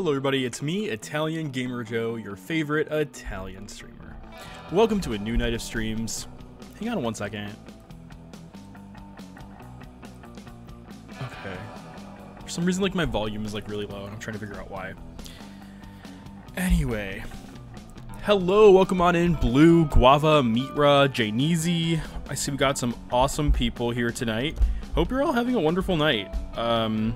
Hello, everybody. It's me, Italian Gamer Joe, your favorite Italian streamer. Welcome to a new night of streams. Hang on one second. Okay. For some reason, like my volume is like really low, and I'm trying to figure out why. Anyway, hello, welcome on in, Blue, Guava, Mitra, Janizi. I see we got some awesome people here tonight. Hope you're all having a wonderful night. Um,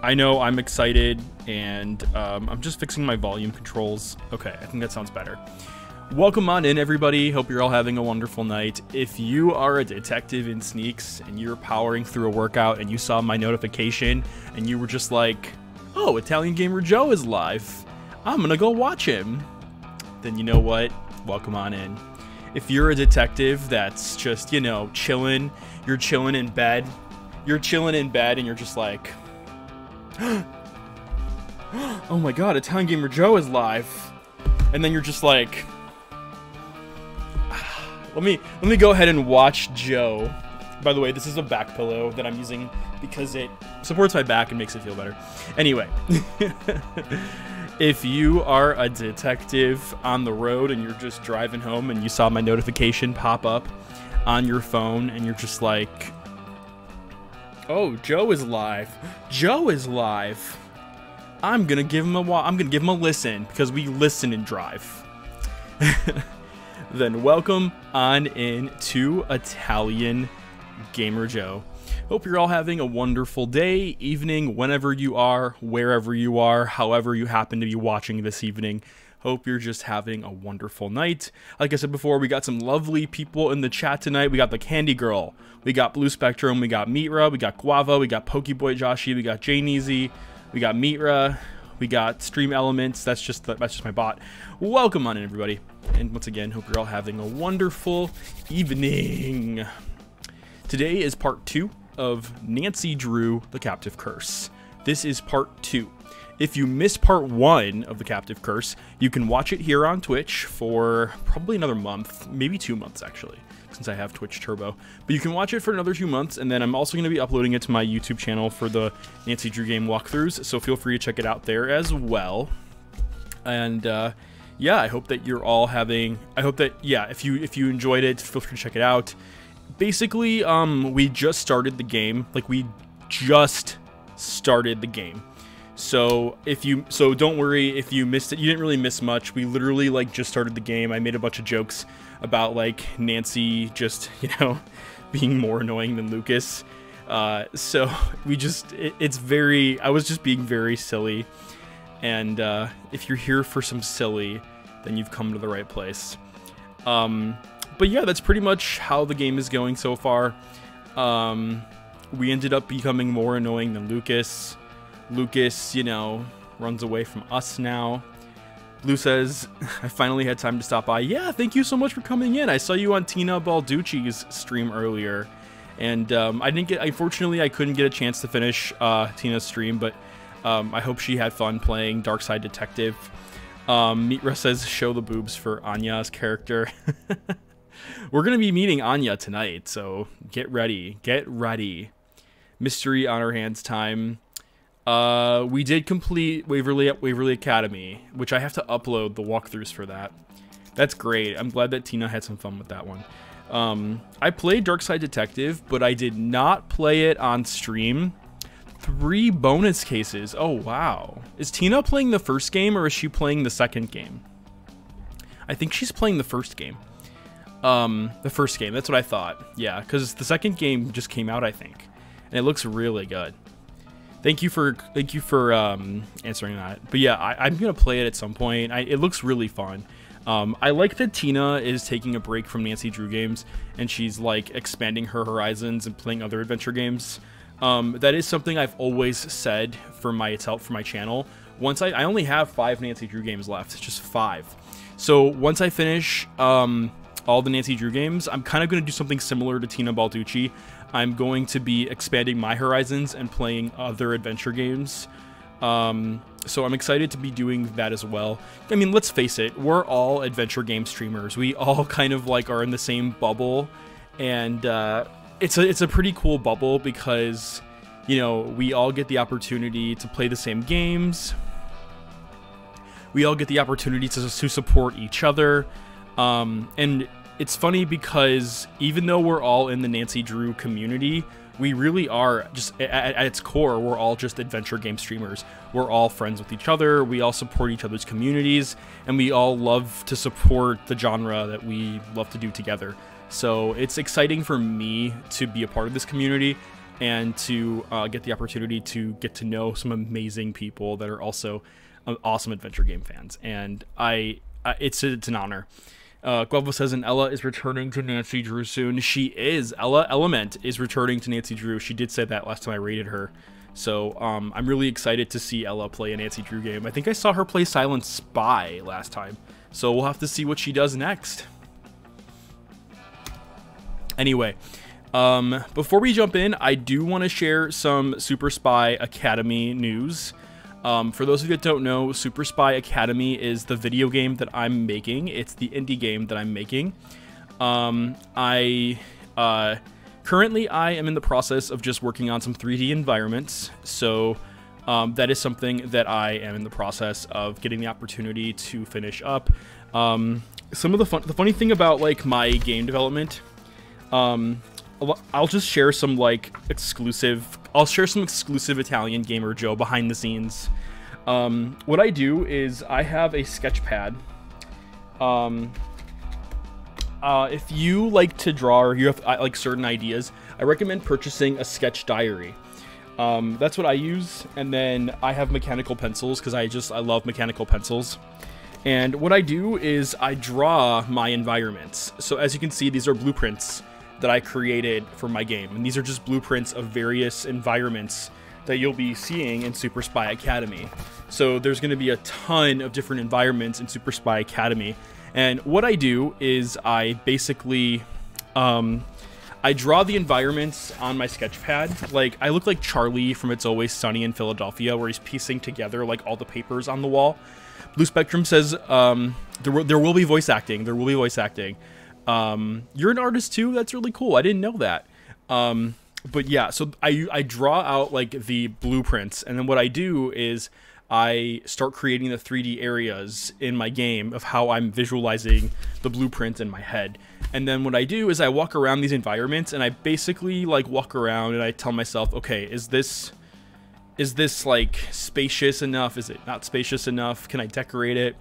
I know I'm excited and um, I'm just fixing my volume controls. Okay, I think that sounds better. Welcome on in, everybody. Hope you're all having a wonderful night. If you are a detective in Sneaks and you're powering through a workout and you saw my notification and you were just like, oh, Italian Gamer Joe is live, I'm gonna go watch him, then you know what? Welcome on in. If you're a detective that's just, you know, chilling, you're chilling in bed, you're chilling in bed and you're just like, oh my god, Italian Gamer Joe is live. And then you're just like, let me let me go ahead and watch Joe. By the way, this is a back pillow that I'm using because it supports my back and makes it feel better. Anyway, if you are a detective on the road and you're just driving home and you saw my notification pop up on your phone and you're just like, Oh, Joe is live. Joe is live. I'm gonna give him a wa- I'm gonna give him a listen because we listen and drive. then welcome on in to Italian Gamer Joe. Hope you're all having a wonderful day, evening, whenever you are, wherever you are, however you happen to be watching this evening. Hope you're just having a wonderful night. Like I said before, we got some lovely people in the chat tonight. We got the Candy Girl, we got Blue Spectrum, we got Mitra, we got Guava, we got Pokeboy Joshi, we got Jane Easy, we got Mitra, We got Stream Elements. That's just the, that's just my bot. Welcome on in, everybody. And once again, hope you're all having a wonderful evening. Today is part two of Nancy Drew, The Captive Curse. This is part two. If you missed part one of The Captive Curse, you can watch it here on Twitch for probably another month, maybe two months actually, since I have Twitch Turbo. But you can watch it for another two months, and then I'm also going to be uploading it to my YouTube channel for the Nancy Drew game walkthroughs, so feel free to check it out there as well. And uh, yeah, I hope that you're all having. I hope that yeah, if you if you enjoyed it, feel free to check it out. Basically, um, we just started the game. Like we just started the game. So if you so don't worry if you missed it. You didn't really miss much. We literally like just started the game. I made a bunch of jokes about like Nancy just you know being more annoying than Lucas. Uh, so we just it, it's very. I was just being very silly. And uh, if you're here for some silly, then you've come to the right place. Um, but yeah, that's pretty much how the game is going so far. Um, we ended up becoming more annoying than Lucas. Lucas, you know, runs away from us now. Blue says, I finally had time to stop by. Yeah, thank you so much for coming in. I saw you on Tina Balducci's stream earlier. And um, I didn't get, unfortunately, I couldn't get a chance to finish uh, Tina's stream, but um, I hope she had fun playing Dark Side Detective. Um, Mitra says, show the boobs for Anya's character. We're going to be meeting Anya tonight, so get ready. Get ready. Mystery on our hands time. Uh, we did complete Warnings at Waverly Academy, which I have to upload the walkthroughs for that. That's great. I'm glad that Tina had some fun with that one. Um, I played Dark Side Detective, but I did not play it on stream. Three bonus cases. Oh, wow. Is Tina playing the first game or is she playing the second game? I think she's playing the first game. Um, the first game. That's what I thought. Yeah, because the second game just came out, I think. And it looks really good. Thank you for thank you for um, answering that. But yeah, I, am gonna play it at some point. I, it looks really fun. Um, I like that Tina is taking a break from Nancy Drew games and she's like expanding her horizons and playing other adventure games. Um, that is something I've always said for my help for my channel. Once I, I only have five Nancy Drew games left, it's just five. So once I finish um, all the Nancy Drew games, I'm kind of going to do something similar to Tina Balducci. I'm going to be expanding my horizons and playing other adventure games. Um, so I'm excited to be doing that as well. I mean, let's face it, we're all adventure game streamers. We all kind of like are in the same bubble, and uh, it's a it's a pretty cool bubble because you know we all get the opportunity to play the same games. We all get the opportunity to, to support each other, um, and it's funny because even though we're all in the Nancy Drew community, we really are just at, at, its core, we're all just adventure game streamers. We're all friends with each other. We all support each other's communities, and we all love to support the genre that we love to do together. So it's exciting for me to be a part of this community and to uh, get the opportunity to get to know some amazing people that are also uh, awesome adventure game fans. And I, uh, it's it's an honor. Uh, Guelph says, and Ella is returning to Nancy Drew soon. She is. Ella Element is returning to Nancy Drew. She did say that last time I rated her. So um, I'm really excited to see Ella play a Nancy Drew game. I think I saw her play Silent Spy last time. So we'll have to see what she does next. Anyway, um, before we jump in, I do want to share some Super Spy Academy news. Um, for those of you that don't know, Super Spy Academy is the video game that I'm making. It's the indie game that I'm making. Um, I uh, currently I am in the process of just working on some 3D environments. So um, that is something that I am in the process of getting the opportunity to finish up. Um, some of the fun, the funny thing about like my game development, um, I'll just share some like exclusive. I'll share some exclusive Italian gamer Joe behind the scenes. Um, what I do is I have a sketch pad. Um, uh, if you like to draw or you have like certain ideas, I recommend purchasing a sketch diary. Um, that's what I use, and then I have mechanical pencils because I just I love mechanical pencils. And what I do is I draw my environments. So as you can see, these are blueprints that I created for my game. And these are just blueprints of various environments that you'll be seeing in Super Spy Academy. So there's going to be a ton of different environments in Super Spy Academy. And what I do is I basically um, I draw the environments on my sketch pad. Like I look like Charlie from It's Always Sunny in Philadelphia, where he's piecing together like all the papers on the wall. Blue Spectrum says um, there there will be voice acting. There will be voice acting. Um, you're an artist too. That's really cool. I didn't know that. Um, but yeah, so I I draw out like the blueprints, and then what I do is I start creating the 3D areas in my game of how I'm visualizing the blueprint in my head. And then what I do is I walk around these environments and I basically like walk around and I tell myself, okay, is this is this like spacious enough? Is it not spacious enough? Can I decorate it?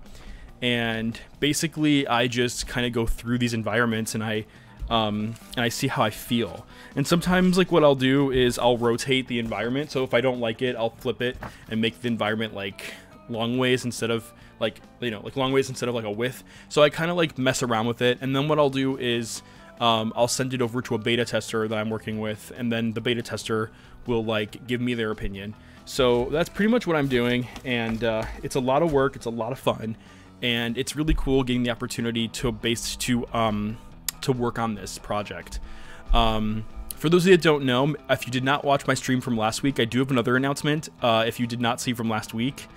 And basically I just kind of go through these environments and I um, and I see how I feel. And sometimes, like, what I'll do is I'll rotate the environment. So if I don't like it, I'll flip it and make the environment like long ways instead of like you know like long ways instead of like a width. So I kind of like mess around with it. And then what I'll do is um, I'll send it over to a beta tester that I'm working with, and then the beta tester will like give me their opinion. So that's pretty much what I'm doing, and uh, it's a lot of work. It's a lot of fun, and it's really cool getting the opportunity to base to um, to work on this project. Um, for those of you that don't know, if you did not watch my stream from last week, I do have another announcement. Uh, if you did not see from last week,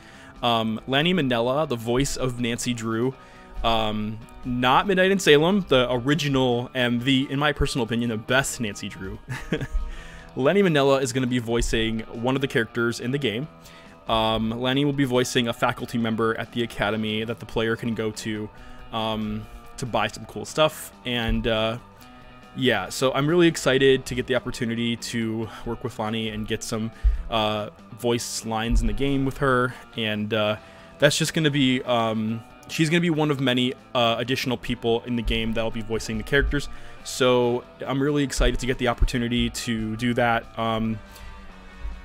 um, Minella, the voice of Nancy Drew, um, not Midnight in Salem, the original and the, in my personal opinion, the best Nancy Drew. Lani Minella is going to be voicing one of the characters in the game. Um, will be voicing a faculty member at the academy that the player can go to. Um, to buy some cool stuff. And uh, yeah, so I'm really excited to get the opportunity to work with Lani and get some uh, voice lines in the game with her. And uh, that's just going to be. Um, she's going to be one of many uh, additional people in the game that'll be voicing the characters. So I'm really excited to get the opportunity to do that. Um,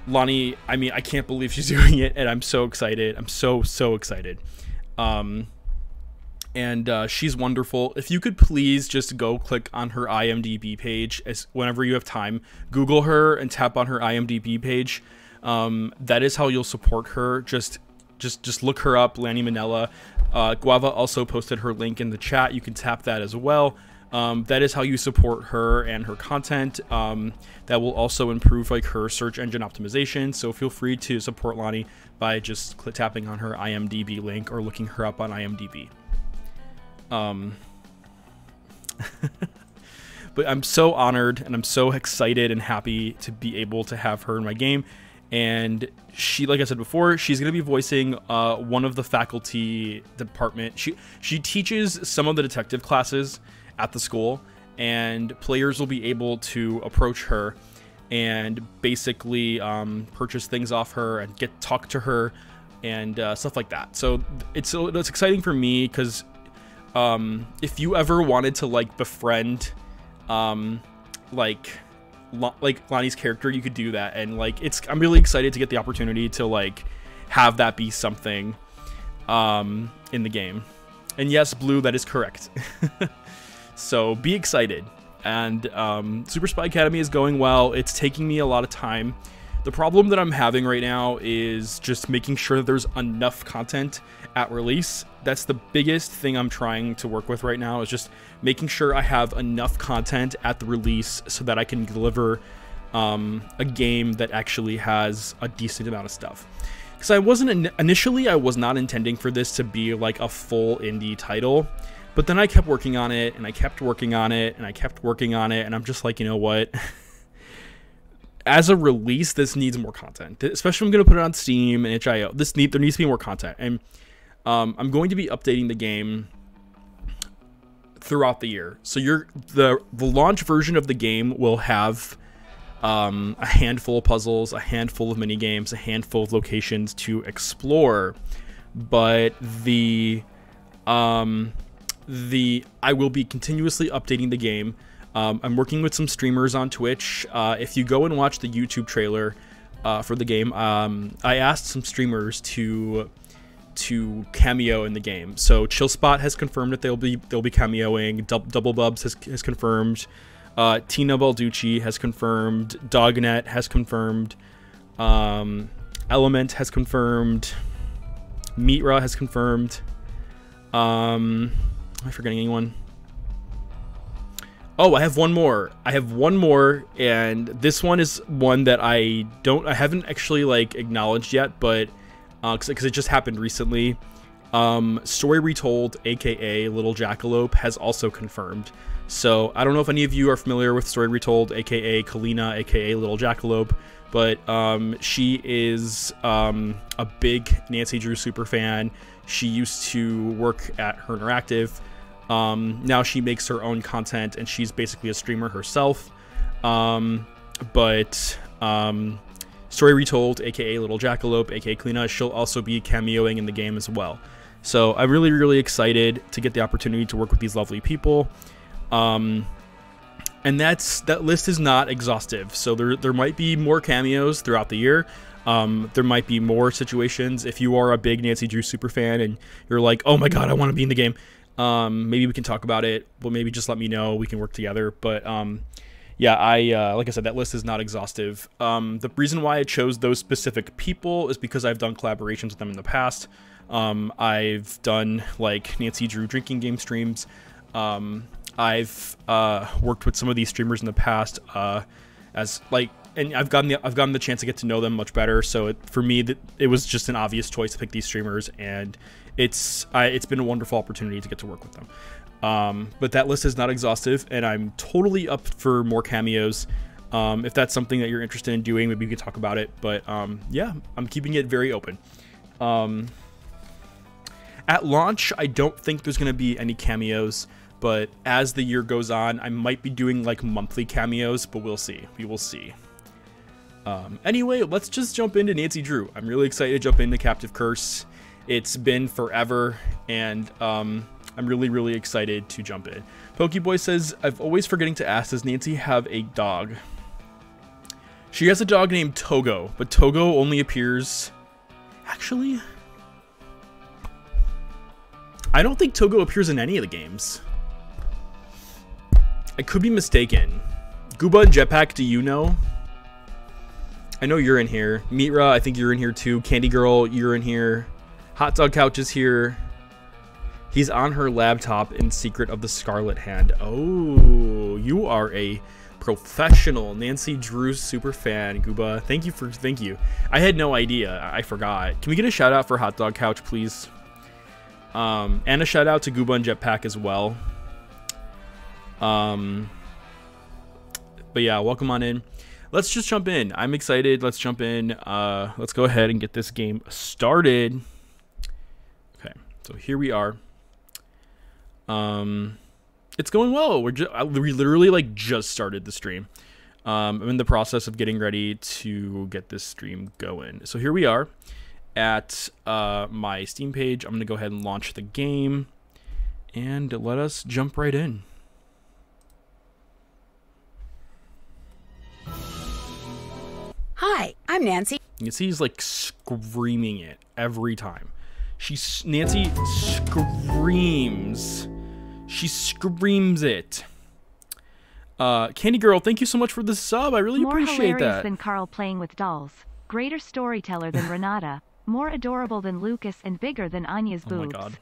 Lani, I mean, I can't believe she's doing it, and I'm so excited. I'm so so excited. Um, and uh, she's wonderful. If you could please just go click on her IMDb page as whenever you have time, Google her and tap on her IMDb page. Um, that is how you'll support her. Just just just look her up, Lani Minella. Uh, Guava also posted her link in the chat. You can tap that as well. Um, that is how you support her and her content. Um, that will also improve like her search engine optimization. So feel free to support Lani by just tapping on her IMDb link or looking her up on IMDb. Um, but I'm so honored and I'm so excited and happy to be able to have her in my game. And she, like I said before, she's going to be voicing uh, one of the faculty department. She she teaches some of the detective classes at the school, and players will be able to approach her and basically um, purchase things off her and get talk to her and uh, stuff like that. So it's it's exciting for me because um, if you ever wanted to like befriend, um, like, like Lani's character, you could do that. And like, it's I'm really excited to get the opportunity to like have that be something, um, in the game. And yes, Blue, that is correct. so be excited. And um, Super Spy Academy is going well. It's taking me a lot of time. The problem that I'm having right now is just making sure that there's enough content at release. That's the biggest thing I'm trying to work with right now is just making sure I have enough content at the release so that I can deliver um, a game that actually has a decent amount of stuff. Because I wasn't in- initially, I was not intending for this to be like a full indie title, but then I kept working on it and I kept working on it and I kept working on it, and I'm just like, you know what? as a release, this needs more content. Especially, I'm going to put it on Steam and itch.io. This need there needs to be more content, and um, I'm going to be updating the game throughout the year. So you're the the launch version of the game will have um, a handful of puzzles, a handful of mini games, a handful of locations to explore, but the um, the I will be continuously updating the game um, I'm working with some streamers on Twitch. Uh, if you go and watch the YouTube trailer uh, for the game, um, I asked some streamers to to cameo in the game. So Chillspot has confirmed that they'll be they'll be cameoing. Double, Double Bubs has, has confirmed. Uh, Tina Balducci has confirmed. Dognet has confirmed. Um, Element has confirmed. Mitra has confirmed. Um, am I forgetting anyone? Oh, I have one more. I have one more, and this one is one that I don't, I haven't actually like acknowledged yet, but uh because uh, it just happened recently. Um, Story Retold, aka Little Jackalope, has also confirmed. So I don't know if any of you are familiar with Story Retold, aka Kalina, aka Little Jackalope, but um, she is um, a big Nancy Drew super fan. She used to work at Her Interactive. Um, now she makes her own content and she's basically a streamer herself. Um, but um, Story Retold, aka Little Jackalope, aka Kalina, she'll also be cameoing in the game as well. So I'm really, really excited to get the opportunity to work with these lovely people. Um, and that's that list is not exhaustive. So there there might be more cameos throughout the year. Um, there might be more situations if you are a big Nancy Drew super fan and you're like, oh my god, I want to be in the game. Um, maybe we can talk about it. Well, maybe just let me know. We can work together. But um, yeah, I uh, like I said, that list is not exhaustive. Um, the reason why I chose those specific people is because I've done collaborations with them in the past. Um, I've done like Nancy Drew drinking game streams. Um, I've uh, worked with some of these streamers in the past uh, as like, and I've gotten the I've gotten the chance to get to know them much better. So it, for me, that it was just an obvious choice to pick these streamers, and it's I, it's been a wonderful opportunity to get to work with them. Um, but that list is not exhaustive, and I'm totally up for more cameos. Um, if that's something that you're interested in doing, maybe we can talk about it. But um, yeah, I'm keeping it very open. Um, at launch, I don't think there's going to be any cameos, but as the year goes on, I might be doing like monthly cameos, but we'll see. We will see. Um, anyway, let's just jump into Nancy Drew. I'm really excited to jump into Captive Curse. It's been forever, and um, I'm really, really excited to jump in. Pokeboy says, I've always forgetting to ask, does Nancy have a dog? She has a dog named Togo, but Togo only appears... Actually... I don't think Togo appears in any of the games. I could be mistaken. Gooba and Jetpack, do you know? I know you're in here. Mitra, I think you're in here too. Candy Girl, you're in here. Hot Dog Couch is here. He's on her laptop in Secret of the Scarlet Hand. Oh, you are a professional Nancy Drew super fan, Gooba. Thank you for thank you. I had no idea. I forgot. Can we get a shout out for Hot Dog Couch, please? Um, and a shout out to Gooba and Jetpack as well. Um, but yeah, welcome on in. Let's just jump in. I'm excited. Let's jump in. Uh, let's go ahead and get this game started. So here we are. Um, it's going well. We're just we literally like just started the stream. Um, I'm in the process of getting ready to get this stream going. So here we are at uh, my Steam page. I'm gonna go ahead and launch the game, and let us jump right in. Hi, I'm Nancy. You can see he's like screaming it every time. She's Nancy screams. She screams it. Uh, Candy Girl, thank you so much for the sub. I really More appreciate hilarious that. than Carl playing with dolls. Greater storyteller than Renata. More adorable than Lucas and bigger than Anya's boobs. oh my god.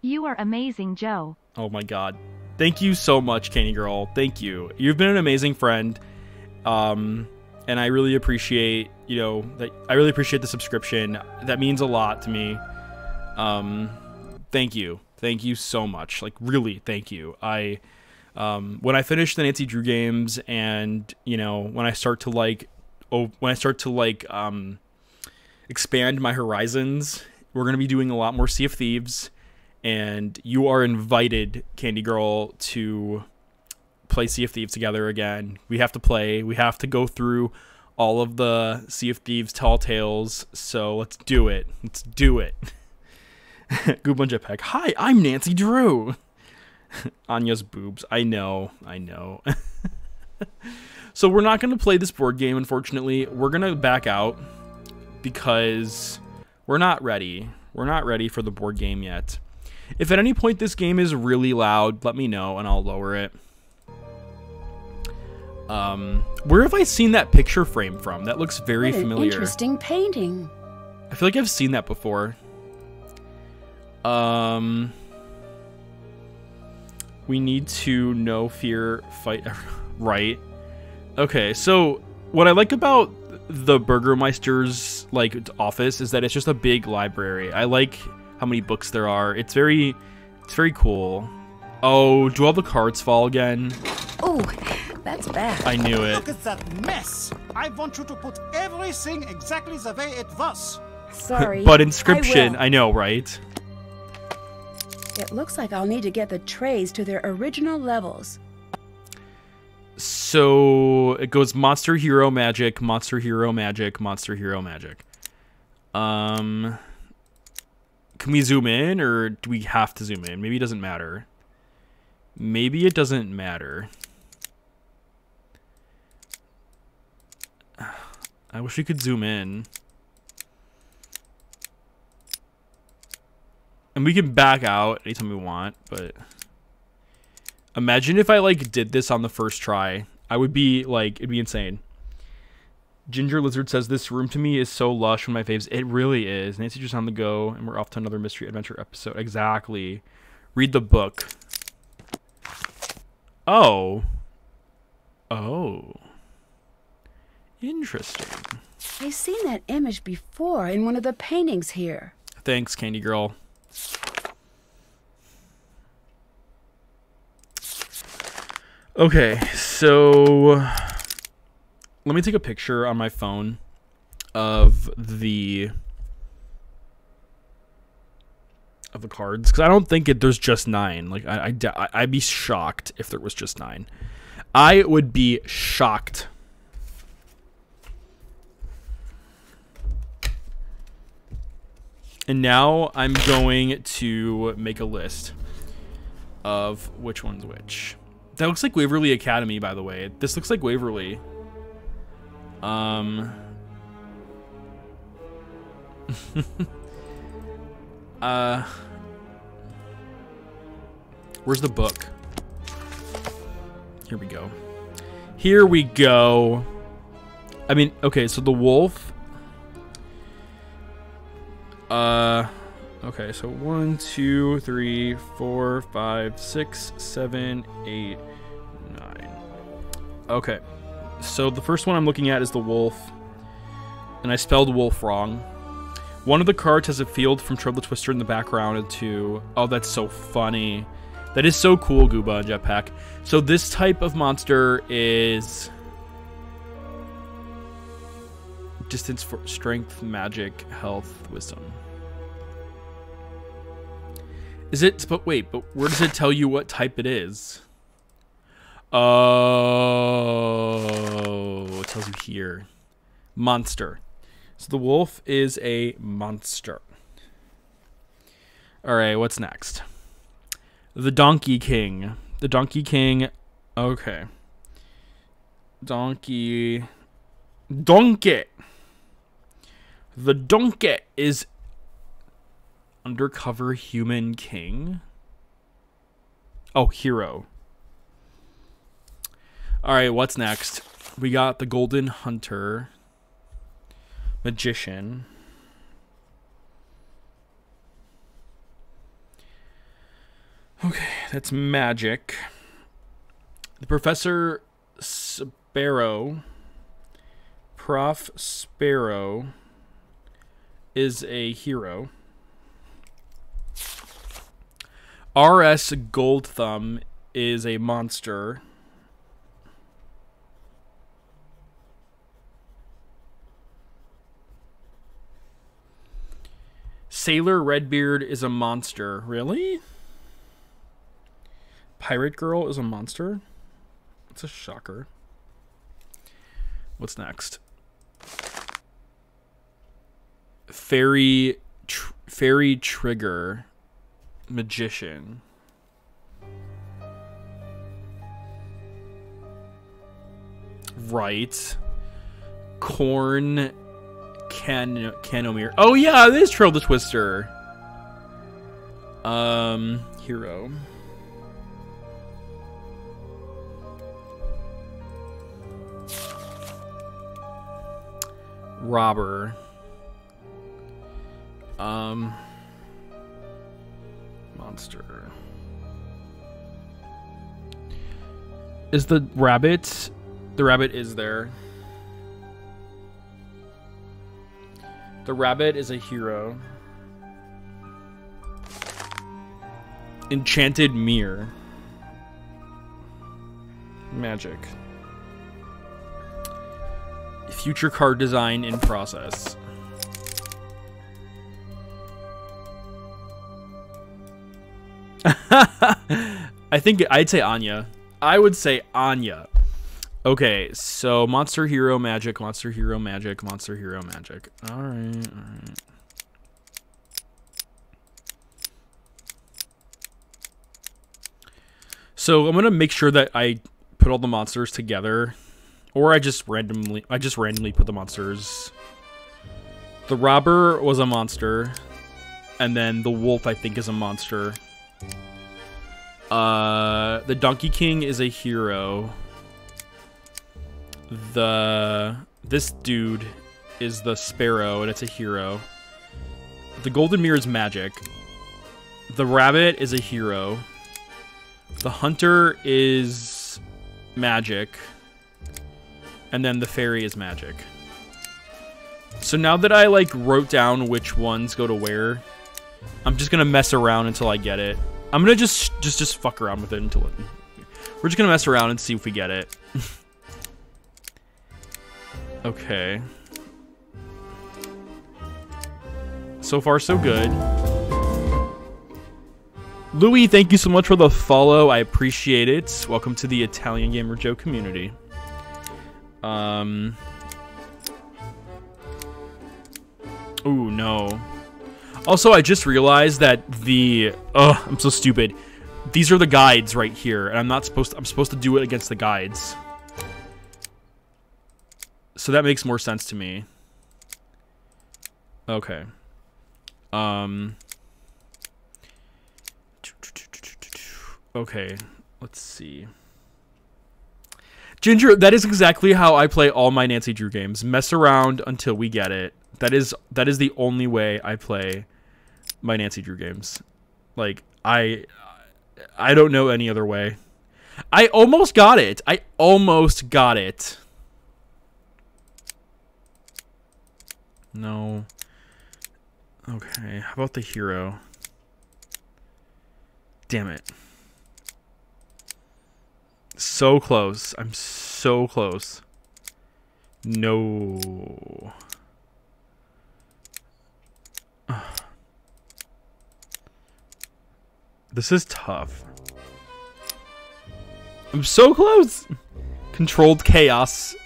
You are amazing, Joe. Oh my god. Thank you so much, Candy Girl. Thank you. You've been an amazing friend. Um, and I really appreciate, you know, that I really appreciate the subscription. That means a lot to me. Um, thank you. Thank you so much. Like really, thank you. I um, when I finish the Nancy Drew games and, you know, when I start to like oh, when I start to like um expand my horizons, we're going to be doing a lot more Sea of Thieves and you are invited, Candy Girl, to play Sea of Thieves together again. We have to play. We have to go through all of the Sea of Thieves tall tales. So let's do it. Let's do it. Gooba Jetpack. Hi, I'm Nancy Drew. Anya's boobs. I know. I know. so we're not going to play this board game, unfortunately. We're going to back out because we're not ready. We're not ready for the board game yet. If at any point this game is really loud, let me know and I'll lower it. Um, where have I seen that picture frame from? That looks very familiar. interesting painting. I feel like I've seen that before. Um, we need to know fear, fight, right? Okay, so what I like about the Burgermeister's like office is that it's just a big library. I like how many books there are. It's very, it's very cool. Oh, do all the cards fall again? Oh, that's bad. I knew it. Look at that mess! I want you to put everything exactly the way it was. Sorry. but inscription, I I, know, right? It looks like I'll need to get the trays to their original levels. So it goes monster hero magic, monster hero magic, monster hero magic. Um can we zoom in or do we have to zoom in? Maybe it doesn't matter. Maybe it doesn't matter. I wish we could zoom in. And we can back out anytime we want, but Imagine if I like did this on the first try. I would be like it'd be insane. Ginger Lizard says this room to me is so lush one of my faves. It really is. Nancy just on the go, and we're off to another mystery adventure episode. Exactly. Read the book. Oh. Oh. Interesting. I've seen that image before in one of the paintings here. Thanks, Candy Girl. Okay, so let me take a picture on my phone of the of the cards because I don't think it. There's just nine. Like I, I'd be shocked if there was just nine. I would be shocked. And now I'm going to make a list of which one's which. That looks like Waverly Academy, by the way. This looks like Waverly. Um. uh. Where's the book? Here we go. Here we go. I mean, okay, so the wolf. Uh. Okay, so one, two, three, four, five, six, seven, eight, nine. Okay, so the first one I'm looking at is the wolf, and I spelled wolf wrong. One of the cards has a field from Trouble Twister in the background, and two. Oh, that's so funny. That is so cool, Gooba and Jetpack. So this type of monster is distance for strength, magic, health, wisdom. Is it? But wait, but where does it tell you what type it is? Oh, it tells you here. Monster. So the wolf is a monster. All right, what's next? The Donkey King. The Donkey King. Okay. Donkey. Donkey. The donkey is undercover human king. Oh, hero. All right, what's next? We got the golden hunter, magician. Okay, that's magic. The professor Sparrow, Prof Sparrow, is a hero. R.S. Gold Thumb is a monster. Sailor Redbeard is a monster. Really? Pirate Girl is a monster? It's a shocker. What's next? Fairy tr- Fairy Trigger magician. Right. Corn can Canomir. Oh yeah, it is Trail the Twister. Um hero. Robber. Um monster. Is the rabbit? The rabbit is there. The rabbit is a hero. Enchanted mirror. Magic. Future card design in process. I think I'd say Anya. I would say Anya. Okay, so Monster Hero Magic, Monster Hero Magic, Monster Hero Magic. All right, all right. So I'm gonna make sure that I put all the monsters together, or I just randomly I just randomly put the monsters. The robber was a monster, and then the wolf I think is a monster. Uh, the Donkey King is a hero. The this dude is the Sparrow, and it's a hero. The Golden Mirror is magic. The rabbit is a hero. The hunter is magic. And then the fairy is magic. So now that I like wrote down which ones go to where, I'm just gonna mess around until I get it. I'm gonna just just just fuck around with it until it. We're just gonna mess around and see if we get it. okay. So far, so good. Louis, thank you so much for the follow. I appreciate it. Welcome to the Italian Gamer Joe community. Um. Ooh, no. Also, I just realized that the oh, I'm so stupid. These are the guides right here, and I'm not supposed to, I'm supposed to do it against the guides. So that makes more sense to me. Okay. Um Okay, let's see. Ginger, that is exactly how I play all my Nancy Drew games. Mess around until we get it. That is that is the only way I play my Nancy Drew games. Like I I don't know any other way. I almost got it. I almost got it. No. Okay, how about the hero? Damn it. So close. I'm so close. No. This is tough. I'm so close. Controlled chaos.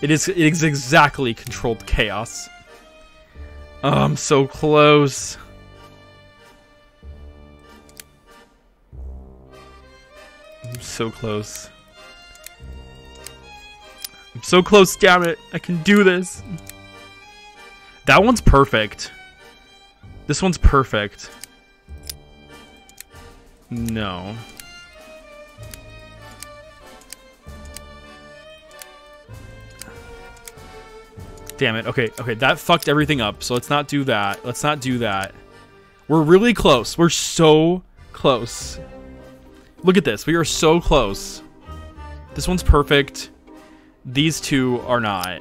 It is it is exactly controlled chaos. Oh, I'm so close. I'm so close. I'm so close, damn it. I can do this. That one's perfect. This one's perfect. No. Damn it. Okay, okay, that fucked everything up. So let's not do that. Let's not do that. We're really close. We're so close. Look at this. We are so close. This one's perfect. These two are not.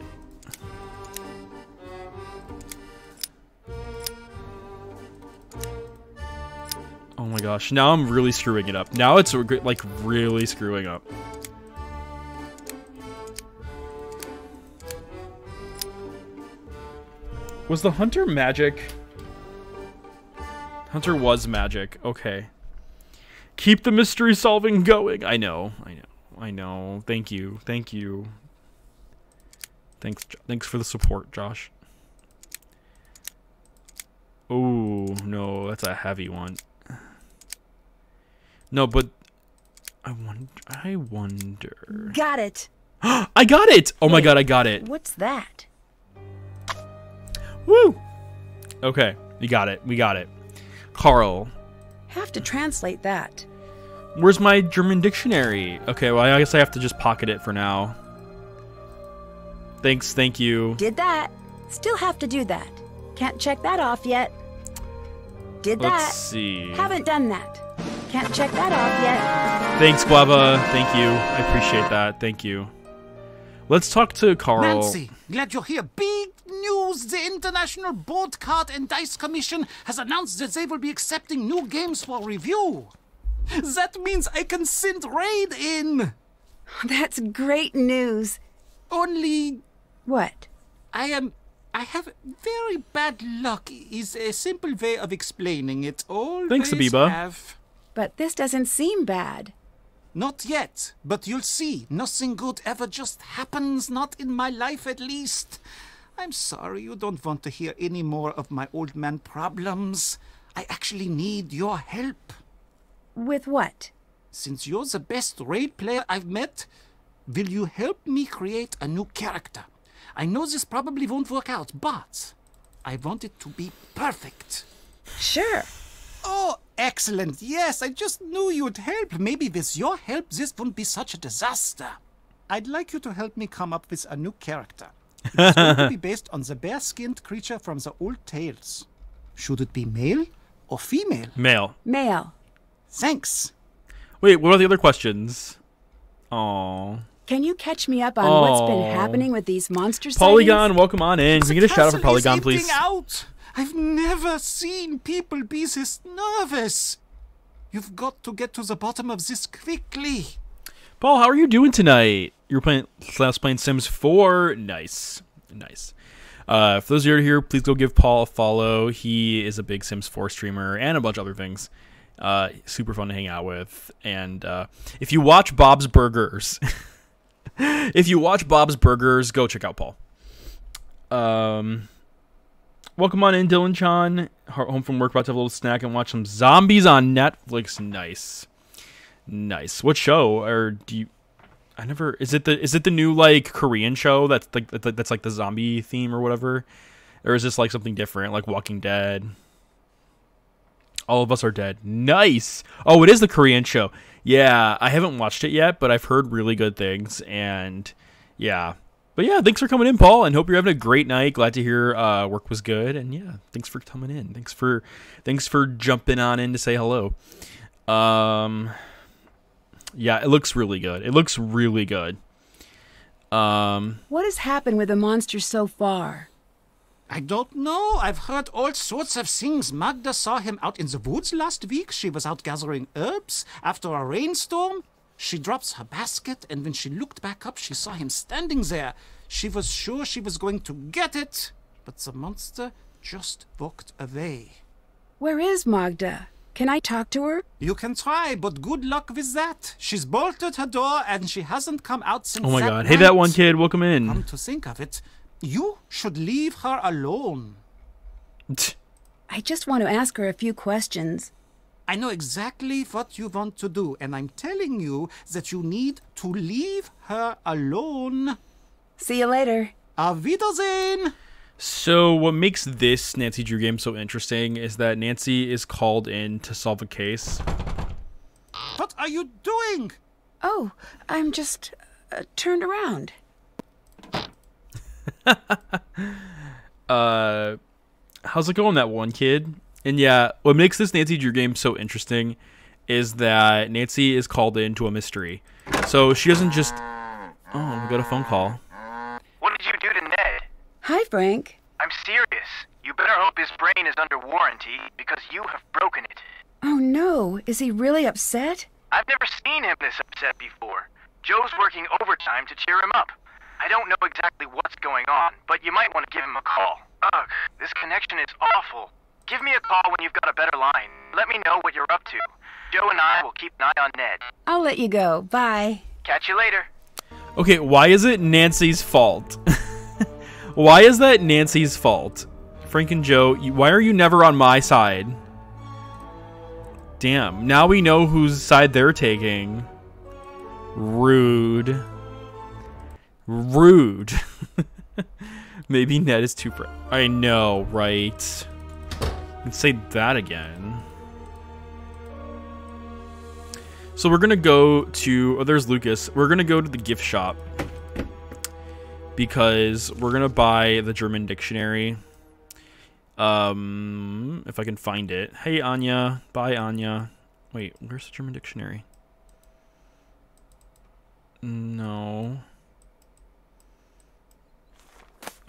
My gosh. Now I'm really screwing it up. Now it's like really screwing up. Was the hunter magic? Hunter was magic. Okay. Keep the mystery solving going. I know. I know. I know. Thank you. Thank you. Thanks thanks for the support, Josh. Oh, no. That's a heavy one. No, but I wonder I wonder. Got it. I got it. Oh my god, I got it. What's that? Woo! Okay, we got it. We got it. Carl, Have to translate that. where's my German dictionary? Okay, well, I guess I have to just pocket it for now. Thanks, thank you. Did that. Still have to do that. Can't check that off yet. Did Let's that. see. Haven't done that. Can't check that off yet. Thanks, Guava. Thank you. I appreciate that. Thank you. Let's talk to Carl. Nancy, glad you're here. Big news! The International Board Card and Dice Commission has announced that they will be accepting new games for review. That means I can send Raid in. That's great news. Only What? I am. I have very bad luck. Is a simple way of explaining it. Always Thanks, Abiba. have. But this doesn't seem bad. Not yet, but you'll see. Nothing good ever just happens, not in my life at least. I'm sorry you don't want to hear any more of my old man problems. I actually need your help. With what? Since you're the best raid player I've met, will you help me create a new character? I know this probably won't work out, but I want it to be perfect. Sure. Oh, excellent. Yes, I just knew you'd help. Maybe with your help, this wouldn't be such a disaster. I'd like you to help me come up with a new character. It's going to be based on the bear skinned creature from the old tales. Should it be male or female? Male. Male. Thanks. Wait, what are the other questions? Oh. Can you catch me up on what's been happening with these monster Polygon, sightings? welcome on in. Can we get a shout out for Polygon, please? out. I've never seen people be this nervous. You've got to get to the bottom of this quickly. Paul, how are you doing tonight? You're playing last playing Sims 4. Nice. Nice. Uh, for those of you who are here, please go give Paul a follow. He is a big Sims 4 streamer and a bunch of other things. Uh, super fun to hang out with. And uh, if you watch Bob's Burgers, if you watch Bob's Burgers, go check out Paul. Um, welcome on in, Dylan Chan. Home from work, about to have a little snack and watch some zombies on Netflix. Nice. Nice. What show or do you? I never. Is it the is it the new like Korean show that's like that's like the zombie theme or whatever, or is this like something different like Walking Dead? All of us are dead. Nice. Oh, it is the Korean show. Yeah, I haven't watched it yet, but I've heard really good things, and yeah. But yeah, thanks for coming in, Paul, and hope you're having a great night. Glad to hear uh, work was good, and yeah, thanks for coming in. Thanks for thanks for jumping on in to say hello. Um, yeah, it looks really good. It looks really good. Um, What has happened with the monster so far? I don't know. I've heard all sorts of things. Magda saw him out in the woods last week. She was out gathering herbs after a rainstorm. She drops her basket, and when she looked back up, she saw him standing there. She was sure she was going to get it, but the monster just walked away. Where is Magda? Can I talk to her? You can try, but good luck with that. She's bolted her door, and she hasn't come out since. oh my that god. Hey, that one kid, welcome in. Come in. to think of it, you should leave her alone. I just want to ask her a few questions. I know exactly what you want to do, and I'm telling you that you need to leave her alone. See you later. Auf Wiedersehen! So, what makes this Nancy Drew game so interesting is that Nancy is called in to solve a case. What are you doing? Oh, I'm just uh, turned around. uh how's it going that one kid and yeah what makes this nancy drew game so interesting is that nancy is called into a mystery so she doesn't just oh we got a phone call What did you do to Ned? Hi, Frank. I'm serious. You better hope his brain is under warranty because you have broken it. Oh no, is he really upset? I've never seen him this upset before. Joe's working overtime to cheer him up. I don't know exactly what's going on, but you might want to give him a call. Ugh, this connection is awful. Give me a call when you've got a better line. Let me know what you're up to. Joe and I will keep an eye on Ned. I'll let you go. Bye. Catch you later. okay why is it nancy's fault why is that nancy's fault frank and joe why are you never on my side damn now we know whose side they're taking rude rude maybe ned is too fr- i know right say that again. So we're gonna go to oh there's lucas. We're gonna go to the gift shop because we're gonna buy the german dictionary. Um if i can find it. Hey anya. Bye anya. Wait, where's the German dictionary? No.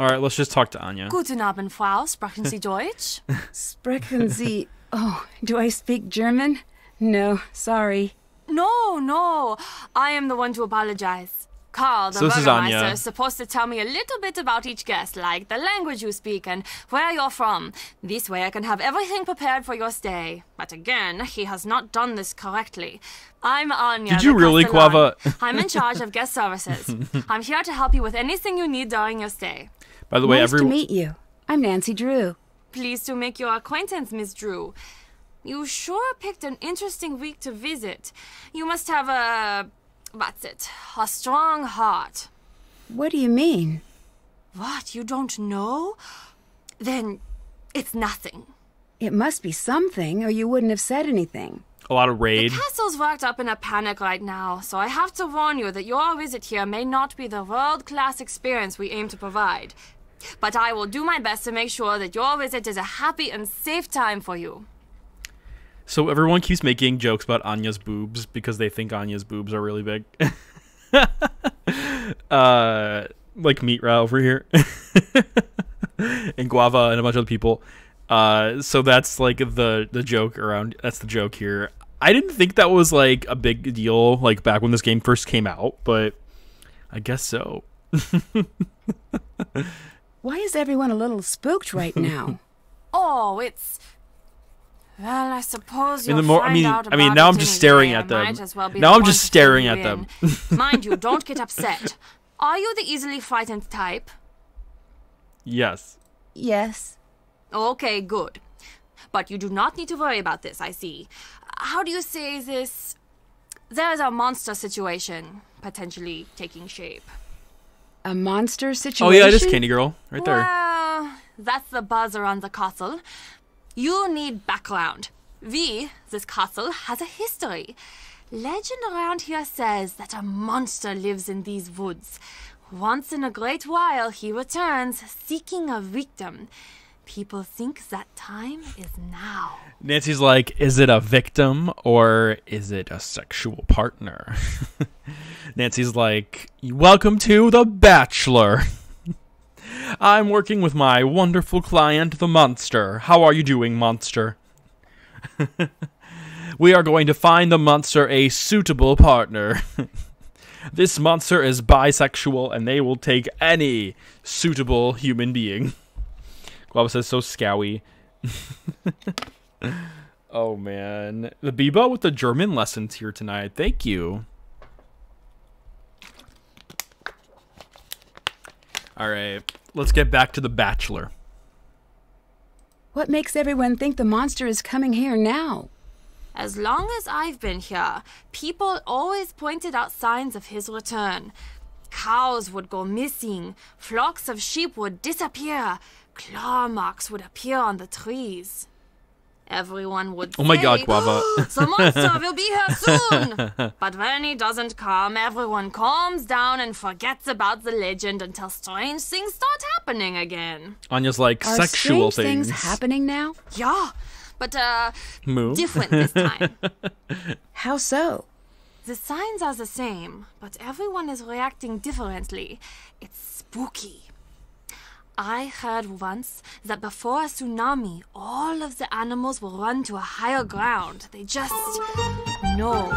All right, let's just talk to Anya. Guten Abend, Frau. Sprechen Sie Deutsch? Sprechen Sie. Oh, do I speak German? No, sorry. no, no. I am the one to apologize. Carl, the So this is is supposed to tell me a little bit about each guest, like the language you speak and where you're from. This way I can have everything prepared for your stay. But again, he has not done this correctly. I'm Anya. Did you really, Castellan. Quava? I'm in charge of guest services. I'm here to help you with anything you need during your stay. By the way, nice to meet you. I'm Nancy Drew. Pleased to make your acquaintance, Miss Drew. You sure picked an interesting week to visit. You must have a. What's it? A strong heart. What do you mean? What? You don't know? Then it's nothing. It must be something, or you wouldn't have said anything. A lot of The castle's worked up in a panic right now, so I have to warn you that your visit here may not be the world class experience we aim to provide. But I will do my best to make sure that your visit is a happy and safe time for you. So everyone keeps making jokes about Anya's boobs because they think Anya's boobs are really big. uh, like Meatra over here, and Guava and a bunch of other people. Uh, so that's like the the joke around. That's the joke here. I didn't think that was like a big deal like back when this game first came out, but I guess so. Why is everyone a little spooked right now? Oh, it's. Well, I suppose In you'll the more- I mean- out I mean, now I'm just staring at them. might as well be Now the I'm just staring at them. Mind you, don't get upset. Are you the easily frightened type? Yes. yes. Okay, good. But you do not need to worry about this, I see. How do you say this? There's a monster situation potentially taking shape. A monster situation? Oh yeah, it is Candy Girl right there. Well, that's the buzz around the castle. You need background. V, this castle, has a history. Legend around here says that a monster lives in these woods. Once in a great while, he returns seeking a victim. People think that time is now. Nancy's like, is it a victim or is it a sexual partner? Nancy's like, welcome to The Bachelor. I'm working with my wonderful client, the monster. How are you doing, monster? we are going to find the monster a suitable partner. this monster is bisexual and they will take any suitable human being. Guava says so scowy. Oh man, the Biba with the German lessons here tonight. Thank you. All right, let's get back to the Bachelor. What makes everyone think the monster is coming here now? As long as I've been here, people always pointed out signs of his return. Cows would go missing, flocks of sheep would disappear, claw marks would appear on the trees. Everyone would Oh my say, God, Guava. the monster will be here soon. but when he doesn't come, everyone calms down and forgets about the legend until strange things start happening again. Anya's like Are sexual strange things. things happening now? Yeah, but uh, Moo. different this time. How so? The signs are the same, but everyone is reacting differently. It's spooky. I heard once that before a tsunami, all of the animals will run to a higher ground. They just know.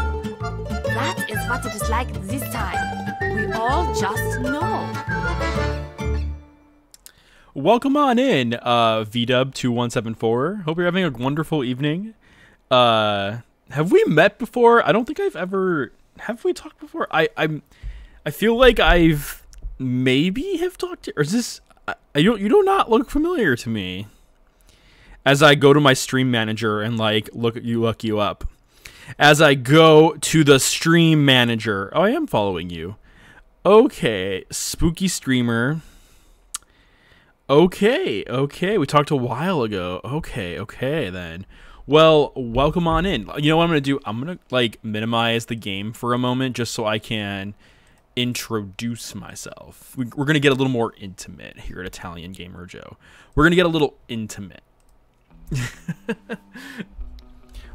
That is what it is like this time. We all just know. Welcome on in, uh, VDub2174. Hope you're having a wonderful evening. Uh, have we met before? I don't think I've ever. Have we talked before? I I'm. I feel like I've maybe have talked to. Or is this? I. You do not look familiar to me. As I go to my stream manager and like look you, look you up. As I go to the stream manager. Oh, I am following you. Okay, spooky streamer. Okay, okay. We talked a while ago. Okay, okay then. Well, welcome on in. You know what I'm gonna do? I'm gonna like minimize the game for a moment just so I can introduce myself. We, we're gonna get a little more intimate here at Italian Gamer Joe. We're gonna get a little intimate.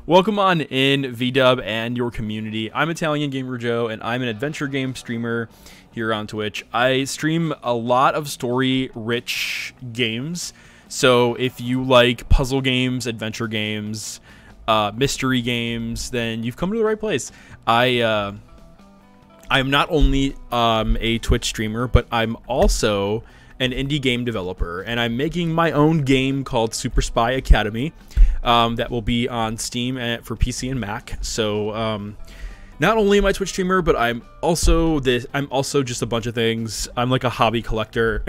Welcome on in, VDub and your community. I'm Italian Gamer Joe, and I'm an adventure game streamer here on Twitch. I stream a lot of story-rich games. So if you like puzzle games, adventure games, uh, mystery games, then you've come to the right place. I uh, I'm not only um, a Twitch streamer, but I'm also an indie game developer, and I'm making my own game called Super Spy Academy um, that will be on Steam and, for PC and Mac. So um, not only am I a Twitch streamer, but I'm also this. I'm also just a bunch of things. I'm like a hobby collector.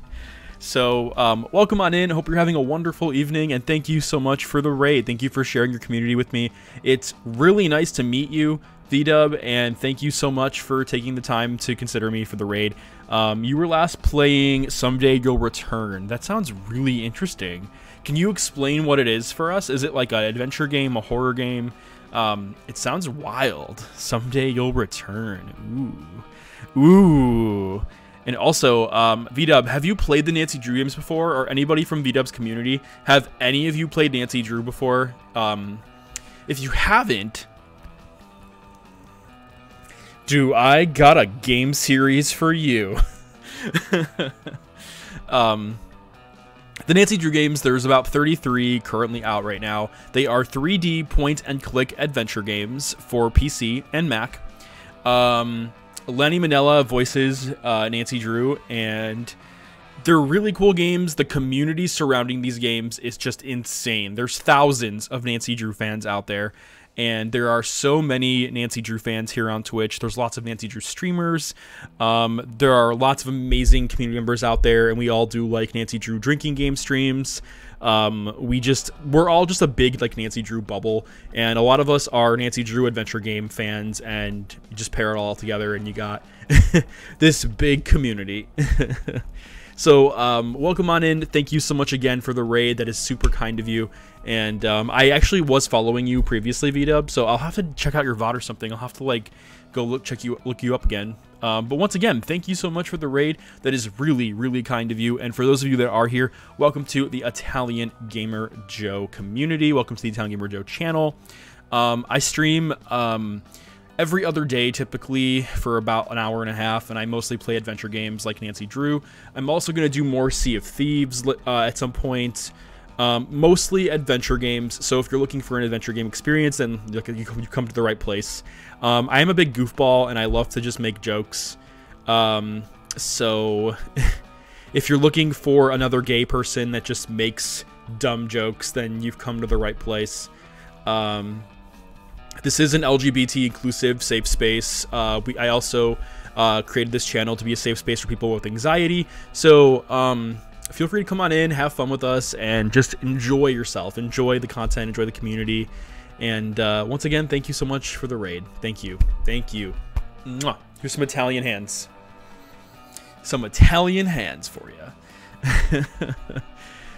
so um, welcome on in. Hope you're having a wonderful evening, and thank you so much for the raid. Thank you for sharing your community with me. It's really nice to meet you. VDub, and thank you so much for taking the time to consider me for the raid. Um, you were last playing Someday You'll Return. That sounds really interesting. Can you explain what it is for us? Is it like an adventure game, a horror game? Um, it sounds wild. Someday You'll Return. Ooh. Ooh. And also, um, VDub, have you played the Nancy Drew games before? Or anybody from VDub's community? Have any of you played Nancy Drew before? Um, if you haven't, do I got a game series for you? um, the Nancy Drew games, there's about 33 currently out right now. They are 3D point and click adventure games for PC and Mac. Um, Lani Minella voices uh, Nancy Drew, and they're really cool games. The community surrounding these games is just insane. There's thousands of Nancy Drew fans out there, and there are so many Nancy Drew fans here on Twitch. There's lots of Nancy Drew streamers. Um, there are lots of amazing community members out there, and we all do like Nancy Drew drinking game streams. Um, we just we're all just a big like Nancy Drew bubble, and a lot of us are Nancy Drew adventure game fans, and you just pair it all together, and you got this big community. So, um, welcome on in. Thank you so much again for the raid. That is super kind of you. And um, I actually was following you previously, VDub, so I'll have to check out your VOD or something. I'll have to like go look check you look you up again. Um, but once again, thank you so much for the raid. That is really, really kind of you. And for those of you that are here, welcome to the Italian Gamer Joe community. Welcome to the Italian Gamer Joe channel. Um, I stream um, every other day typically for about an hour and a half and i mostly play adventure games like nancy drew. I'm also going to do more sea of thieves uh, at some point. Um, mostly adventure games so if you're looking for an adventure game experience then you come to the right place. Um, i am a big goofball and i love to just make jokes. Um, so if you're looking for another gay person that just makes dumb jokes then you've come to the right place. Um, this is an LGBT inclusive safe space. Uh, we, I also uh, created this channel to be a safe space for people with anxiety. So um, feel free to come on in, have fun with us, and just enjoy yourself. Enjoy the content, enjoy the community. And uh, once again, thank you so much for the raid. Thank you. Thank you. Mwah. Here's some Italian hands. Some Italian hands for you.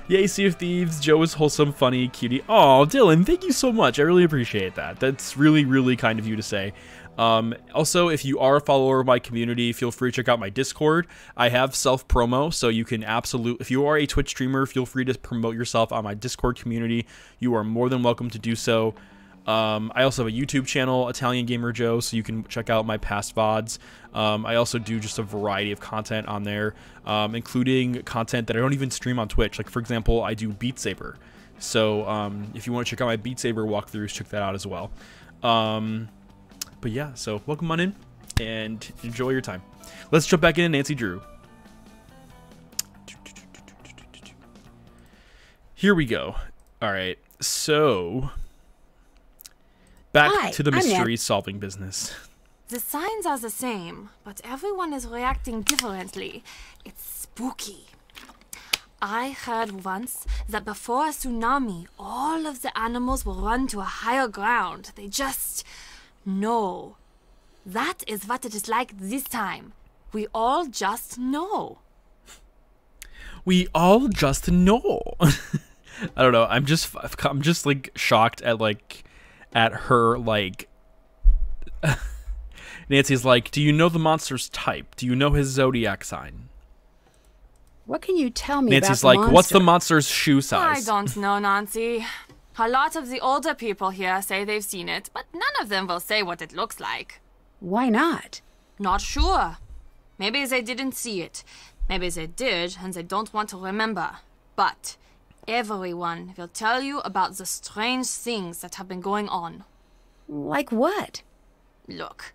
Yay, Sea of Thieves. Joe is wholesome, funny, cutie. Oh, Dylan, thank you so much. I really appreciate that. That's really, really kind of you to say. Um, also, if you are a follower of my community, feel free to check out my Discord. I have self promo, so you can absolutely, if you are a Twitch streamer, feel free to promote yourself on my Discord community. You are more than welcome to do so. Um, I also have a YouTube channel, Italian Gamer Joe, so you can check out my past VODs. Um, I also do just a variety of content on there, um, including content that I don't even stream on Twitch. Like, for example, I do Beat Saber. So um, if you want to check out my Beat Saber walkthroughs, check that out as well. Um, but yeah, so welcome on in and enjoy your time. Let's jump back in Nancy Drew. Here we go. All right, so Back Hi, to the mystery solving business. The signs are the same, but everyone is reacting differently. It's spooky. I heard once that before a tsunami, all of the animals will run to a higher ground. They just know. That is what it is like this time. We all just know. We all just know. I don't know. I'm just I'm just like shocked at like at her like Nancy's like, "Do you know the monster's type? Do you know his zodiac sign?" What can you tell me Nancy's about like, the "What's the monster's shoe size?" I don't know, Nancy. A lot of the older people here say they've seen it, but none of them will say what it looks like. Why not? Not sure. Maybe they didn't see it. Maybe they did and they don't want to remember. But everyone will tell you about the strange things that have been going on. Like what? Look,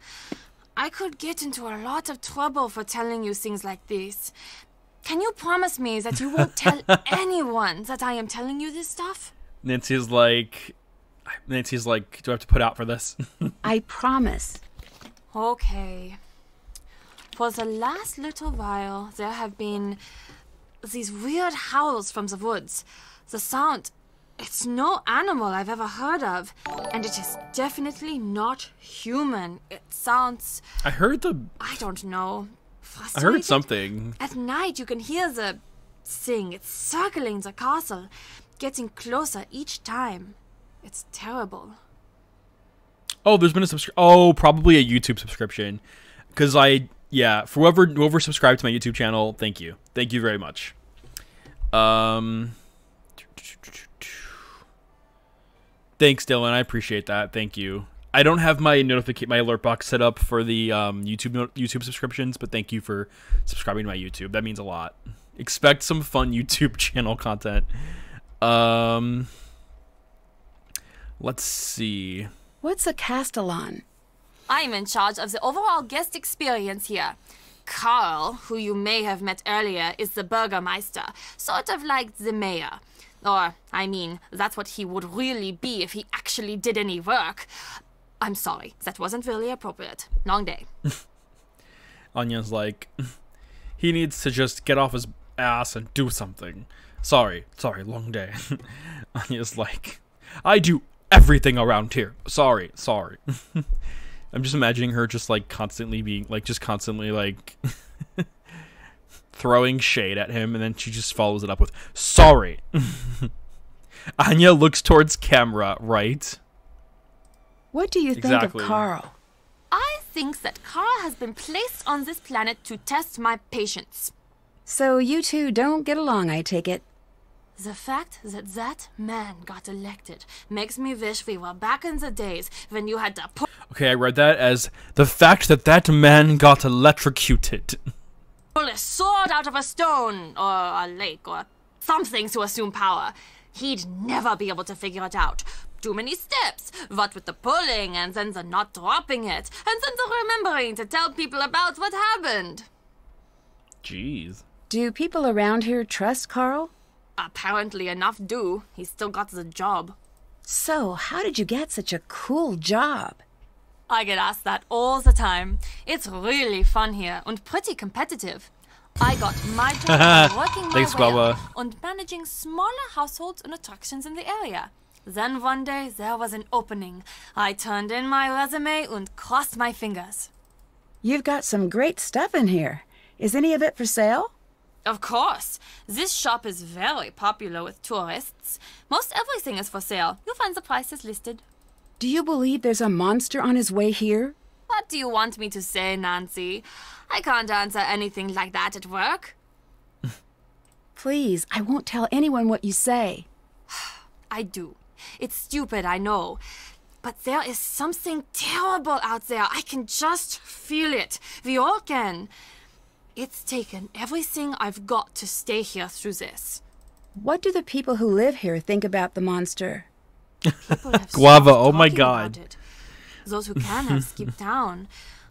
I could get into a lot of trouble for telling you things like this. Can you promise me that you won't tell anyone that I am telling you this stuff? Nancy's like, Nancy's like, do I have to put out for this? I promise. Okay. For the last little while, there have been these weird howls from the woods. The sound, it's no animal I've ever heard of, and it is definitely not human. It sounds, I heard the, I don't know, I heard something. At night, you can hear the thing. It's circling the castle, getting closer each time. It's terrible. Oh, there's been a subscri- Oh, probably a YouTube subscription, because I yeah for whoever whoever subscribed to my YouTube channel, thank you, thank you very much. Um, thanks, Dylan. I appreciate that. Thank you. I don't have my notification my alert box set up for the um, YouTube YouTube subscriptions, but thank you for subscribing to my YouTube. That means a lot. Expect some fun YouTube channel content. Um, let's see. What's a Castellan? I'm in charge of the overall guest experience here. Carl, who you may have met earlier, is the Burgermeister, sort of like the mayor. Or, I mean, that's what he would really be if he actually did any work. I'm sorry, that wasn't really appropriate. Long day. Anya's like, he needs to just get off his ass and do something. Sorry, sorry, long day. Anya's like, I do everything around here. Sorry, sorry. I'm just imagining her just like constantly being like, just constantly like throwing shade at him, and then she just follows it up with, sorry. Anya looks towards camera, right? What do you think Exactly. of Carl? I think that Carl has been placed on this planet to test my patience. So you two don't get along, I take it. The fact that that man got elected makes me wish we were back in the days when you had to pull Okay, I read that as the fact that that man got electrocuted. Pull a sword out of a stone or a lake or something to assume power. He'd never be able to figure it out. Too many steps, what with the pulling and then the not dropping it, and then the remembering to tell people about what happened. Jeez. Do people around here trust Carl? Apparently enough do. He still got the job. So, how did you get such a cool job? I get asked that all the time. It's really fun here and pretty competitive. I got my job working my Thanks, way up and managing smaller households and attractions in the area. Then one day there was an opening. I turned in my resume and crossed my fingers. You've got some great stuff in here. Is any of it for sale? Of course, this shop is very popular with tourists. Most everything is for sale. You'll find the prices listed. Do you believe there's a monster on his way here? What do you want me to say, Nancy? I can't answer anything like that at work. Please, I won't tell anyone what you say. I do. It's stupid, I know. But there is something terrible out there. I can just feel it. We all can. It's taken everything I've got to stay here through this. What do the people who live here think about the monster? Guava, oh my God. Those who can have skipped town.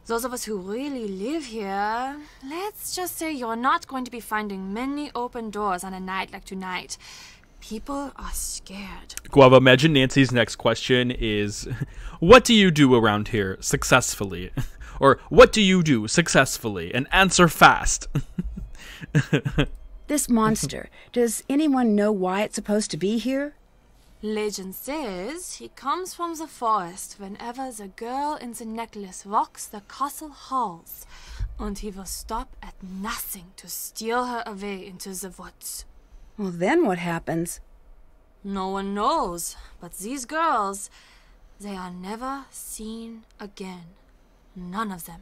Those of us who really live here, let's just say you're not going to be finding many open doors on a night like tonight. People are scared. Guava, imagine Nancy's next question is What do you do around here successfully? Or what do you do successfully? And answer fast. This monster, does anyone know why it's supposed to be here? Legend says he comes from the forest whenever the girl in the necklace walks the castle halls, and he will stop at nothing to steal her away into the woods. Well, then what happens? No one knows, but these girls, they are never seen again. None of them.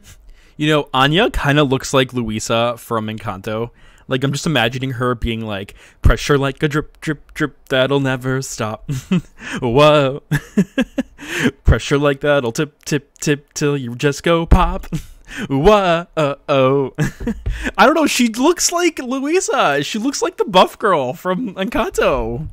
You know, Anya kind of looks like Luisa from Encanto. Like I'm just imagining her being like pressure like a drip drip drip that'll never stop. Whoa. pressure like that'll tip tip tip till you just go pop. Whoa Uh, oh. I don't know, she looks like Luisa. She looks like the buff girl from Encanto.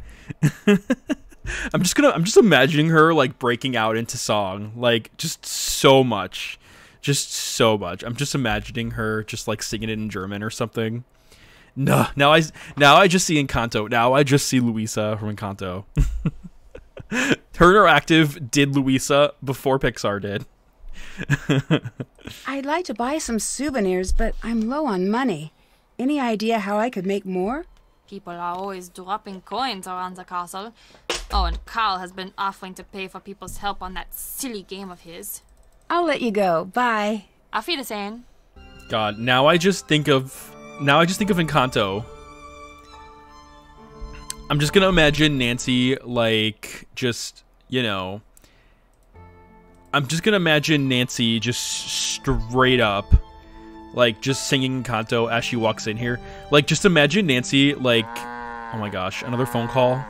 I'm just gonna I'm just imagining her like breaking out into song. Like just so much. Just so much. I'm just imagining her just like singing it in German or something. No, now I now I just see Encanto. Now I just see Luisa from Encanto. Her Interactive did Luisa before Pixar did. I'd like to buy some souvenirs, but I'm low on money. Any idea how I could make more? People are always dropping coins around the castle. Oh, and Carl has been offering to pay for people's help on that silly game of his. I'll let you go. Bye. Auf Wiedersehen. God, now I just think of now I just think of Encanto. I'm just gonna imagine Nancy like just you know. I'm just gonna imagine Nancy just straight up, like just singing Encanto as she walks in here. Like just imagine Nancy like, oh my gosh, another phone call.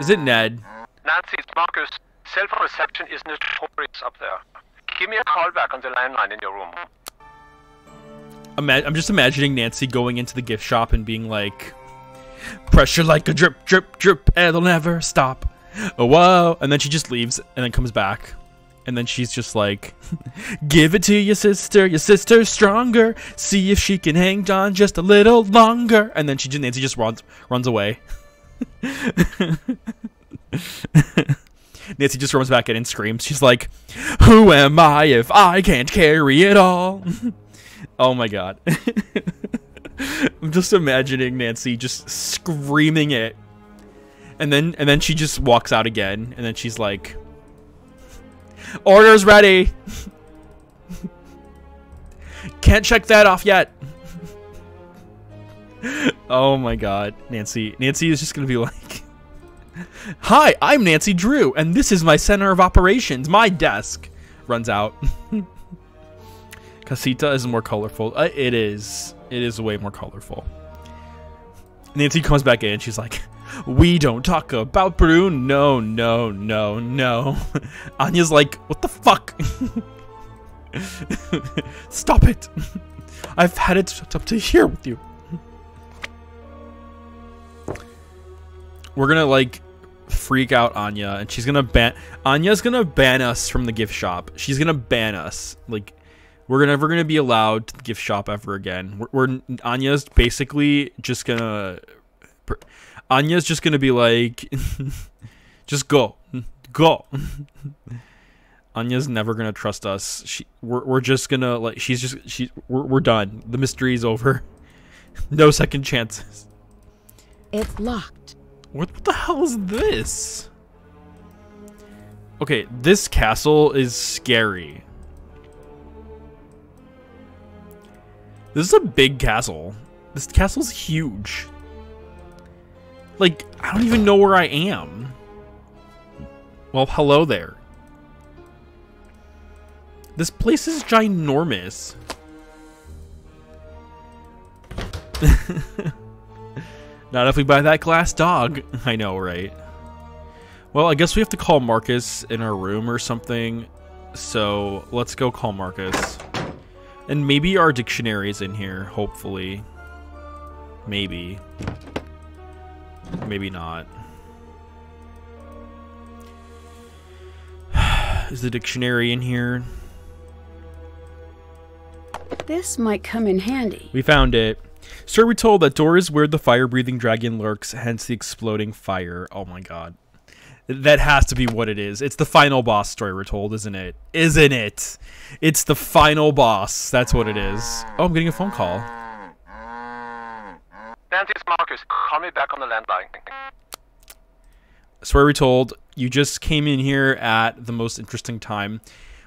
Is it Ned? Nancy, it's Marcus. Cell phone reception is notorious up there. Give me a call back on the landline in your room. I'm just imagining Nancy going into the gift shop and being like, pressure like a drip, drip, drip, it'll never stop. Oh, whoa. And then she just leaves and then comes back. And then she's just like, give it to your sister, your sister's stronger. See if she can hang on just a little longer. And then she just Nancy just runs runs away. Nancy just runs back in and screams. She's like, Who am I if I can't carry it all? oh my god. I'm just imagining Nancy just screaming it. And then and then she just walks out again and then she's like Orders ready. Can't check that off yet. oh my god, Nancy. Nancy is just going to be like Hi, I'm Nancy Drew, and this is my center of operations, my desk. Runs out. Casita is more colorful. Uh, it is. It is way more colorful. Nancy comes back in. She's like, "We don't talk about Bruno. No, no, no, no." Anya's like, "What the fuck? Stop it! I've had it up to here with you." We're gonna like freak out Anya, and she's gonna ban. Anya's gonna ban us from the gift shop. She's gonna ban us. Like, we're never gonna be allowed to the gift shop ever again. We're, we're Anya's basically just gonna. Anya's just gonna be like, just go, go. Anya's never gonna trust us. She, we're, we're just gonna like, she's just she. We're, we're done. The mystery is over. no second chances. It's locked. What the hell is this? Okay, this castle is scary. This is a big castle. This castle's huge. Like, I don't even know where I am. Well, hello there. This place is ginormous. Not if we buy that glass dog. I know, right? Well, I guess we have to call Marcus in our room or something. So let's go call Marcus. And maybe our dictionary is in here, hopefully. Maybe. Maybe not. is the dictionary in here? This might come in handy. We found it. Sir, we're told that door is where the fire-breathing dragon lurks, hence the exploding fire. Oh my god. That has to be what it is. It's the final boss story we're told, isn't it? Isn't it? It's the final boss. That's what it is. Oh, I'm getting a phone call. It's Marcus. Call me back on the landline. Swear we told, you just came in here at the most interesting time.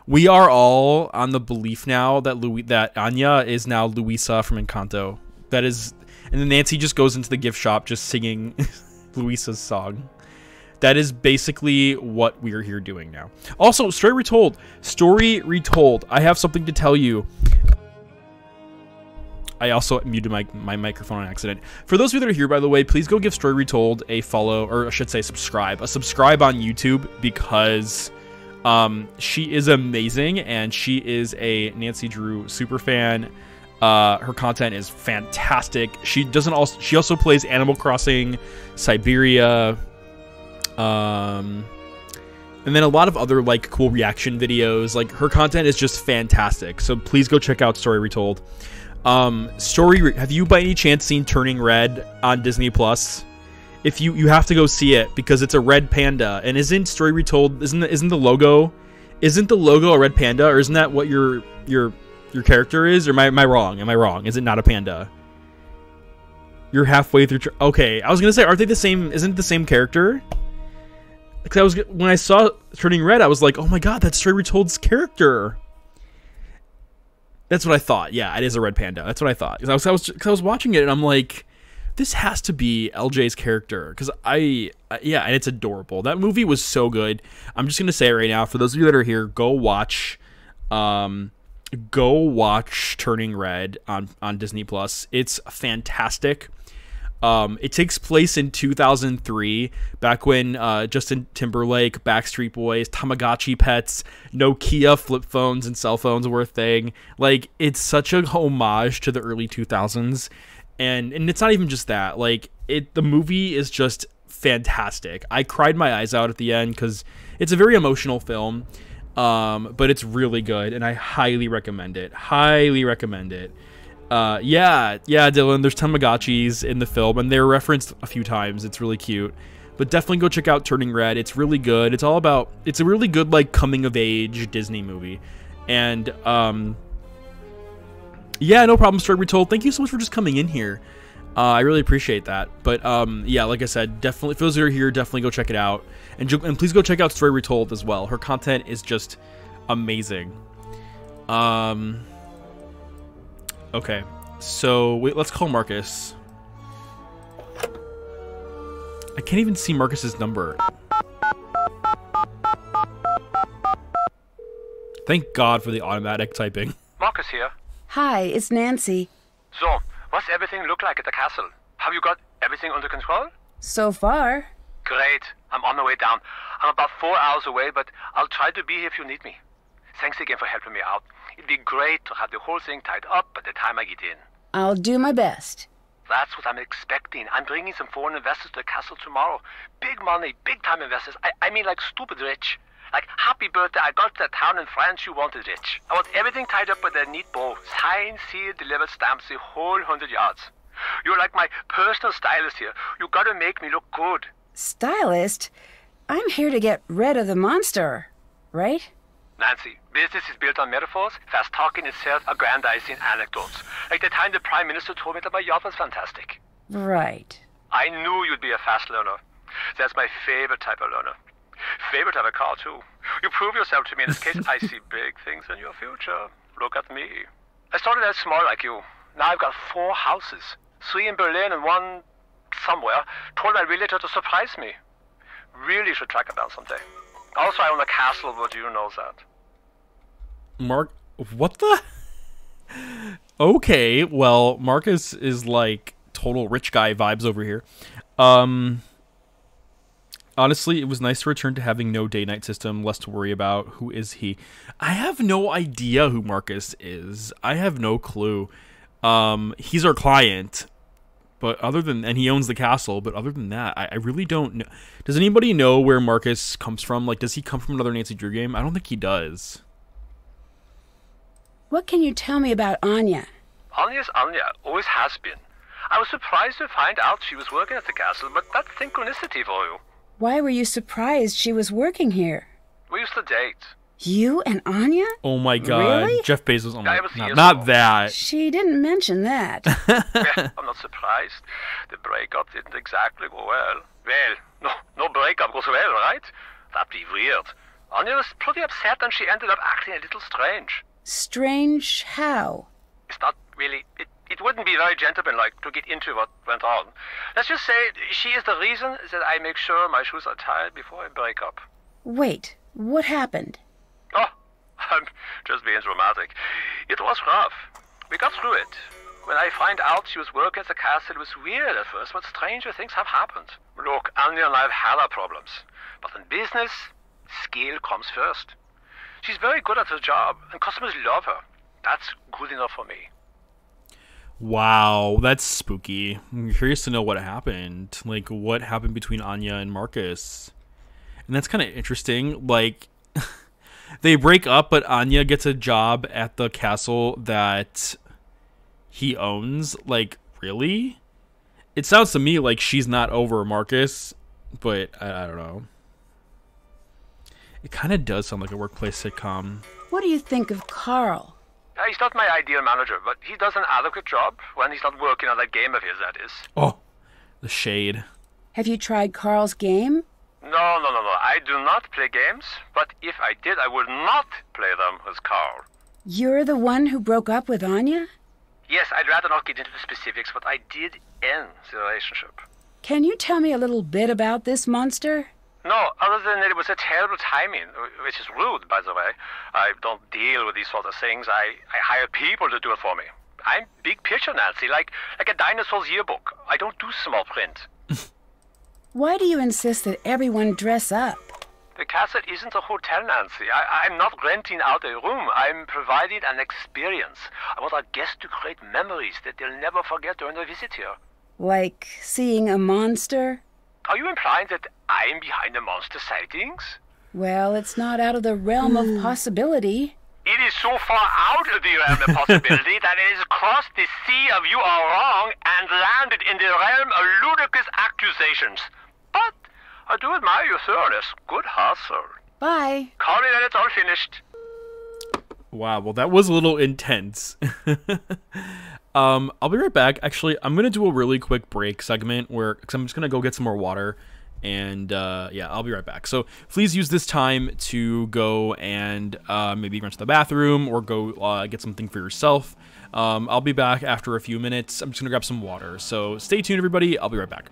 We are all on the belief now that Louis that Anya is now Luisa from Encanto. That is, and then Nancy just goes into the gift shop just singing Luisa's song. That is basically what we are here doing now. Also, story retold. Story retold. I have something to tell you. I also muted my, my microphone on accident. For those of you that are here, by the way, please go give Story Retold a follow, or I should say subscribe, a subscribe on YouTube because um, she is amazing and she is a Nancy Drew super fan. Uh, her content is fantastic. She doesn't also she also plays Animal Crossing, Siberia, um, and then a lot of other like cool reaction videos. Like her content is just fantastic. So please go check out Story Retold. Um, Story, have you by any chance seen Turning Red on Disney Plus? If you you have to go see it because it's a red panda and isn't Story Retold isn't isn't the logo isn't the logo a red panda or isn't that what your your your character is or am I, am I wrong? Am I wrong? Is it not a panda? You're halfway through. Okay, I was gonna say, aren't they the same? Isn't it the same character? Because I was when I saw Turning Red, I was like, oh my god, that's Story Retold's character. That's what I thought. Yeah, it is a red panda. That's what I thought. Because I was, I was, cause I was watching it and I'm like, this has to be LJ's character. Because I, uh, yeah, and it's adorable. That movie was so good. I'm just gonna say it right now. For those of you that are here, go watch, um, go watch Turning Red on on Disney Plus. It's fantastic. Um, it takes place in 2003, back when uh, Justin Timberlake, Backstreet Boys, Tamagotchi pets, Nokia flip phones and cell phones were a thing. Like, it's such a homage to the early 2000s, and and it's not even just that. Like, it the movie is just fantastic. I cried my eyes out at the end because it's a very emotional film, um, but it's really good, and I highly recommend it. Highly recommend it. Uh, yeah, yeah, Dylan. There's Tamagotchis in the film, and they're referenced a few times. It's really cute. But definitely go check out Turning Red. It's really good. It's all about. It's a really good like coming of age Disney movie, and um, yeah, no problem. Story retold. Thank you so much for just coming in here. Uh, I really appreciate that. But um, yeah, like I said, definitely, for those who are here, definitely go check it out, and jo- and please go check out Story Retold as well. Her content is just amazing. Um. Okay, so wait, let's call Marcus. I can't even see Marcus's number. Thank God for the automatic typing. Marcus here. Hi, it's Nancy. So, what's everything look like at the castle? Have you got everything under control? So far, Great. I'm on the way down. I'm about four hours away, but I'll try to be here if you need me. Thanks again for helping me out. It'd be great to have the whole thing tied up by the time I get in. I'll do my best. That's what I'm expecting. I'm bringing some foreign investors to the castle tomorrow. Big money, big time investors. I, I mean, like stupid rich. Like, happy birthday, I got that town in France you wanted rich. I want everything tied up with a neat bow. Signed, sealed, delivered stamps, the whole hundred yards. You're like my personal stylist here. You gotta make me look good. Stylist? I'm here to get rid of the monster, right? Nancy, business is built on metaphors, fast talking itself, aggrandizing anecdotes. Like the time the Prime Minister told me that my yacht was fantastic. Right. I knew you'd be a fast learner. That's my favorite type of learner. Favorite type of car, too. You prove yourself to me in this case. I see big things in your future. Look at me. I started out small like you. Now I've got four houses. Three in Berlin and one somewhere. Told my realtor to surprise me. Really should track him down someday. Also, I own a castle, but you know that. Mark, what the? okay, well, Marcus is like total rich guy vibes over here. Um, honestly, it was nice to return to having no day night system, less to worry about. Who is he? I have no idea who Marcus is. I have no clue. Um, he's our client, but other than and he owns the castle. But other than that, I, I really don't know. Does anybody know where Marcus comes from? Like, does he come from another Nancy Drew game? I don't think he does. What can you tell me about Anya? Anya's Anya, always has been. I was surprised to find out she was working at the castle, but that's synchronicity for you. Why were you surprised she was working here? We used to date. You and Anya? Oh my god, Really? Jeff Bezos. Oh my, not, not that. She didn't mention that. yeah, I'm not surprised. The breakup didn't exactly go well. Well, no, no breakup goes well, right? That'd be weird. Anya was pretty upset and she ended up acting a little strange. Strange how? It's not really. It, it wouldn't be very gentlemanlike to get into what went on. Let's just say she is the reason that I make sure my shoes are tied before I break up. Wait, what happened? Oh, I'm just being dramatic. It was rough. We got through it. When I find out she was working at the castle, it was weird at first, but stranger things have happened. Look, Anya and I have had our problems. But in business, skill comes first. She's very good at her job, and customers love her. That's good enough for me. Wow, that's spooky. I'm curious to know what happened. Like, what happened between Anya and Marcus? And that's kind of interesting. Like, they break up, but Anja gets a job at the castle that he owns. Like, really? It sounds to me like she's not over Markus, but I, I don't know. It kind of does sound like a workplace sitcom. What do you think of Karl? Uh, he's not my ideal manager, but he does an adequate job when he's not working on that game of his, that is. Oh, the shade. Have you tried Karl's game? No, no, no, no. I do not play games, but if I did, I would not play them with Karl. You're the one who broke up with Anja? Yes, I'd rather not get into the specifics, but I did end the relationship. Can you tell me a little bit about this monster? No, other than that it was a terrible timing, which is rude, by the way. I don't deal with these sort of things. I, I hire people to do it for me. I'm big picture, Nancy, like like a dinosaur's yearbook. I don't do small print. Why do you insist that everyone dress up? The castle isn't a hotel, Nancy. I, I'm not renting out a room. I'm providing an experience. I want our guests to create memories that they'll never forget during their visit here. Like seeing a monster? Are you implying that I'm behind the monster sightings? Well, it's not out of the realm of hmm. possibility. It is so far out of the realm of possibility that it has crossed the sea of you are wrong and landed in the realm of ludicrous accusations. But I do admire your thoroughness. Good hustle. Bye. Call me when it's all finished. Wow, well that was a little intense. um, I'll be right back. Actually, I'm gonna do a really quick break segment where cause I'm just gonna go get some more water, and uh, yeah, I'll be right back. So please use this time to go and uh, maybe run to the bathroom or go uh, get something for yourself. Um, I'll be back after a few minutes. I'm just gonna grab some water. So stay tuned, everybody. I'll be right back.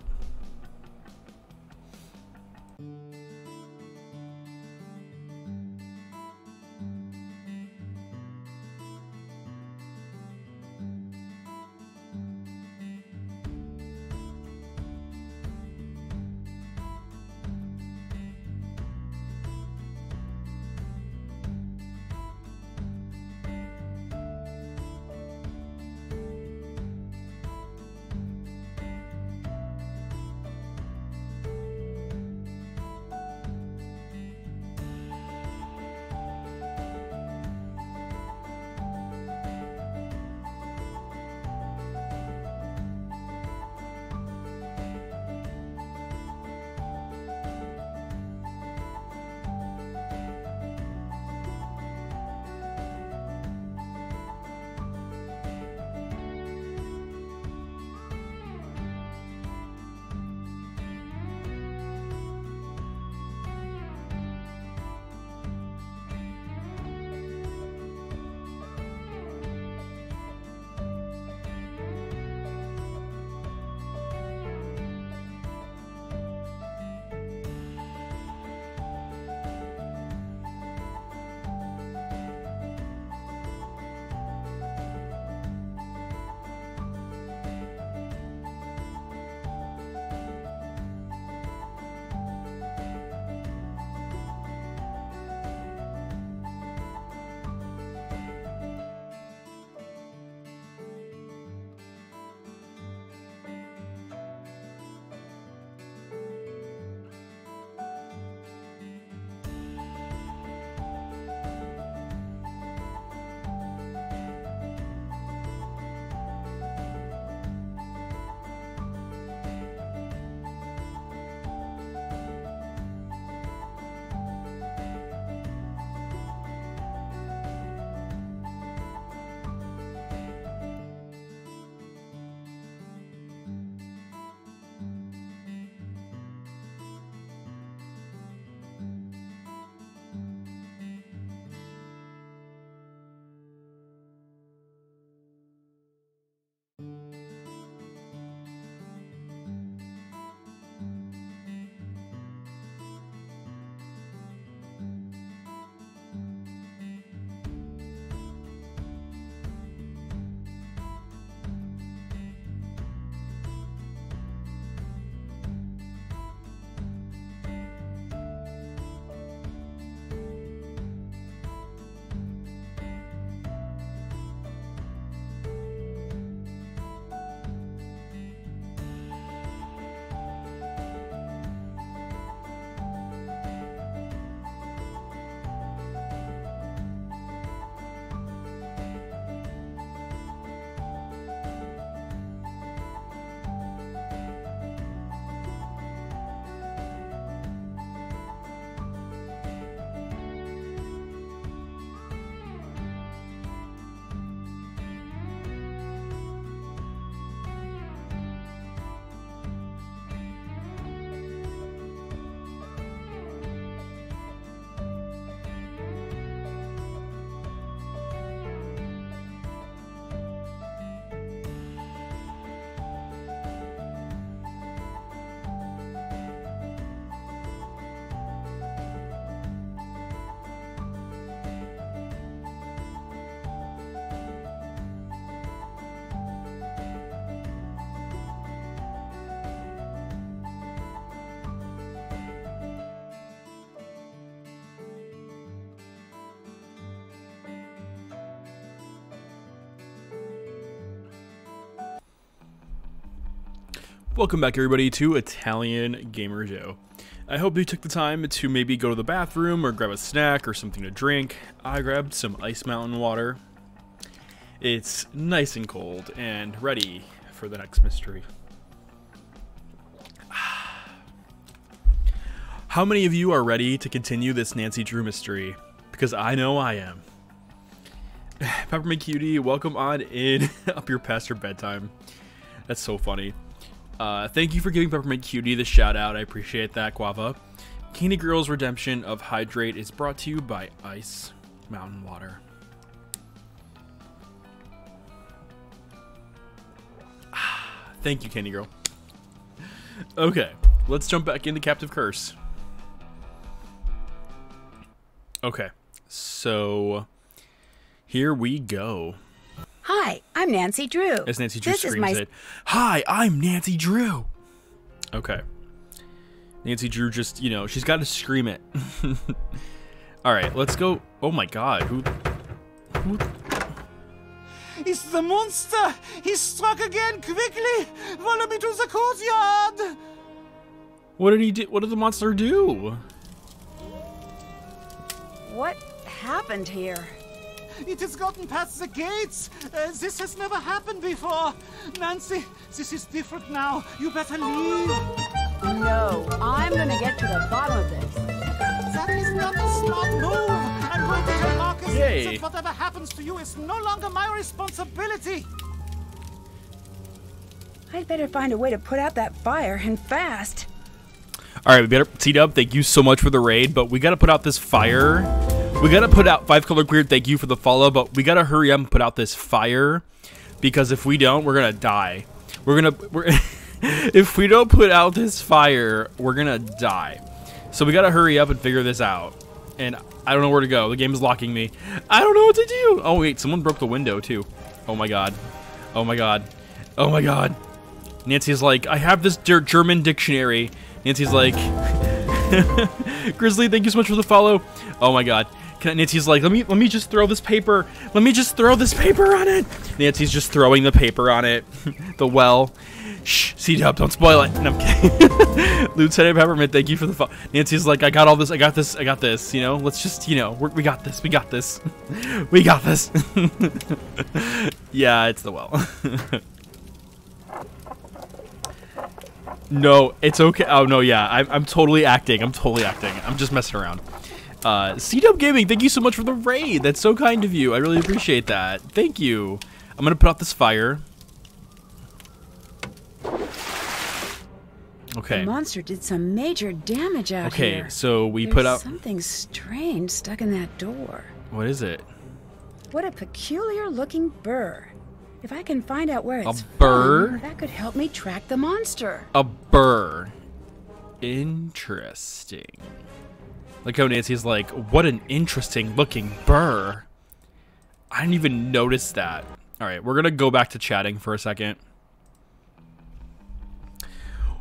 Welcome back, everybody, to Italian Gamer Joe. I hope you took the time to maybe go to the bathroom or grab a snack or something to drink. I grabbed some Ice Mountain water. It's nice and cold and ready for the next mystery. How many of you are ready to continue this Nancy Drew mystery? Because I know I am. Peppermint Cutie, welcome on in up your past your bedtime. That's so funny. Uh, thank you for giving Peppermint Cutie the shout out. I appreciate that, Guava. Candy Girl's redemption of Hydrate is brought to you by Ice Mountain Water. Thank you, Candy Girl. Okay, let's jump back into Captive Curse. Okay, so here we go. Hi, I'm Nancy Drew. As Nancy Drew this is screams my it. Hi, I'm Nancy Drew. Okay. Nancy Drew just, you know, she's got to scream it. All right, let's go. Oh my god, who who It's the monster! He struck again! Quickly! Follow me to the courtyard! What did he do? What did the monster do? What happened here? It has gotten past the gates! Uh, this has never happened before! Nancy, this is different now. You better leave! No, I'm gonna get to the bottom of this. That is not a smart move! I'm going to tell Markus Yay. that whatever happens to you is no longer my responsibility! I'd better find a way to put out that fire and fast. All right, we better C Dub. Thank you so much for the raid, but we got to put out this fire. We got to put out five color queer. Thank you for the follow, but we got to hurry up and put out this fire because if we don't, we're gonna die. We're gonna we're if we don't put out this fire, we're gonna die. So we got to hurry up and figure this out. And I don't know where to go. The game is locking me. I don't know what to do. Oh wait, someone broke the window too. Oh my god. Oh my god. Oh my god. Nancy's like, I have this German dictionary. Nancy's like, Grizzly, thank you so much for the follow. Oh my god. Nancy's like, let me let me just throw this paper. Let me just throw this paper on it. Nancy's just throwing the paper on it. the well. Shh, C Dub, don't spoil it. No, I'm kidding. Lieutenant Peppermint, thank you for the. Nancy's like, I got all this. I got this. I got this. You know, let's just, you know, we got this. We got this. we got this. yeah, it's the well. No, it's okay. Oh no, yeah, I'm, I'm totally acting. I'm totally acting. I'm just messing around. Uh, CW Gaming, thank you so much for the raid. That's so kind of you. I really appreciate that. Thank you. I'm gonna put out this fire. Okay. The monster did some major damage out Okay, here. so we There's put out. something strange stuck in that door. What is it? What a peculiar looking burr. If I can find out where it's burr? from, that could help me track the monster. A burr. Interesting. Like how Nancy's like, what an interesting looking burr. I didn't even notice that. All right, we're gonna go back to chatting for a second.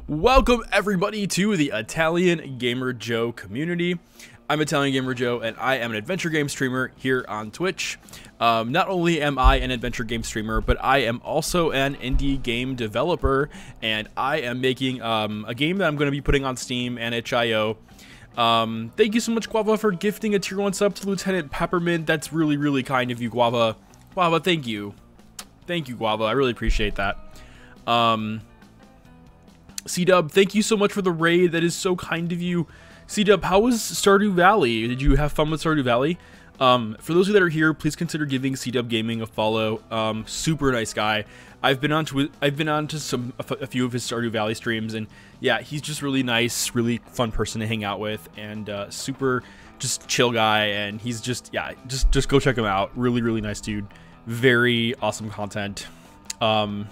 Welcome everybody to the Italian Gamer Joe community. I'm Italian Gamer Joe, and I am an adventure game streamer here on Twitch. Um, not only am I an adventure game streamer, but I am also an indie game developer, and I am making um, a game that I'm going to be putting on Steam and itch.io. Um, thank you so much, Guava, for gifting a tier 1 sub to Lieutenant Peppermint. That's really, really kind of you, Guava. Guava, thank you. Thank you, Guava. I really appreciate that. Um, C-Dub, thank you so much for the raid. That is so kind of you. C-Dub, how was Stardew Valley? Did you have fun with Stardew Valley? Um, for those that are here, please consider giving C-Dub Gaming a follow. Um, super nice guy. I've been on to I've been on to some a, few of his Stardew Valley streams, and yeah, he's just really nice, really fun person to hang out with, and uh, super just chill guy. And he's just yeah, just just go check him out. Really really nice dude. Very awesome content. Um,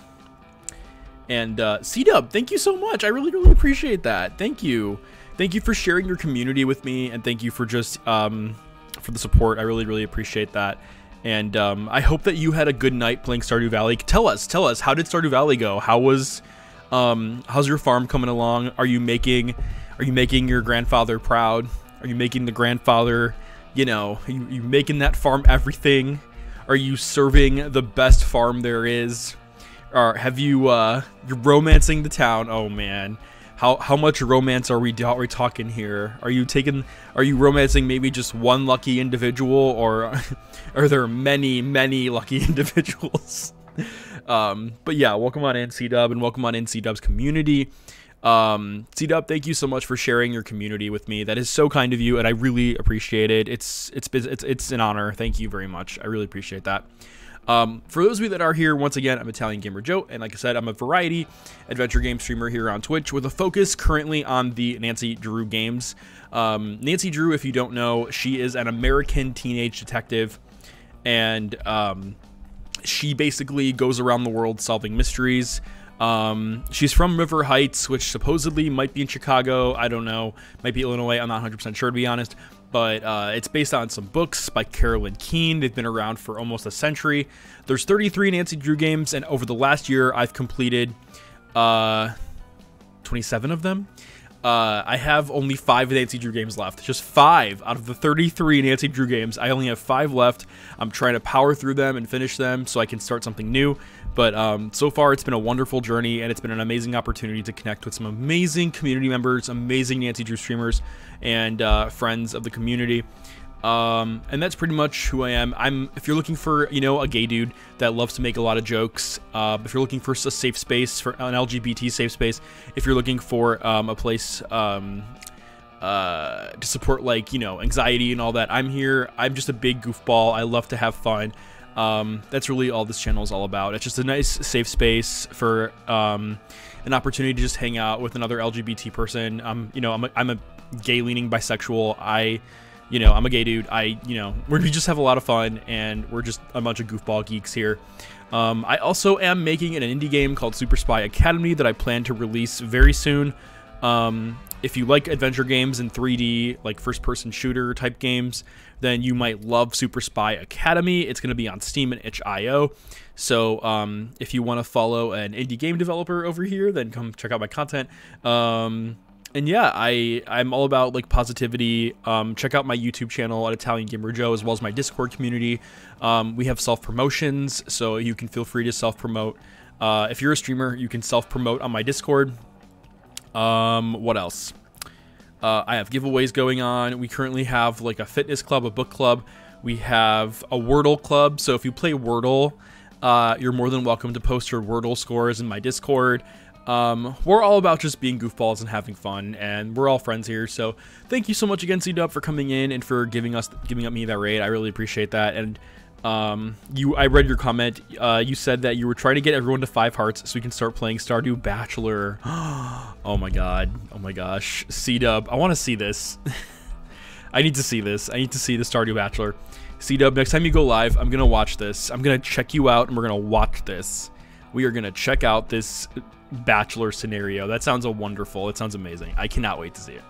and uh, C-Dub, thank you so much. I really really appreciate that. Thank you. Thank you for sharing your community with me, and thank you for just um, for the support. I really, really appreciate that. And um, I hope that you had a good night playing Stardew Valley. Tell us, tell us, how did Stardew Valley go? How was, um, how's your farm coming along? Are you making, are you making your grandfather proud? Are you making the grandfather, you know, you, you making that farm everything? Are you serving the best farm there is? Or have you uh you're romancing the town? Oh man. How how much romance are we are we talking here? Are you taking are you romancing maybe just one lucky individual or are there many many lucky individuals? um but yeah, welcome on in C-Dub and welcome on in C-Dub's community. Um, C-Dub, thank you so much for sharing your community with me. That is so kind of you, and I really appreciate it. It's it's it's it's an honor. Thank you very much. I really appreciate that. Um, for those of you that are here, once again, I'm Italian Gamer Joe, and like I said, I'm a variety adventure game streamer here on Twitch with a focus currently on the Nancy Drew games. Um, Nancy Drew, if you don't know, she is an American teenage detective, and um, she basically goes around the world solving mysteries. Um, she's from River Heights, which supposedly might be in Chicago. I don't know. Might be Illinois. I'm not 100% sure, to be honest. But uh, it's based on some books by Carolyn Keene. They've been around for almost a century. There's 33 Nancy Drew games, and over the last year, I've completed uh, 27 of them. Uh, I have only five Nancy Drew games left. Just five out of the 33 Nancy Drew games. I only have five left. I'm trying to power through them and finish them so I can start something new. But um, so far, it's been a wonderful journey, and it's been an amazing opportunity to connect with some amazing community members, amazing Nancy Drew streamers, and uh, friends of the community. Um, and that's pretty much who I am. I'm if you're looking for you know a gay dude that loves to make a lot of jokes, uh, if you're looking for a safe space for an LGBT safe space, if you're looking for um, a place um, uh, to support like you know anxiety and all that, I'm here. I'm just a big goofball. I love to have fun. Um, that's really all this channel is all about. It's just a nice, safe space for um, an opportunity to just hang out with another LGBT person. Um, you know, I'm a, I'm a gay-leaning bisexual. I, you know, I'm a gay dude. I, you know, we just have a lot of fun, and we're just a bunch of goofball geeks here. Um, I also am making an indie game called Super Spy Academy that I plan to release very soon. Um, if you like adventure games in 3D, like first person shooter type games, then you might love Super Spy Academy. It's going to be on Steam and itch.io. So um, if you want to follow an indie game developer over here, then come check out my content. Um, and yeah, I I'm all about like positivity. Um, check out my YouTube channel at Italian Gamer Joe as well as my Discord community. Um, we have self promotions, so you can feel free to self promote. Uh, if you're a streamer, you can self promote on my Discord. Um, what else? Uh, I have giveaways going on. We currently have like a fitness club, a book club. We have a Wordle club. So if you play Wordle, uh, you're more than welcome to post your Wordle scores in my Discord. Um, we're all about just being goofballs and having fun, and we're all friends here. So thank you so much again, C Dub, for coming in and for giving us giving up me that raid. I really appreciate that. And um, you, I read your comment. Uh, you said that you were trying to get everyone to five hearts so we can start playing Stardew Bachelor. oh my god. Oh my gosh. C Dub, I want to see this. I need to see this. I need to see the Stardew Bachelor. C Dub, next time you go live, I'm gonna watch this. I'm gonna check you out, and we're gonna watch this. We are gonna check out this Bachelor scenario. That sounds a wonderful. It sounds amazing. I cannot wait to see it.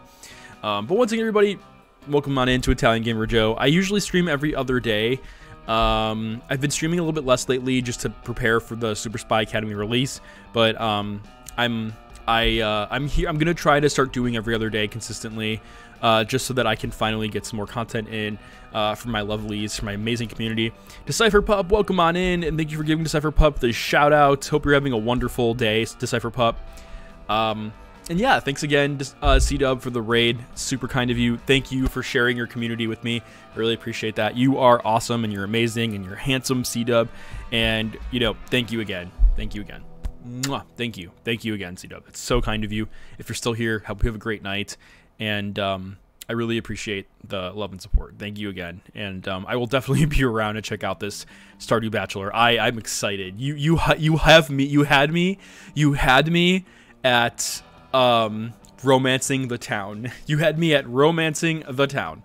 Um, but once again, everybody, welcome on into Italian Gamer Joe. I usually stream every other day. Um, I've been streaming a little bit less lately just to prepare for the Super Spy Academy release, but um, I'm I uh, I'm here. I'm gonna try to start doing every other day consistently, uh, just so that I can finally get some more content in uh, for my lovelies, for my amazing community. Decipher Pup, welcome on in, and thank you for giving Decipher Pup the shout out. Hope you're having a wonderful day, Decipher Pup. Um, and yeah, thanks again, uh, C Dub, for the raid. Super kind of you. Thank you for sharing your community with me. I really appreciate that. You are awesome and you're amazing and you're handsome, C Dub. And, you know, thank you again. Thank you again. Mwah. Thank you. Thank you again, C Dub. It's so kind of you. If you're still here, hope you have a great night. And um, I really appreciate the love and support. Thank you again. And um, I will definitely be around to check out this Stardew Bachelor. I, I'm excited. You you you have me. You had me. You had me at um, romancing the town. You had me at romancing the town.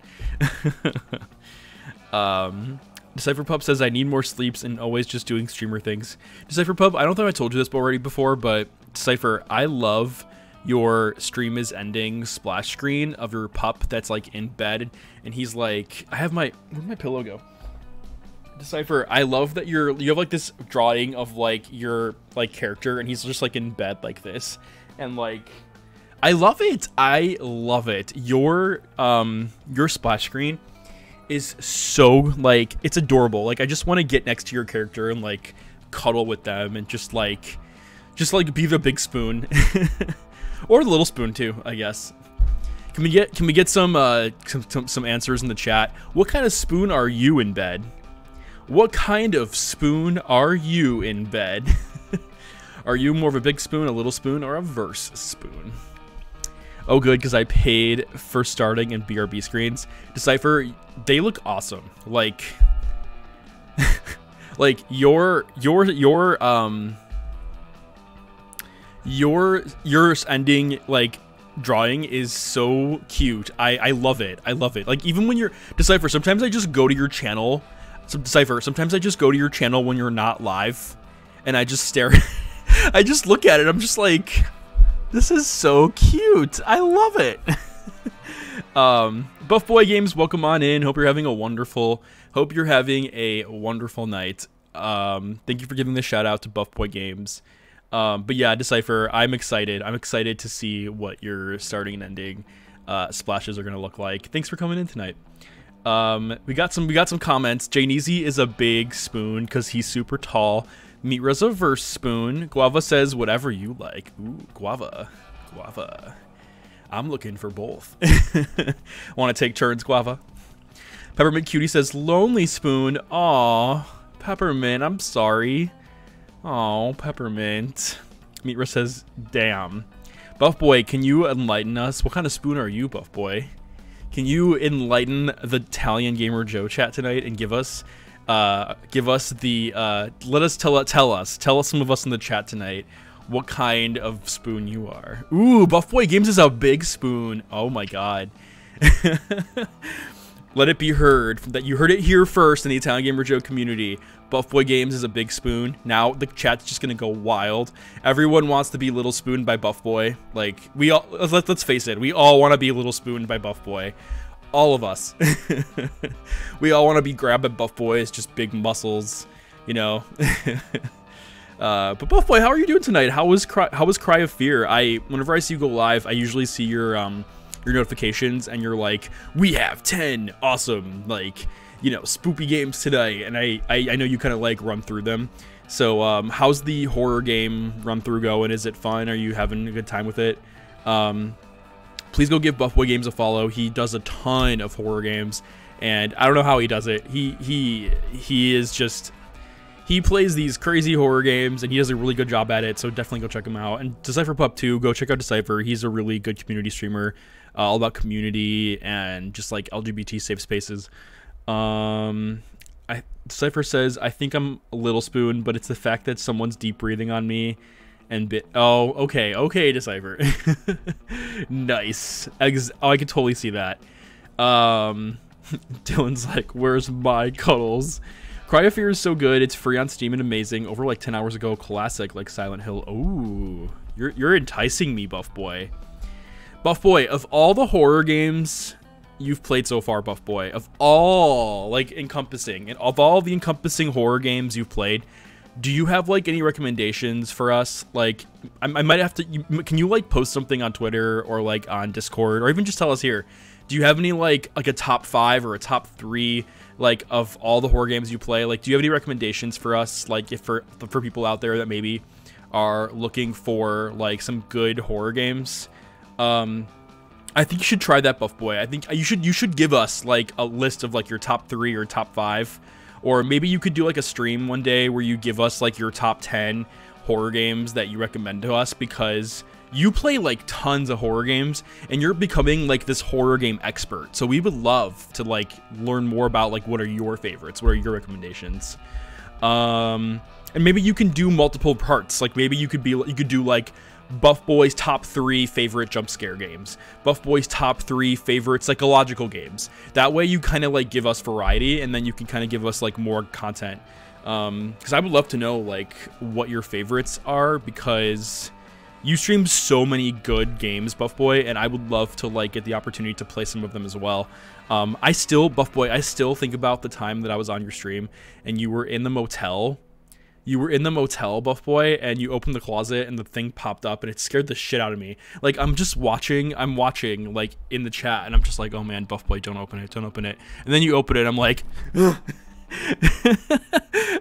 um, Decipher Pup says I need more sleeps and always just doing streamer things. Decipher Pup, I don't think I told you this already before, but Decipher, I love your stream is ending splash screen of your pup that's like in bed and he's like I have my where'd my pillow go? Decipher, I love that you're you have like this drawing of like your like character and he's just like in bed like this and like I love it. I love it. Your um your splash screen is so like it's adorable. Like I just want to get next to your character and like cuddle with them and just like just like be the big spoon or the little spoon too i guess can we get can we get some uh some, some, some answers in the chat what kind of spoon are you in bed what kind of spoon are you in bed are you more of a big spoon a little spoon or a verse spoon oh good because i paid for starting in brb screens decipher they look awesome like like your your your um your your ending like drawing is so cute. I I love it. I love it. Like even when you're Decipher, sometimes I just go to your channel. Some Decipher, sometimes I just go to your channel when you're not live and I just stare I just look at it. I'm just like this is so cute. I love it. um Buff Boy Games, welcome on in. Hope you're having a wonderful hope you're having a wonderful night. Um thank you for giving the shout out to Buff Boy Games. Um, but yeah, Decipher, I'm excited. I'm excited to see what your starting and ending uh, splashes are gonna look like. Thanks for coming in tonight. Um, we got some we got some comments. Jayneezy is a big spoon because he's super tall. Mitra's a verse spoon. Guava says whatever you like. Ooh, guava, guava. I'm looking for both. Want to take turns, guava? Peppermint Cutie says lonely spoon. Aw, Peppermint. I'm sorry. Oh, Peppermint. Mitra says, damn. Buff Boy, can you enlighten us? What kind of spoon are you, Buff Boy? Can you enlighten the Italian Gamer Joe chat tonight and give us uh give us the uh let us tell tell us tell us some of us in the chat tonight what kind of spoon you are. Ooh, Buff Boy Games is a big spoon. Oh my god. Let it be heard that you heard it here first in the Italian Gamer Joe community. Buff Boy Games is a big spoon. Now the chat's just gonna go wild. Everyone wants to be Little Spoon by Buff Boy. Like we all let, let's face it, we all want to be Little Spoon by Buff Boy. All of us. we all want to be grabbed by Buff Boys, just big muscles, you know. uh, but Buff Boy, how are you doing tonight? How was Cry, how was Cry of Fear? I whenever I see you go live, I usually see your um your notifications and you're like, we have 10 awesome like you know, spoopy games today, and I, I, I know you kind of like run through them. So, um, how's the horror game run through going? Is it fun? Are you having a good time with it? Um, please go give Buff Boy Games a follow. He does a ton of horror games, and I don't know how he does it. He he he is just he plays these crazy horror games, and he does a really good job at it. So definitely go check him out. And Decipher Pup too. Go check out Decipher. He's a really good community streamer, uh, all about community and just like LGBT safe spaces. Um, I Cipher says I think I'm a little spoon, but it's the fact that someone's deep breathing on me, and bit. Oh, okay, okay, Decipher. nice. Ex- oh, I can totally see that. Um, Dylan's like, "Where's my cuddles?" Cry of Fear is so good. It's free on Steam and amazing. Over like 10 hours ago, classic like Silent Hill. Ooh, you're you're enticing me, Buff Boy. Buff Boy, of all the horror games you've played so far, Buff Boy, of all like encompassing and of all the encompassing horror games you've played, do you have like any recommendations for us? Like, I, I might have to. You, can you like post something on Twitter or like on Discord or even just tell us here? Do you have any like like a top five or a top three like of all the horror games you play? Like, do you have any recommendations for us? Like, if for for people out there that maybe are looking for like some good horror games. Um, I think you should try that, Buff Boy. I think you should you should give us like a list of like your top three or top five, or maybe you could do like a stream one day where you give us like your top ten horror games that you recommend to us because you play like tons of horror games and you're becoming like this horror game expert. So we would love to like learn more about like what are your favorites, what are your recommendations. Um, and maybe you can do multiple parts. Like maybe you could be you could do like Buff Boy's top three favorite jump scare games, Buff Boy's top three favorite psychological games. That way, you kind of like give us variety, and then you can kind of give us like more content. Um, because I would love to know like what your favorites are because you stream so many good games, Buff Boy, and I would love to like get the opportunity to play some of them as well. Um, I still, Buff Boy, I still think about the time that I was on your stream and you were in the motel you were in the motel, Buff Boy, and you opened the closet and the thing popped up and it scared the shit out of me. Like I'm just watching, I'm watching like in the chat and I'm just like, oh man, Buff Boy, don't open it, don't open it. And then you open it, I'm like, and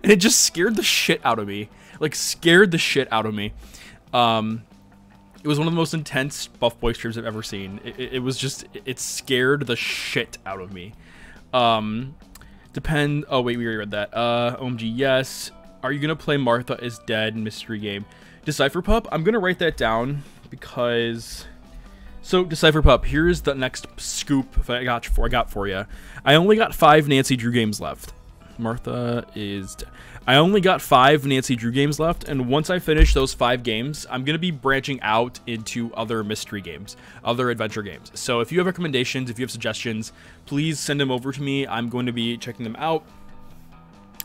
it just scared the shit out of me. Like scared the shit out of me. Um, it was one of the most intense Buff Boy streams I've ever seen. It, it, it was just it scared the shit out of me. Um, depend. Oh wait, we already read that. Uh, OMG, yes. Are you gonna play Martha is Dead mystery game? Decipher Pup. I'm gonna write that down because. So Decipher Pup, here's the next scoop I got for I got for you. I only got five Nancy Drew games left. Martha is. I only got five Nancy Drew games left, and once I finish those five games, I'm going to be branching out into other mystery games, other adventure games. So if you have recommendations, if you have suggestions, please send them over to me. I'm going to be checking them out.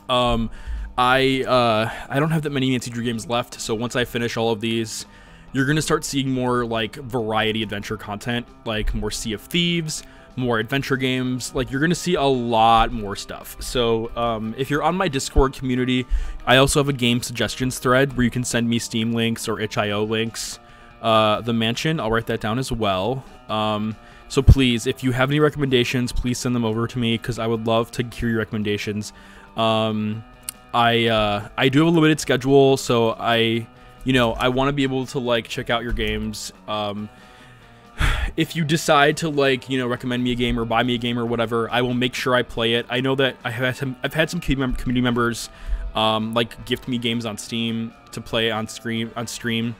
Um, I uh, I don't have that many Nancy Drew games left, so once I finish all of these, you're to start seeing more like variety adventure content, like more Sea of Thieves, more adventure games. Like you're to see a lot more stuff. So um, if you're on my Discord community, I also have a game suggestions thread where you can send me Steam links or itch.io links. Uh, the mansion, I'll write that down as well. Um, so please, if you have any recommendations, please send them over to me because I would love to hear your recommendations. Um, I uh, I do have a limited schedule, so I, you know, I want to be able to like check out your games. Um, if you decide to like you know recommend me a game or buy me a game or whatever i will make sure i play it. I know that i have had some i've had some community members um, like gift me games on steam to play on stream on stream.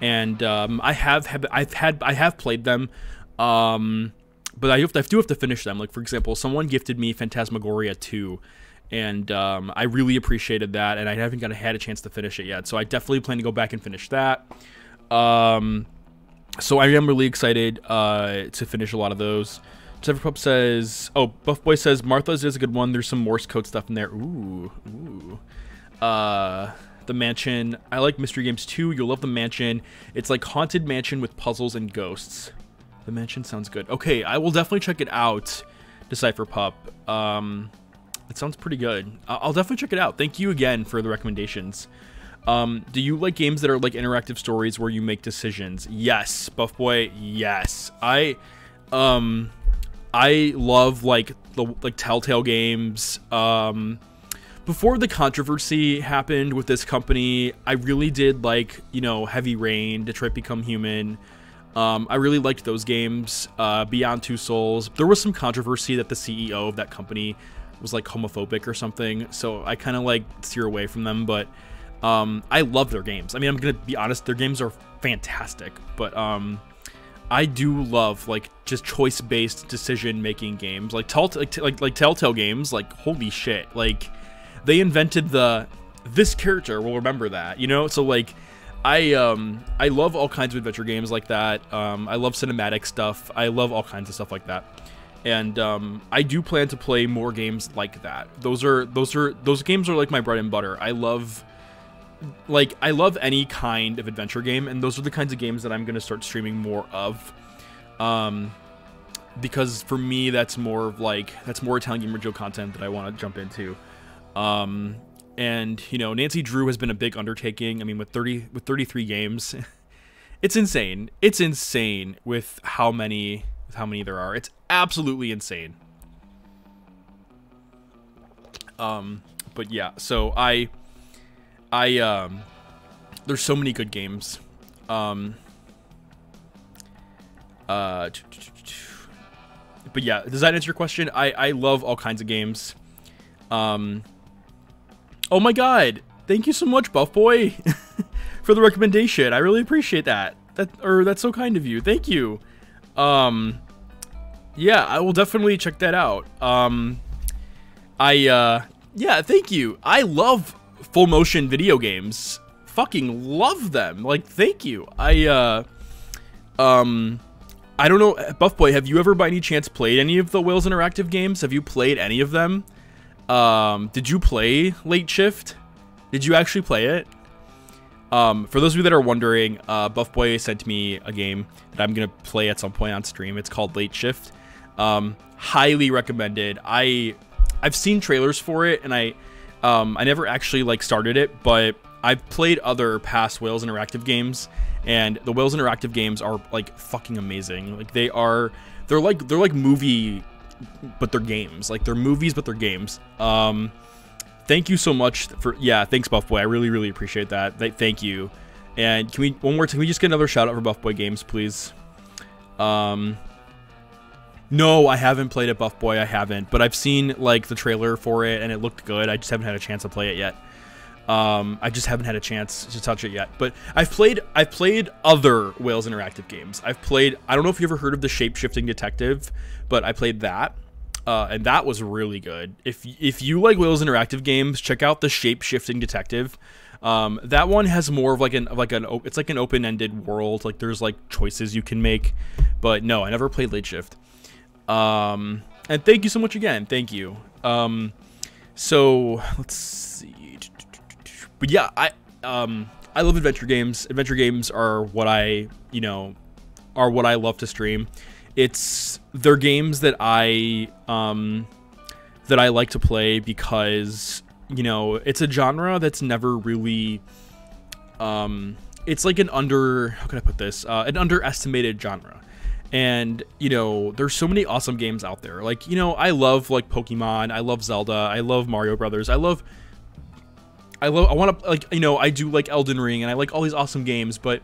And um, i have, have i've had i have played them um, but I, have to, I do have to finish them. Like for example someone gifted me phantasmagoria 2 and um, i really appreciated that and i haven't got had a chance to finish it yet so i definitely plan to go back and finish that um, so I am really excited uh, to finish a lot of those. Pup says, "Oh, Buff Boy says Martha's is a good one. There's some Morse code stuff in there. Ooh, ooh. Uh, the mansion. I like mystery games too. You'll love the mansion. It's like haunted mansion with puzzles and ghosts. The mansion sounds good. Okay, I will definitely check it out. Decipher Pup. Um, it sounds pretty good. I'll definitely check it out. Thank you again for the recommendations. Um, do you like games that are like interactive stories where you make decisions? Yes, Buff Boy. Yes, I, um, I love like the like Telltale games. Um, before the controversy happened with this company, I really did like you know Heavy Rain, Detroit Become Human. Um, I really liked those games. Uh, Beyond Two Souls. There was some controversy that the CEO of that company was like homophobic or something, so I kind of like steer away from them, but. Um, I love their games. I mean, I'm gonna be honest, their games are fantastic, but um, I do love like just choice-based decision-making games, like tell like, like like Telltale games. Like holy shit, like they invented the this character will remember that, you know. So like. I um I love all kinds of adventure games like that. Um, I love cinematic stuff. I love all kinds of stuff like that and um, I do plan to play more games like that. Those are those are those games are like my bread and butter. I love like I love any kind of adventure game, and those are the kinds of games that I'm gonna start streaming more of. Um, because for me, that's more of like that's more Italian Gamer Joe content that I want to jump into. Um, and you know, Nancy Drew has been a big undertaking. I mean, with 30 with 33 games, it's insane. It's insane with how many with how many there are. It's absolutely insane. Um, but yeah, so I I um, there's so many good games. Um, uh, but yeah, does that answer your question? I I love all kinds of games. Um, oh my god, thank you so much, Buff Boy, for the recommendation. I really appreciate that. That or that's so kind of you. Thank you. Um, yeah, I will definitely check that out. Um, I uh, yeah, thank you. I love full motion video games. Fucking love them. Like, thank you. I, uh, um, I don't know, Buff Boy, have you ever by any chance played any of the Wales Interactive games? Have you played any of them? Um, did you play Late Shift? Did you actually play it? Um, for those of you that are wondering, uh, Buff Boy sent me a game that I'm gonna play at some point on stream. It's called Late Shift. Um, highly recommended. I I've seen trailers for it, and I um, I never actually like started it, but I've played other past Wales Interactive games, and the Wales Interactive games are like fucking amazing. Like they are, they're like they're like movie, but they're games. Like they're movies, but they're games. Um, thank you so much for yeah. Thanks, Buff Boy. I really really appreciate that. Thank you. And can we one more? Can we just get another shout out for Buff Boy Games, please? Um. No, I haven't played it, Buff Boy. I haven't, but I've seen like the trailer for it, and it looked good. I just haven't had a chance to play it yet. Um, I just haven't had a chance to touch it yet. But I've played I've played other Wales Interactive games. I've played I don't know if you ever heard of the Shape Shifting Detective, but I played that. Uh, and that was really good. If if you like Wales Interactive games, check out the Shape Shifting Detective. Um, that one has more of like an like an it's like an open ended world. Like there's like choices you can make. But no, I never played Late Shift. Um, and thank you so much again. Thank you. Um, so let's see. But yeah, I um I love adventure games. Adventure games are what I you know are what I love to stream. It's they're games that I um that I like to play because you know it's a genre that's never really um it's like an under how can I put this? Uh, an underestimated genre. And you know there's so many awesome games out there. Like you know i love like pokemon. I love zelda. I love mario brothers. I love i love i want to like you know i do like elden ring and i like all these awesome games but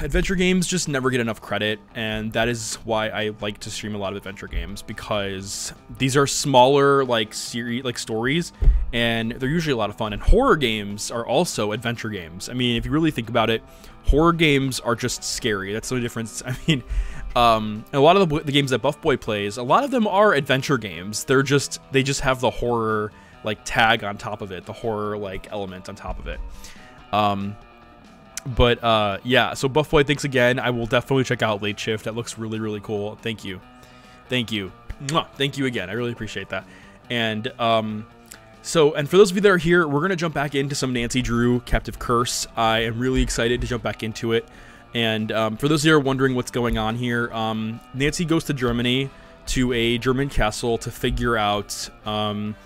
adventure games just never get enough credit and that is why i like to stream a lot of adventure games because these are smaller like series like stories and they're usually a lot of fun and horror games are also adventure games. I mean if you really think about it horror games are just scary that's the only difference i mean um, a lot of the, the games that buff boy plays a lot of them are adventure games they're just they just have the horror like tag on top of it the horror like element on top of it. Um but uh, yeah, so Buff Boy, thanks again. I will definitely check out Late Shift. That looks really, really cool. Thank you. Thank you. Mwah. Thank you again. I really appreciate that. And um, so, and for those of you that are here, we're going to jump back into some Nancy Drew Captive Curse. I am really excited to jump back into it. And um, for those of you are wondering what's going on here, um, Nancy goes to Germany to a German castle to figure out um,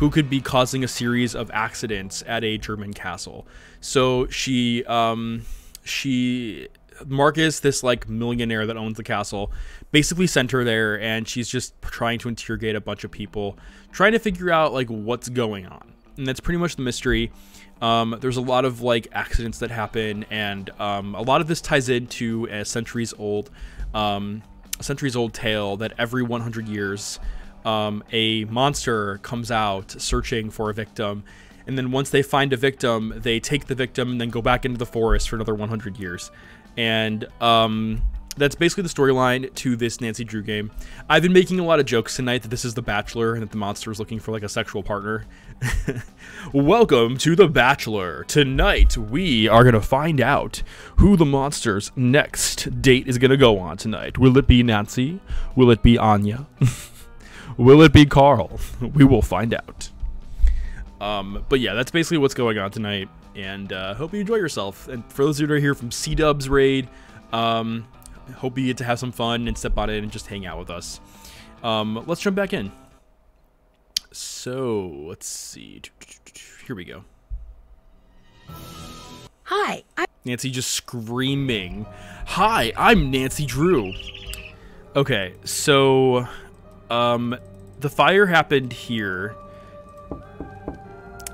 who could be causing a series of accidents at a German castle. So she um she Markus, this like millionaire that owns the castle, basically sent her there and she's just trying to interrogate a bunch of people, trying to figure out like what's going on. And that's pretty much the mystery. Um, there's a lot of like accidents that happen, and um, a lot of this ties into a centuries old, um, centuries old tale that every 100 years, um, a monster comes out searching for a victim, and then once they find a victim, they take the victim and then go back into the forest for another 100 years. And um, that's basically the storyline to this Nancy Drew game. I've been making a lot of jokes tonight that this is The Bachelor and that the monster is looking for like a sexual partner. Welcome to The Bachelor. Tonight we are going to find out who the monster's next date is going to go on tonight. Will it be Nancy? Will it be Anja? Will it be Karl? We will find out. Um, but yeah, that's basically what's going on tonight, and uh, hope you enjoy yourself. And for those of you that are here from C Dubs Raid, um, hope you get to have some fun and step on in and just hang out with us. Um, let's jump back in. So let's see. Here we go. Hi, I Nancy just screaming. Hi, I'm Nancy Drew. Okay, so um, the fire happened here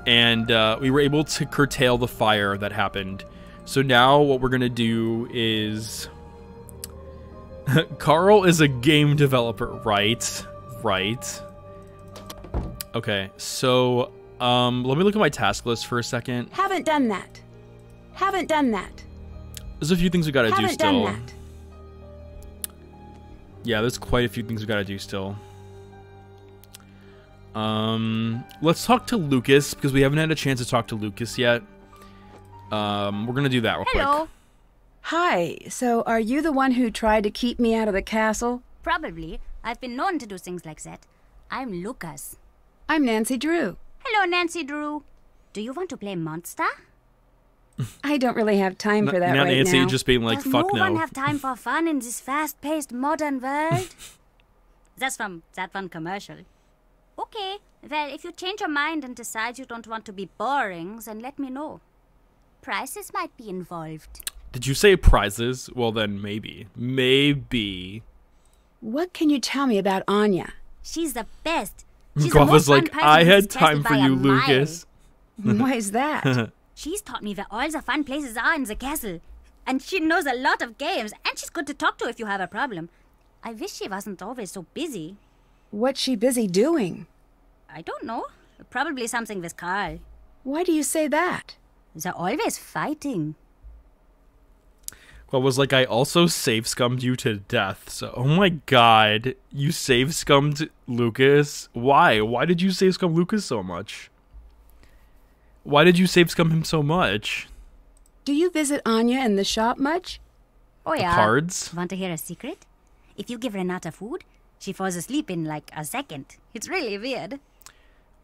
and uh, we were able to curtail the fire that happened. So now what we're gonna do is Karl is a game developer, right? Right. Okay, so um, let me look at my task list for a second. haven't done that. Haven't done that. There's a few things we gotta do Haven't still. done that. Yeah, there's quite a few things we gotta do still. Um, let's talk to Lucas because we haven't had a chance to talk to Lucas yet. Um, we're gonna do that real Hello. quick. Hi, so are you the one who tried to keep me out of the castle? Probably. I've been known to do things like that. I'm Lucas. I'm Nancy Drew. Hello, Nancy Drew. Do you want to play monster? I don't really have time for that now right Nancy now. just being like, Does "Fuck no, no." one have time for fun in this fast-paced modern world? That's from that one commercial. Okay. Well, if you change your mind and decide you don't want to be boring, then let me know. Prizes might be involved. Did you say prizes? Well, then maybe, maybe. What can you tell me about Anja? She's the best. She's the Guava's most fun like, I had time for you, Lucas. Why is that? She's taught me where all the fun places are in the castle. And she knows a lot of games, and she's good to talk to if you have a problem. I wish she wasn't always so busy. What's she busy doing? I don't know. Probably something with Karl. Why do you say that? They're always fighting. Well, was like I also save scummed you to death. So, oh my god, you save scummed Lucas. Why? Why did you save scum Lucas so much? Why did you save scum him so much? Do you visit Anja in the shop much? Oh, yeah. The Cards? Want to hear a secret? If you give Renata food, she falls asleep in like a second. It's really weird.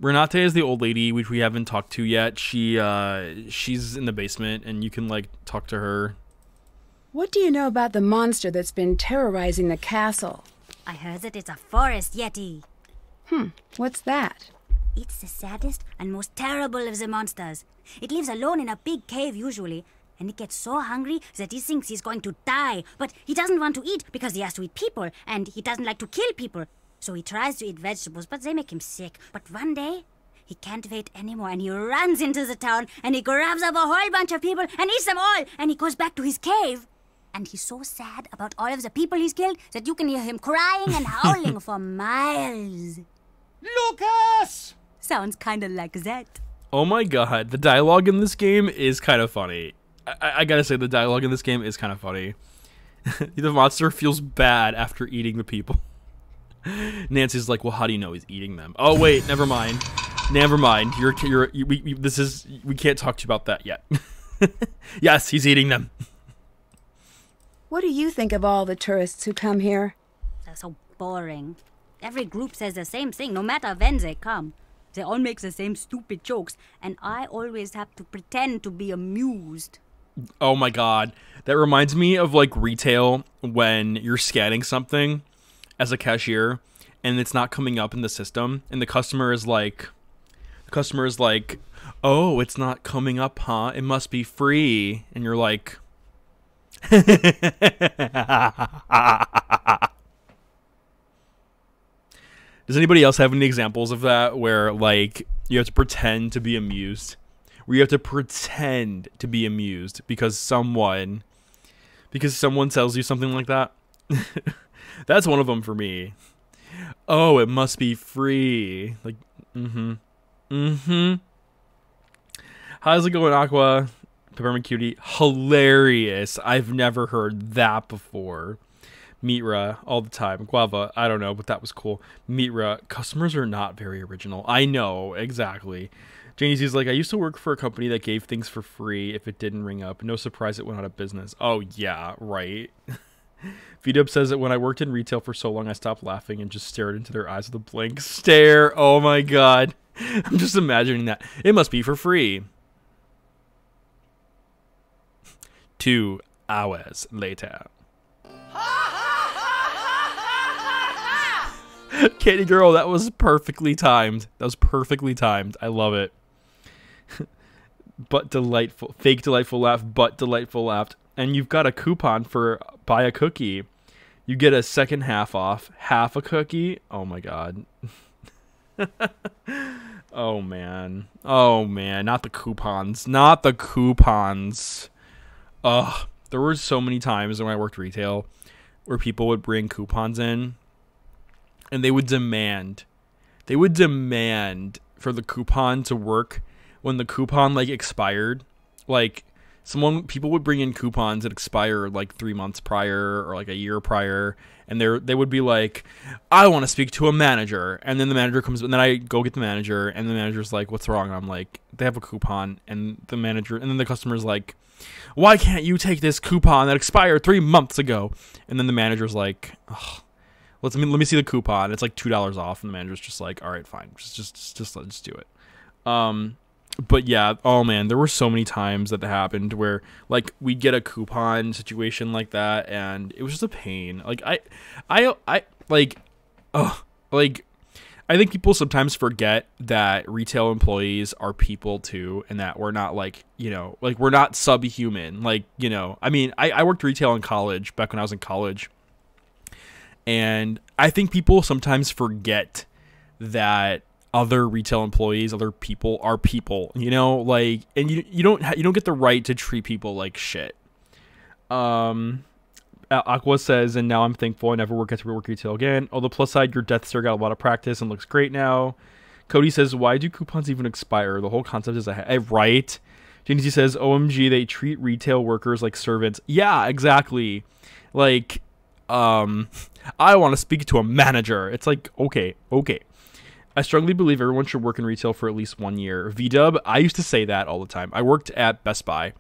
Renate is the old lady which we haven't talked to yet. She uh she's in the basement and you can like talk to her. What do you know about the monster that's been terrorizing the castle? I heard that it's a forest yeti. Hmm, what's that? It's the saddest and most terrible of the monsters. It lives alone in a big cave usually, and he gets so hungry that he thinks he's going to die. But he doesn't want to eat because he has to eat people, and he doesn't like to kill people. So he tries to eat vegetables, but they make him sick. But one day, he can't wait anymore, and he runs into the town, and he grabs up a whole bunch of people and eats them all, and he goes back to his cave. And he's so sad about all of the people he's killed that you can hear him crying and howling for miles. Lucas! Sounds kinda like that. Oh my god, the dialogue in this game is kind of funny. I, I- I gotta say, the dialogue in this game is kind of funny. the monster feels bad after eating the people. Nancy's like, "Well, how do you know he's eating them?" Oh wait, never mind. Never mind. You're you're you, we, we, this is we can't talk to you about that yet. yes, he's eating them. What do you think of all the tourists who come here? They're so boring. Every group says the same thing, no matter when they come. They all make the same stupid jokes, and I always have to pretend to be amused. Oh my god. That reminds me of like retail when you're scanning something as a cashier and it's not coming up in the system and the customer is like the customer is like, "Oh, it's not coming up, huh? It must be free." And you're like Does anybody else have any examples of that where like you have to pretend to be amused? Where you have to pretend to be amused because someone because someone tells you something like that? That's one of them for me. Oh, it must be free. Like mm mhm. Mm Mhm. How's it going, Aqua? Peppermint Cutie. Hilarious. I've never heard that before. Mitra all the time. Guava, I don't know, but that was cool. Mitra, customers are not very original. I know, exactly. Janie's is like, I used to work for a company that gave things for free if it didn't ring up. No surprise it went out of business. Oh, yeah, right. C Dub says that when I worked in retail for so long, I stopped laughing and just stared into their eyes with a blank stare. Oh my god. I'm just imagining that. It must be for free. Two hours later. Katie girl, that was perfectly timed. That was perfectly timed. I love it. But delightful, fake delightful laugh, but delightful laugh. And you've got a coupon for buy a cookie. You get a second half off, half a cookie. Oh my god. oh man. Oh man, not the coupons. Not the coupons. Ugh. There were so many times when I worked retail where people would bring coupons in and they would demand they would demand for the coupon to work when the coupon like expired like someone people would bring in coupons that expire like three months prior or like a year prior and they they would be like i want to speak to a manager and then the manager comes and then i go get the manager and the manager's like what's wrong and i'm like they have a coupon and the manager and then the customer's like why can't you take this coupon that expired three months ago and then the manager's like let's let me see the coupon. It's like two dollars off, and the manager's just like, all right, fine, just just just just let's do it. Um, but yeah, oh man, there were so many times that happened where like we'd get a coupon situation like that, and it was just a pain. Like I, I, I like, oh, like. I think people sometimes forget that retail employees are people too, and that we're not like you know, like we're not subhuman. Like you know, I mean, I, I worked retail in college back when I was in college, and I think people sometimes forget that other retail employees, other people are people, you know, like, and you you don't you don't get the right to treat people like shit. Um, Aqua says, and now I'm thankful I never work at work retail again. On the plus side, your Death Star got a lot of practice and looks great now. Cody says, why do coupons even expire? The whole concept is a ha- right. Genesee says, OMG, they treat retail workers like servants. Yeah, exactly. Like, um, I want to speak to a manager. It's like, okay, okay. I strongly believe everyone should work in retail for at least one year. C Dub, I used to say that all the time. I worked at Best Buy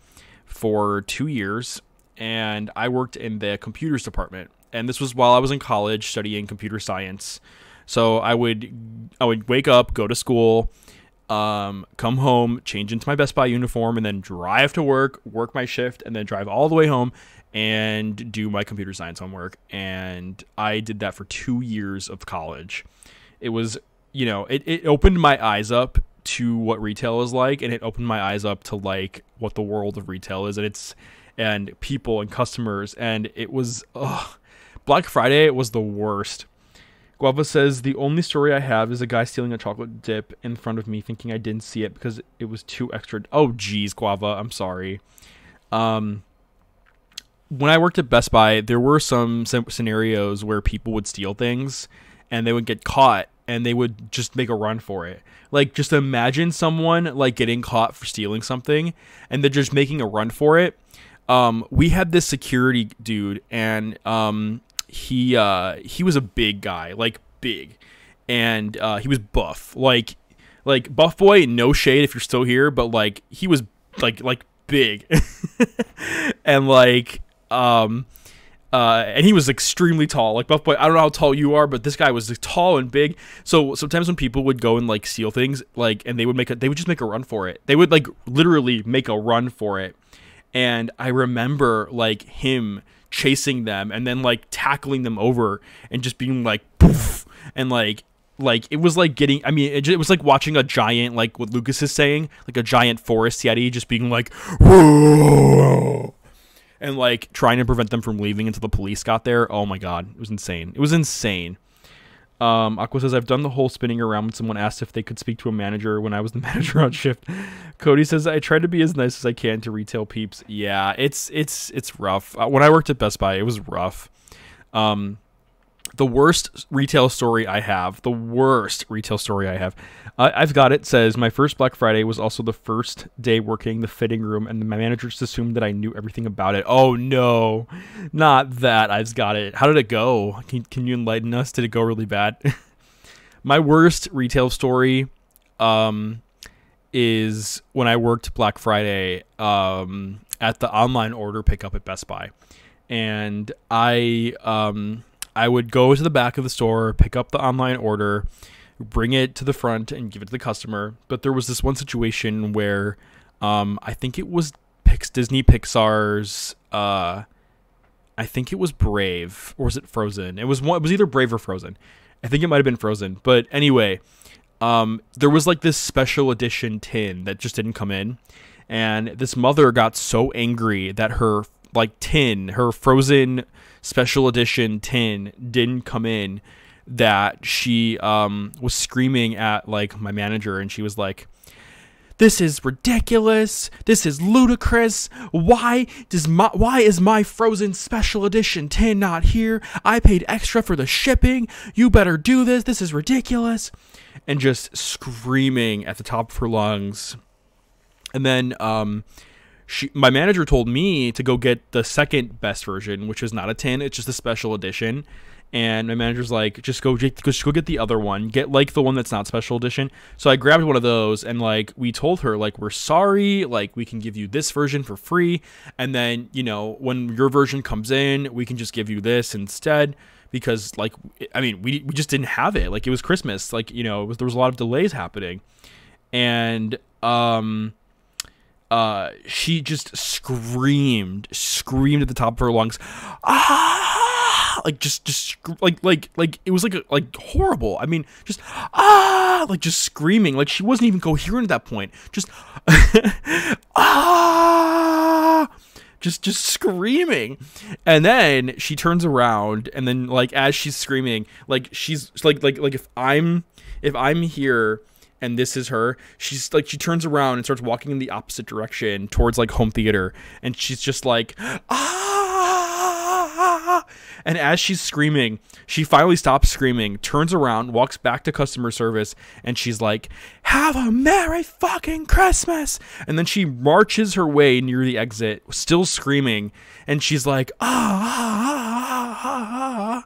for two years, and I worked in the computers department. And this was while I was in college studying computer science. So I would I would wake up, go to school, um, come home, change into my Best Buy uniform, and then drive to work, work my shift, and then drive all the way home and do my computer science homework. And I did that for two years of college. It was, you know, it, it opened my eyes up to what retail is like, and it opened my eyes up to like what the world of retail is, and it's and people and customers, and it was ugh. Black Friday was the worst. Guava says the only story I have is a guy stealing a chocolate dip in front of me, thinking I didn't see it because it was too extra. Oh, geez, Guava, I'm sorry. Um, when I worked at Best Buy, there were some scenarios where people would steal things and they would get caught and they would just make a run for it. Like just imagine someone like getting caught for stealing something and they're just making a run for it. Um, we had this security dude and um, he uh, he was a big guy, like big, and uh, he was buff, like like buff boy. No shade if you're still here, but like he was like like big, and like um uh, and he was extremely tall. Like Buff Boy, I don't know how tall you are, but this guy was tall and big. So sometimes when people would go and like steal things, like, and they would make a, they would just make a run for it. They would like literally make a run for it. And I remember like him chasing them and then like tackling them over and just being like poof and like like it was like getting i mean it, it was like watching a giant like what lucas is saying like a giant forest yeti just being like Whoa! And like trying to prevent them from leaving until the police got there. Oh my god, it was insane. It was insane. Um, Aqua says I've done the whole spinning around when someone asked if they could speak to a manager when I was the manager on shift. Cody says I try to be as nice as I can to retail peeps. Yeah, it's it's it's rough. Uh, when I worked at Best Buy, it was rough. Um, the worst retail story I have, the worst retail story I have. Uh, I've got it. Says my first Black Friday was also the first day working the fitting room, and my manager just assumed that I knew everything about it. Oh no, not that. I've got it. How did it go? Can, can you enlighten us? Did it go really bad? my worst retail story, um, is when I worked Black Friday, um, at the online order pickup at Best Buy, and I um I would go to the back of the store, pick up the online order, bring it to the front, and give it to the customer. But there was this one situation where um, I think it was Disney Pixar's. Uh, I think it was Brave or was it Frozen? It was one. It was either Brave or Frozen. I think it might have been Frozen. But anyway, um, there was like this special edition tin that just didn't come in, and this mother got so angry that her like tin, her Frozen special edition tin didn't come in that she um, was screaming at like my manager. And she was like this is ridiculous. This is ludicrous. Why does my why is my frozen special edition tin not here? I paid extra for the shipping. You better do this. This is ridiculous. And just screaming at the top of her lungs. And then um she, my manager told me to go get the second best version, which is not a tin, it's just a special edition. And my manager's like, just go, just go get the other one, get like the one that's not special edition. So I grabbed one of those, and like we told her, like we're sorry, like we can give you this version for free, and then you know when your version comes in, we can just give you this instead because like I mean we we just didn't have it, like it was Christmas, like you know was, there was a lot of delays happening, and um uh, she just screamed, screamed at the top of her lungs, ah, like just, just like, like, like it was like, a, like horrible. I mean, just ah, like just screaming, like she wasn't even coherent at that point. Just ah, just, just screaming, and then she turns around, and then like as she's screaming, like she's like, like, like if I'm if I'm here and this is her, she's like she turns around and starts walking in the opposite direction towards like home theater, and she's just like ah. And as she's screaming, she finally stops screaming, turns around, walks back to customer service, and she's like, "Have a merry fucking Christmas!" And then she marches her way near the exit, still screaming, and she's like, "Ah." ah, ah, ah, ah."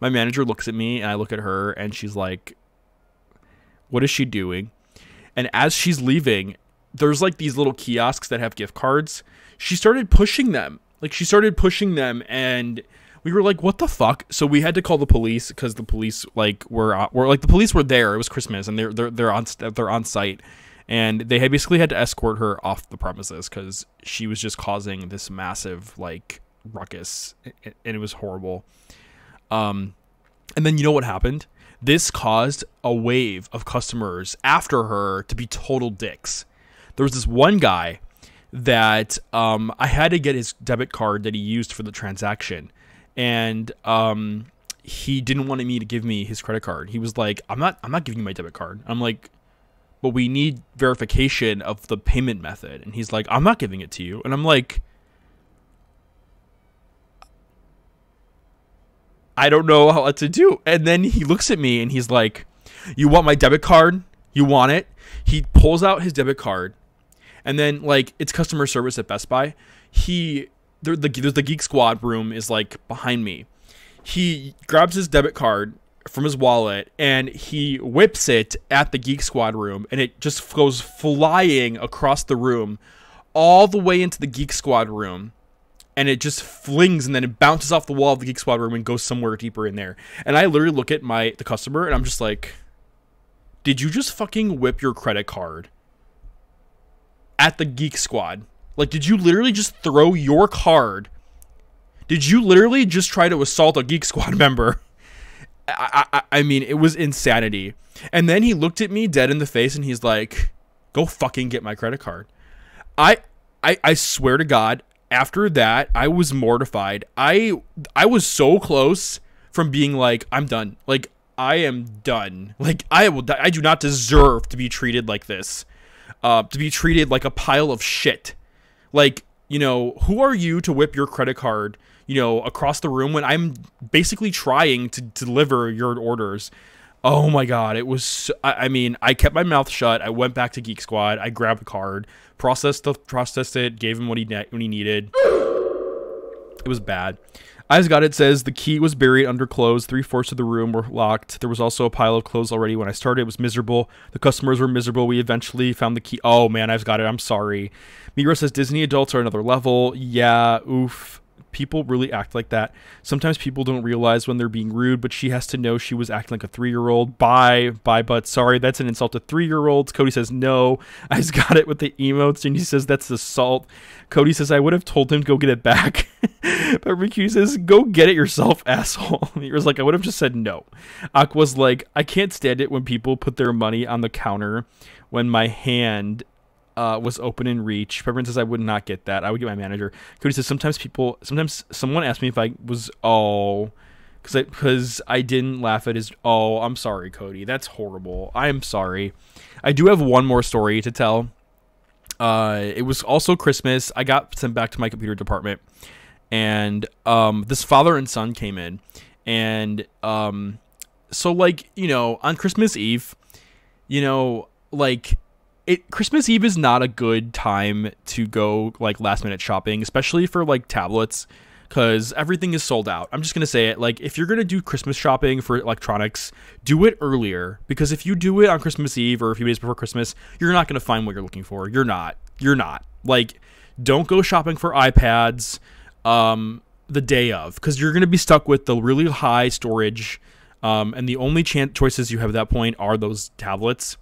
My manager looks at me, and I look at her, and she's like, "What is she doing?" And as she's leaving, there's like these little kiosks that have gift cards. She started pushing them. Like she started pushing them and we were like, "What the fuck?" So we had to call the police because the police like were were like the police were there. It was Christmas and they're they're they're on they're on site, and they had basically had to escort her off the premises because she was just causing this massive like ruckus and it was horrible. Um, and then you know what happened? This caused a wave of customers after her to be total dicks. There was this one guy that um, I had to get his debit card that he used for the transaction, and um, he didn't want me to give me his credit card. He was like, "I'm not, I'm not giving you my debit card." I'm like, "But we need verification of the payment method," and he's like, "I'm not giving it to you," and I'm like. I don't know what to do. And then he looks at me and he's like, You want my debit card? You want it? He pulls out his debit card and then like it's customer service at Best Buy. He the, the the Geek Squad room is like behind me. He grabs his debit card from his wallet and he whips it at the Geek Squad room and it just goes flying across the room all the way into the Geek Squad room and it just flings and then it bounces off the wall of the Geek Squad room and goes somewhere deeper in there. And I literally look at my the customer and I'm just like did you just fucking whip your credit card at the Geek Squad? Like, did you literally just throw your card? Did you literally just try to assault a Geek Squad member? I, I, I mean, it was insanity. And then he looked at me dead in the face and he's like, go fucking get my credit card. I, I, I swear to God, after that, I was mortified. I, I was so close from being like, I'm done. Like, I am done. Like, I will, I do not deserve to be treated like this uh, to be treated like a pile of shit. Like, you know, who are you to whip your credit card, you know, across the room when I'm basically trying to deliver your orders? Oh my god, it was. I, mean, I kept my mouth shut. I went back to Geek Squad. I grabbed a card, processed the processed it, gave him what he what he needed. It was bad. Eyes Got It says the key was buried under clothes. Three fourths of the room were locked. There was also a pile of clothes already when I started. It was miserable. The customers were miserable. We eventually found the key. Oh man, I've got it. I'm sorry. Mira says Disney adults are another level. Yeah, oof people really act like that. Sometimes people don't realize when they're being rude, but she has to know she was acting like a three year old. Bye, bye, but sorry, that's an insult to three year olds. Cody says no. I just got it with the emotes, and he says that's assault. Cody says I would have told him to go get it back. but Riku says go get it yourself, asshole. he was like I would have just said no. Aqua's like I can't stand it when people put their money on the counter when my hand uh, was open in reach. Peppermint says I would not get that. I would get my manager. Cody says sometimes people, sometimes someone asked me if I was oh, because I because I didn't laugh at his oh. I'm sorry, Cody. That's horrible. I am sorry. I do have one more story to tell. Uh, it was also Christmas. I got sent back to my computer department, and um, this father and son came in, and um, so like you know on Christmas Eve, you know like it Christmas Eve is not a good time to go like last minute shopping, especially for like tablets because everything is sold out. I'm just gonna say it. Like, if you're gonna do Christmas shopping for electronics, do it earlier because if you do it on Christmas Eve or a few days before Christmas, you're not gonna find what you're looking for. You're not. You're not. Like, don't go shopping for iPads um, the day of because you're gonna be stuck with the really high storage. Um, and the only chance choices you have at that point are those tablets.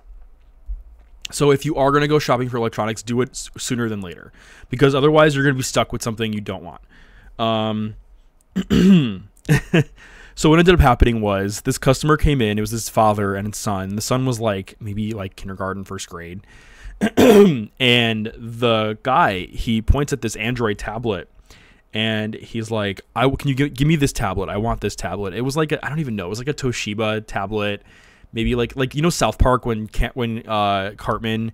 So if you are going to go shopping for electronics, do it sooner than later, because otherwise you're going to be stuck with something you don't want. Um, so what ended up happening was this customer came in. It was his father and his son. The son was like maybe like kindergarten, first grade, and the guy he points at this Android tablet. And he's like, "I can you give, give me this tablet? I want this tablet." It was like I don't even know. It was like a Toshiba tablet maybe like like you know South Park when can't when uh Cartman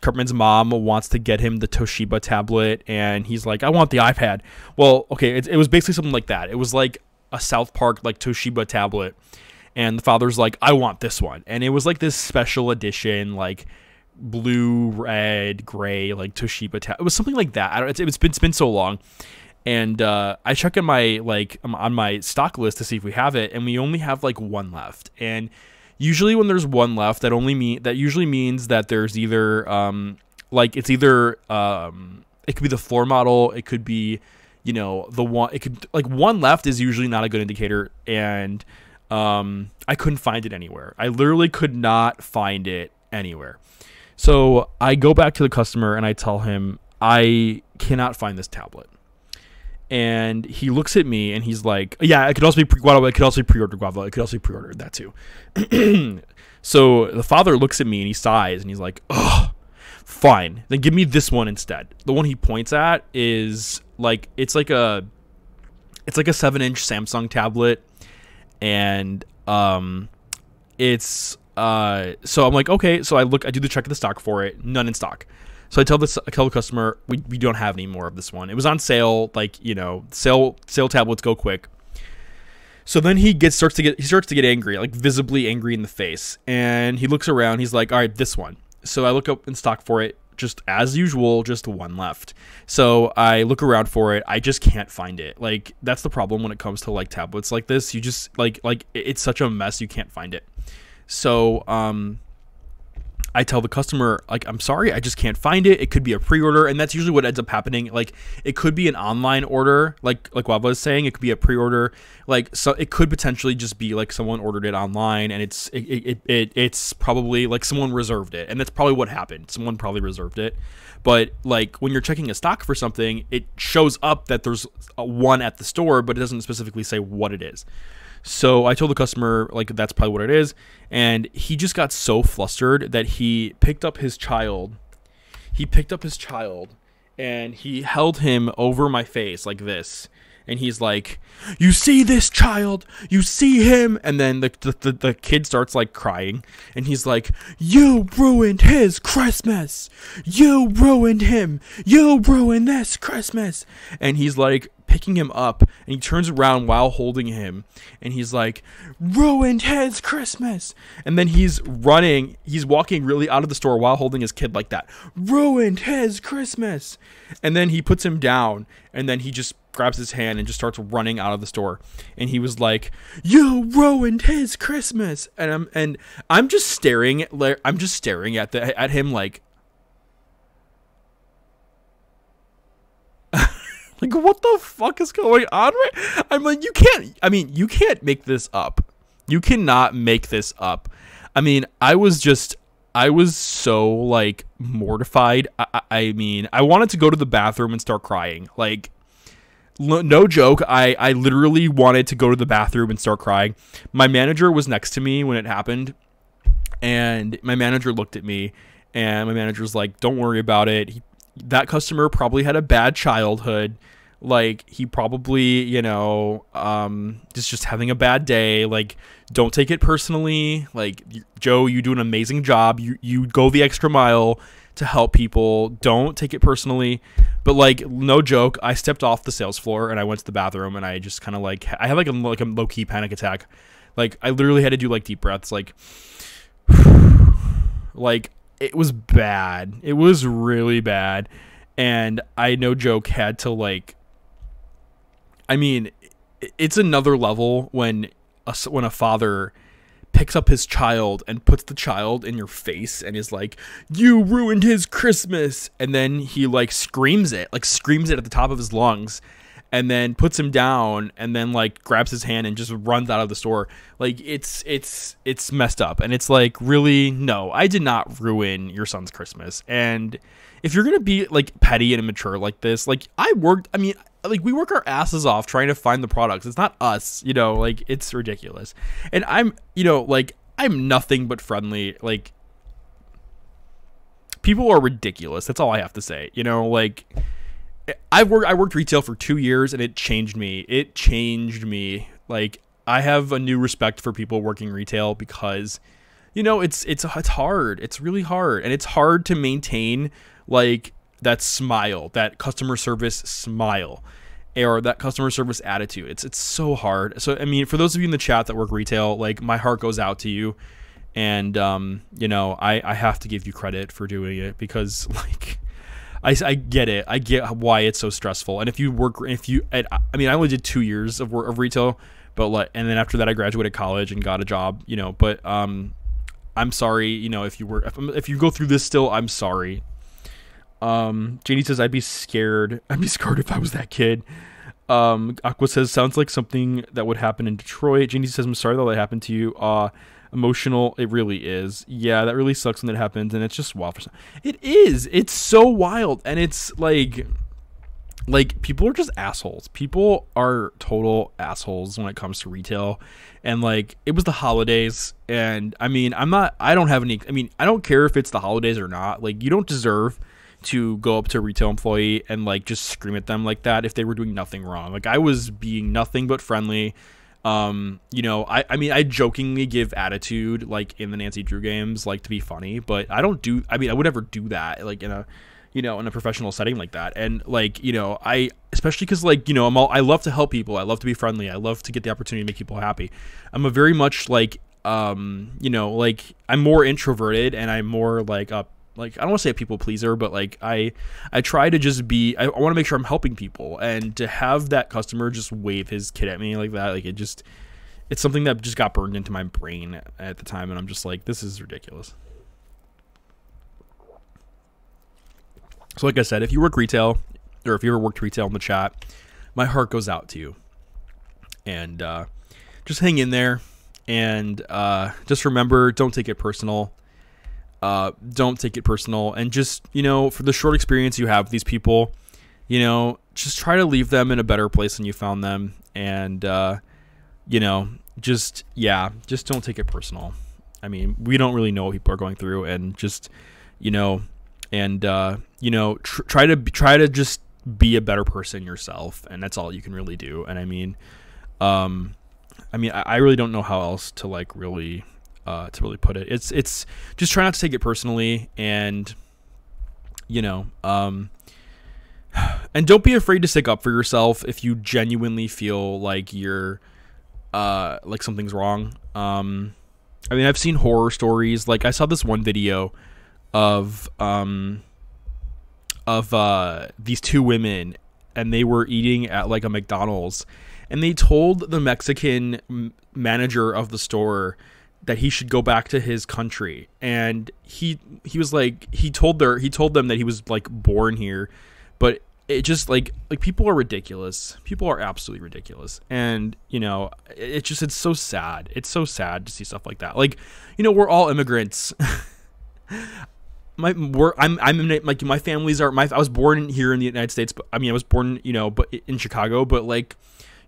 Cartman's mom wants to get him the Toshiba tablet and he's like I want the iPad. Well, okay, it, it was basically something like that. It was like a South Park like Toshiba tablet and the father's like I want this one. And it was like this special edition like blue, red, gray like Toshiba tab. It was something like that. I don't it's, been it's been so long. And uh, I check in my like on my stock list to see if we have it, and we only have like one left. And usually when there's one left, that only mean that usually means that there's either um, like it's either um, it could be the floor model, it could be you know the one it could like one left is usually not a good indicator, and um, I couldn't find it anywhere. I literally could not find it anywhere. So I go back to the customer and I tell him I cannot find this tablet and he looks at me and he's like, "Yeah, it could also be pre- Guava. It could also be pre-ordered Guava. It could also be pre-ordered that too." so the father looks at me and he sighs and he's like, "Oh, fine. Then give me this one instead." The one he points at is like it's like a it's like a seven-inch Samsung tablet, and um, it's uh. So I'm like, okay. So I look, I do the check of the stock for it. None in stock. So I tell this I tell the customer we, we don't have any more of this one. It was on sale, like, you know, sale sale tablets go quick. So then he gets starts to get he starts to get angry, like visibly angry in the face. And he looks around, he's like, All right, this one. So I look up in stock for it, just as usual, just one left. So I look around for it, I just can't find it. Like that's the problem when it comes to like tablets like this. You just like like it's such a mess you can't find it. So um I tell the customer like I'm sorry, I just can't find it. It could be a pre-order, and that's usually what ends up happening. Like it could be an online order, like like Guava was saying, it could be a pre-order. Like so, it could potentially just be like someone ordered it online, and it's it, it, it it's probably like someone reserved it, and that's probably what happened. Someone probably reserved it. But like when you're checking a stock for something, it shows up that there's uh, one at the store, but it doesn't specifically say what it is. So I told the customer like that's probably what it is, and he just got so flustered that he picked up his child. He picked up his child and he held him over my face like this. And he's like, "You see this child? You see him?" And then the, the the, the kid starts like crying, and he's like, "You ruined his Christmas. You ruined him. You ruined this Christmas." And he's like picking him up and he turns around while holding him and he's like ruined his christmas! And then he's running he's walking really out of the store while holding his kid like that. Ruined his christmas! And then he puts him down and then he just grabs his hand and just starts running out of the store. And he was like you ruined his christmas! And i'm and i'm just staring i'm just staring at the at him like Like, what the fuck is going on? Right? I'm like, you can't. I mean, you can't make this up. You cannot make this up. I mean, I was just, I was so like mortified. I, I mean, I wanted to go to the bathroom and start crying. Like, no joke. I, I literally wanted to go to the bathroom and start crying. My manager was next to me when it happened, and my manager looked at me, and my manager was like, "Don't worry about it." He, that customer probably had a bad childhood like he probably you know um just just having a bad day like don't take it personally. Like joe you do an amazing job. You you go the extra mile to help people. Don't take it personally. But like no joke i stepped off the sales floor and i went to the bathroom and i just kind of like i had like a like a low-key panic attack. Like i literally had to do like deep breaths. Like like it was bad. It was really bad. And i no joke had to like I mean, it's another level when a, when a father picks up his child and puts the child in your face and is like, "You ruined his Christmas," and then he like screams it, like screams it at the top of his lungs, and then puts him down and then like grabs his hand and just runs out of the store. Like it's it's it's messed up, and it's like really no, I did not ruin your son's Christmas, and if you're gonna be like petty and immature like this, like I worked, I mean like we work our asses off trying to find the products. It's not us, you know, like it's ridiculous. And I'm, you know, like I'm nothing but friendly. Like people are ridiculous. That's all I have to say. You know, like I've worked I worked retail for 2 years and it changed me. It changed me. Like I have a new respect for people working retail because you know, it's it's it's hard. It's really hard, and it's hard to maintain like that smile, that customer service smile, or that customer service attitude. It's it's so hard. So I mean, for those of you in the chat that work retail, like my heart goes out to you, and um, you know, I I have to give you credit for doing it because like. I, I get it. I get why it's so stressful. And if you work, if you, I mean, I only did two years of work, of retail, but like, and then after that, I graduated college and got a job. You know, but um, I'm sorry. You know, if you were, if, if you go through this still, I'm sorry. Um, Janie says I'd be scared. I'd be scared if I was that kid. Um, Aqua says sounds like something that would happen in Detroit. Janie says I'm sorry that that happened to you. Uh, emotional. It really is. Yeah, that really sucks when it happens, and it's just wild. For some. It is. It's so wild, and it's like, like people are just assholes. People are total assholes when it comes to retail, and like it was the holidays, and I mean, I'm not. I don't have any. I mean, I don't care if it's the holidays or not. Like, you don't deserve to go up to a retail employee and like just scream at them like that if they were doing nothing wrong. Like I was being nothing but friendly um, you know, I, I mean, I jokingly give attitude like in the Nancy Drew games, like to be funny, but I don't do. I mean, I would never do that like in a, you know, in a professional setting like that. And like, you know, I especially because like you know, I'm all I love to help people. I love to be friendly. I love to get the opportunity to make people happy. I'm a very much like um, you know, like I'm more introverted and I'm more like a like I don't want to say a people pleaser, but like I I try to just be I, I want to make sure I'm helping people and to have that customer just wave his kid at me like that like it just it's something that just got burned into my brain at the time and I'm just like this is ridiculous. So like I said, if you work retail or if you ever worked retail in the chat, my heart goes out to you. And uh, just hang in there and uh, just remember don't take it personal uh, don't take it personal. And just you know for the short experience you have with these people you know just try to leave them in a better place than you found them. And uh, you know just yeah just don't take it personal. I mean we don't really know what people are going through and just you know and uh, you know tr- try to try to just be a better person yourself. And that's all you can really do. And i mean um i mean i, I really don't know how else to like really uh, to really put it. It's it's just try not to take it personally, and you know, um, and don't be afraid to stick up for yourself if you genuinely feel like you're uh, like something's wrong. Um, I mean, I've seen horror stories. Like I saw this one video of um, of uh, these two women, and they were eating at like a McDonald's, and they told the Mexican manager of the store that he should go back to his country. And he he was like he told their he told them that he was like born here. But it just like like people are ridiculous. People are absolutely ridiculous. And you know it's just it's so sad. It's so sad to see stuff like that. Like you know we're all immigrants. My we're I'm I'm like my families are my I was born here in the United States but I mean I was born you know but in Chicago but like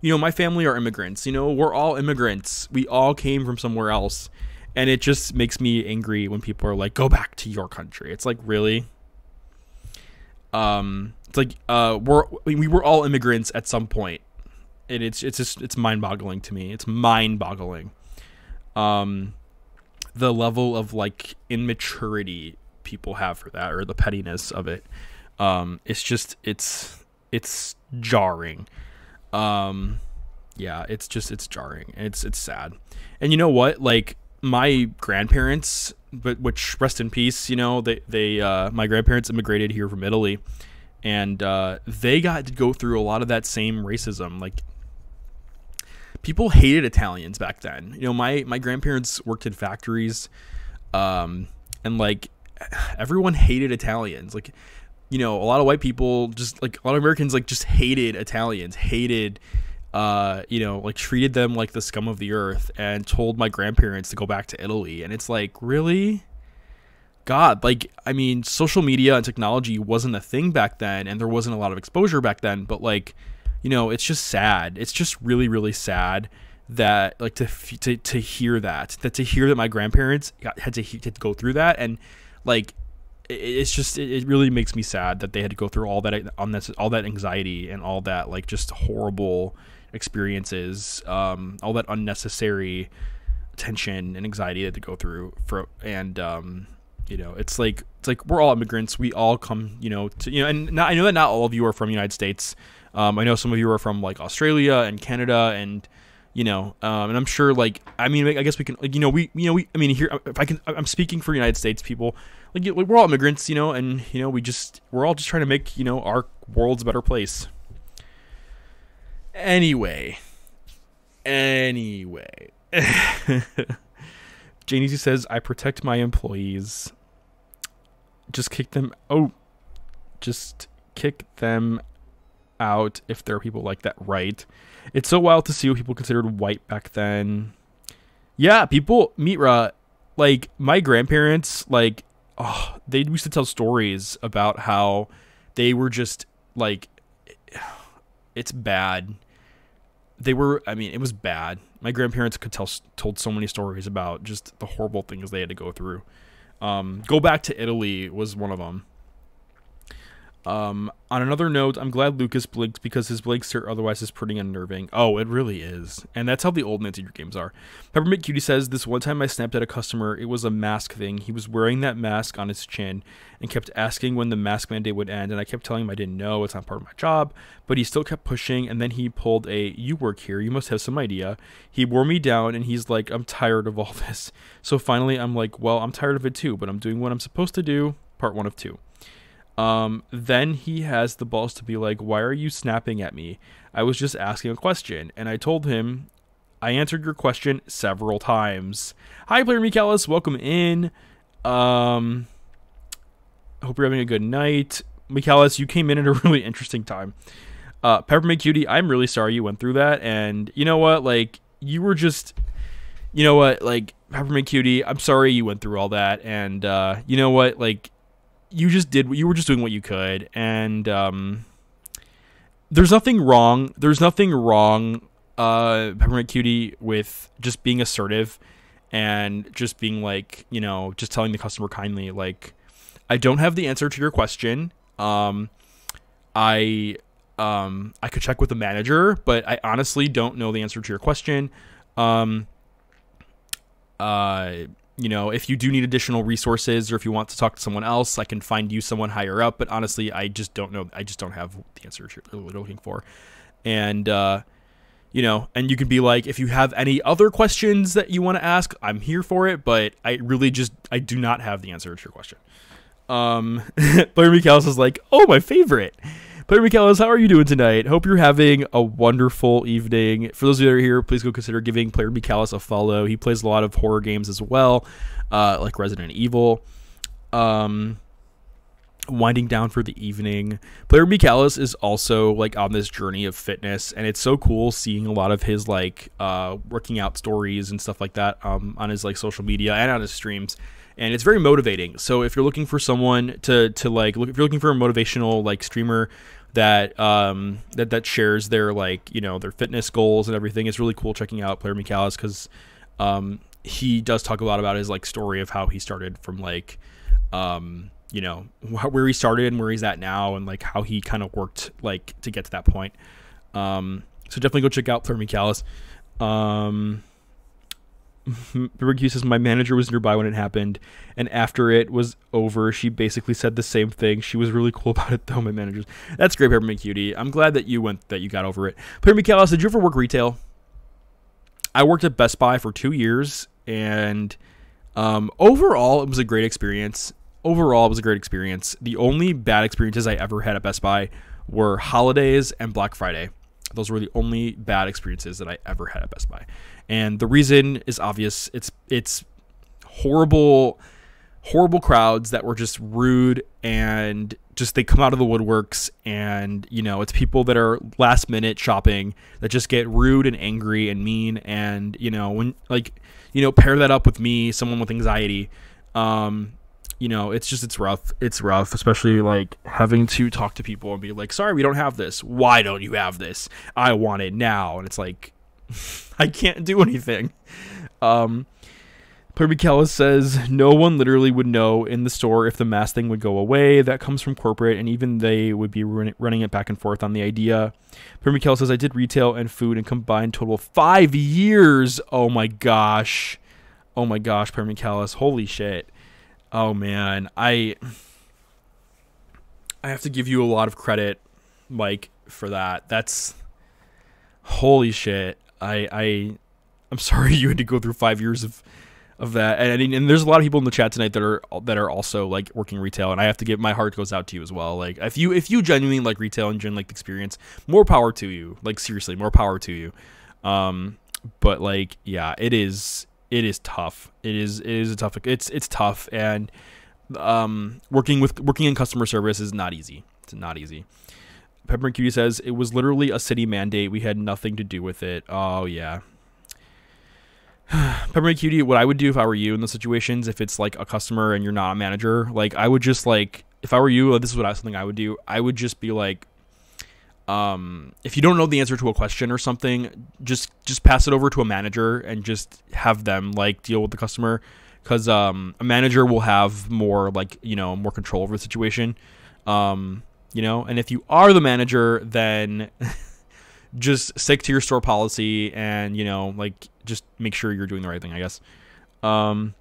you know, my family are immigrants. You know, we're all immigrants. We all came from somewhere else. And it just makes me angry when people are like, go back to your country. It's like, really? Um, it's like, uh, we're, we were all immigrants at some point. And it's, it's just, it's mind boggling to me. It's mind boggling. Um, the level of like immaturity people have for that or the pettiness of it. Um, it's just, it's, it's jarring um yeah it's just it's jarring. It's it's sad. And you know what? Like my grandparents but which rest in peace you know they they uh my grandparents immigrated here from italy and uh they got to go through a lot of that same racism. Like people hated italians back then. You know my my grandparents worked in factories um and like everyone hated italians. Like you know, a lot of white people just like a lot of Americans like just hated Italians, hated uh, you know, like treated them like the scum of the earth and told my grandparents to go back to Italy. And it's like, really? God, like I mean, social media and technology wasn't a thing back then and there wasn't a lot of exposure back then, but like, you know, it's just sad. It's just really really sad that like to to to hear that that to hear that my grandparents had to had to go through that and like it's just it really makes me sad that they had to go through all that on this all that anxiety and all that like just horrible experiences um all that unnecessary tension and anxiety that they go through for and um, you know it's like it's like we're all immigrants. We all come you know to you know and not, i know that not all of you are from the united states. Um, i know some of you are from like australia and canada and you know um, and i'm sure like i mean i guess we can you know we you know we i mean here if i can i'm speaking for united states people like we're all immigrants you know and you know we just we're all just trying to make you know our world's a better place anyway anyway Janie says, I protect my employees. Just kick them oh just kick them out if there are people like that, right? It's so wild to see what people considered white back then. Yeah, people Mitra, like my grandparents, like oh, they used to tell stories about how they were just like it's bad. They were i mean it was bad. My grandparents could tell told so many stories about just the horrible things they had to go through. Um, go back to italy was one of them um, on another note i'm glad lucas blinked because his blink stare otherwise is pretty unnerving. Oh it really is. And that's how the old Drew games are. Peppermint cutie says this one time i snapped at a customer. It was a mask thing. He was wearing that mask on his chin and kept asking when the mask mandate would end. And i kept telling him i didn't know. It's not part of my job. But he still kept pushing. And then he pulled a you work here. You must have some idea. He wore me down and he's like i'm tired of all this. So finally i'm like well i'm tired of it too but i'm doing what i'm supposed to do. Part one of two um, then he has the balls to be like, Why are you snapping at me? I was just asking a question. And I told him, I answered your question several times. Hi, player Michaelis. Welcome in. Um, hope you're having a good night. Michaelis, you came in at a really interesting time. Uh, Peppermint Cutie, I'm really sorry you went through that. And you know what? Like, you were just, you know what? Like, Peppermint Cutie, I'm sorry you went through all that. And, uh, you know what? Like, you just did what you were just doing what you could and um there's nothing wrong there's nothing wrong uh peppermint cutie with just being assertive and just being like you know just telling the customer kindly. Like i don't have the answer to your question. Um i um i could check with the manager but i honestly don't know the answer to your question. Um uh you know, if you do need additional resources or if you want to talk to someone else, I can find you someone higher up. But honestly, I just don't know. I just don't have the answer you're looking for. And, uh, you know, and you can be like, if you have any other questions that you want to ask, I'm here for it. But I really just, I do not have the answer to your question. Um, Player Michaelis is like, oh, my favorite. Player Michaelis, how are you doing tonight? Hope you're having a wonderful evening. For those of you that are here, please go consider giving Player Michaelis a follow. He plays a lot of horror games as well, uh, like Resident Evil. Um, winding down for the evening. Player Michaelis is also like on this journey of fitness, and it's so cool seeing a lot of his like uh, working out stories and stuff like that um, on his like social media and on his streams and it's very motivating. So if you're looking for someone to to like look, if you're looking for a motivational like streamer that um that that shares their like you know their fitness goals and everything, it's really cool checking out Player Michaelis because um he does talk a lot about his like story of how he started from like um you know wh- where he started and where he's at now and like how he kind of worked like to get to that point. Um, so definitely go check out Player Michaelis. Um, Ricky says my manager was nearby when it happened, and after it was over, she basically said the same thing. She was really cool about it, though. My manager's that's great, Peppermint Cutie. I'm glad that you went that you got over it. Player Michaelis, did you ever work retail? I worked at Best Buy for two years, and um, overall, it was a great experience. Overall, it was a great experience. The only bad experiences I ever had at Best Buy were holidays and Black Friday. Those were the only bad experiences that I ever had at Best Buy. And the reason is obvious. It's it's horrible horrible crowds that were just rude and just they come out of the woodworks and you know it's people that are last minute shopping that just get rude and angry and mean and you know when like you know pair that up with me someone with anxiety um you know it's just it's rough. It's rough especially like having to talk to people and be like sorry we don't have this. Why don't you have this? I want it now. And it's like i can't do anything um Player Michaelis says no one literally would know in the store if the mask thing would go away. That comes from corporate, and even they would be run- running it back and forth on the idea. Player Michaelis says I did retail and food and combined total five years. Oh my gosh. Oh my gosh, Permanent Callus. Holy shit. Oh man, I I have to give you a lot of credit, Mike, for that. That's holy shit. I I I'm sorry you had to go through five years of of that. And, and there's a lot of people in the chat tonight that are that are also like working retail, and I have to give my heart goes out to you as well. Like if you if you genuinely like retail and genuinely like the experience, more power to you. Like seriously, more power to you. Um, but like yeah, it is it is tough. It is it is a tough. It's it's tough, and um, working with working in customer service is not easy. It's not easy. Peppermint Cutie says it was literally a city mandate. We had nothing to do with it. Oh yeah. Peppermint Cutie, what I would do if I were you in those situations, if it's like a customer and you're not a manager, like I would just like if I were you, this is what I something I would do. I would just be like, um, if you don't know the answer to a question or something, just just pass it over to a manager and just have them like deal with the customer, because um, a manager will have more like you know more control over the situation, um, you know. And if you are the manager, then just stick to your store policy and you know like just make sure you're doing the right thing. I guess. Um,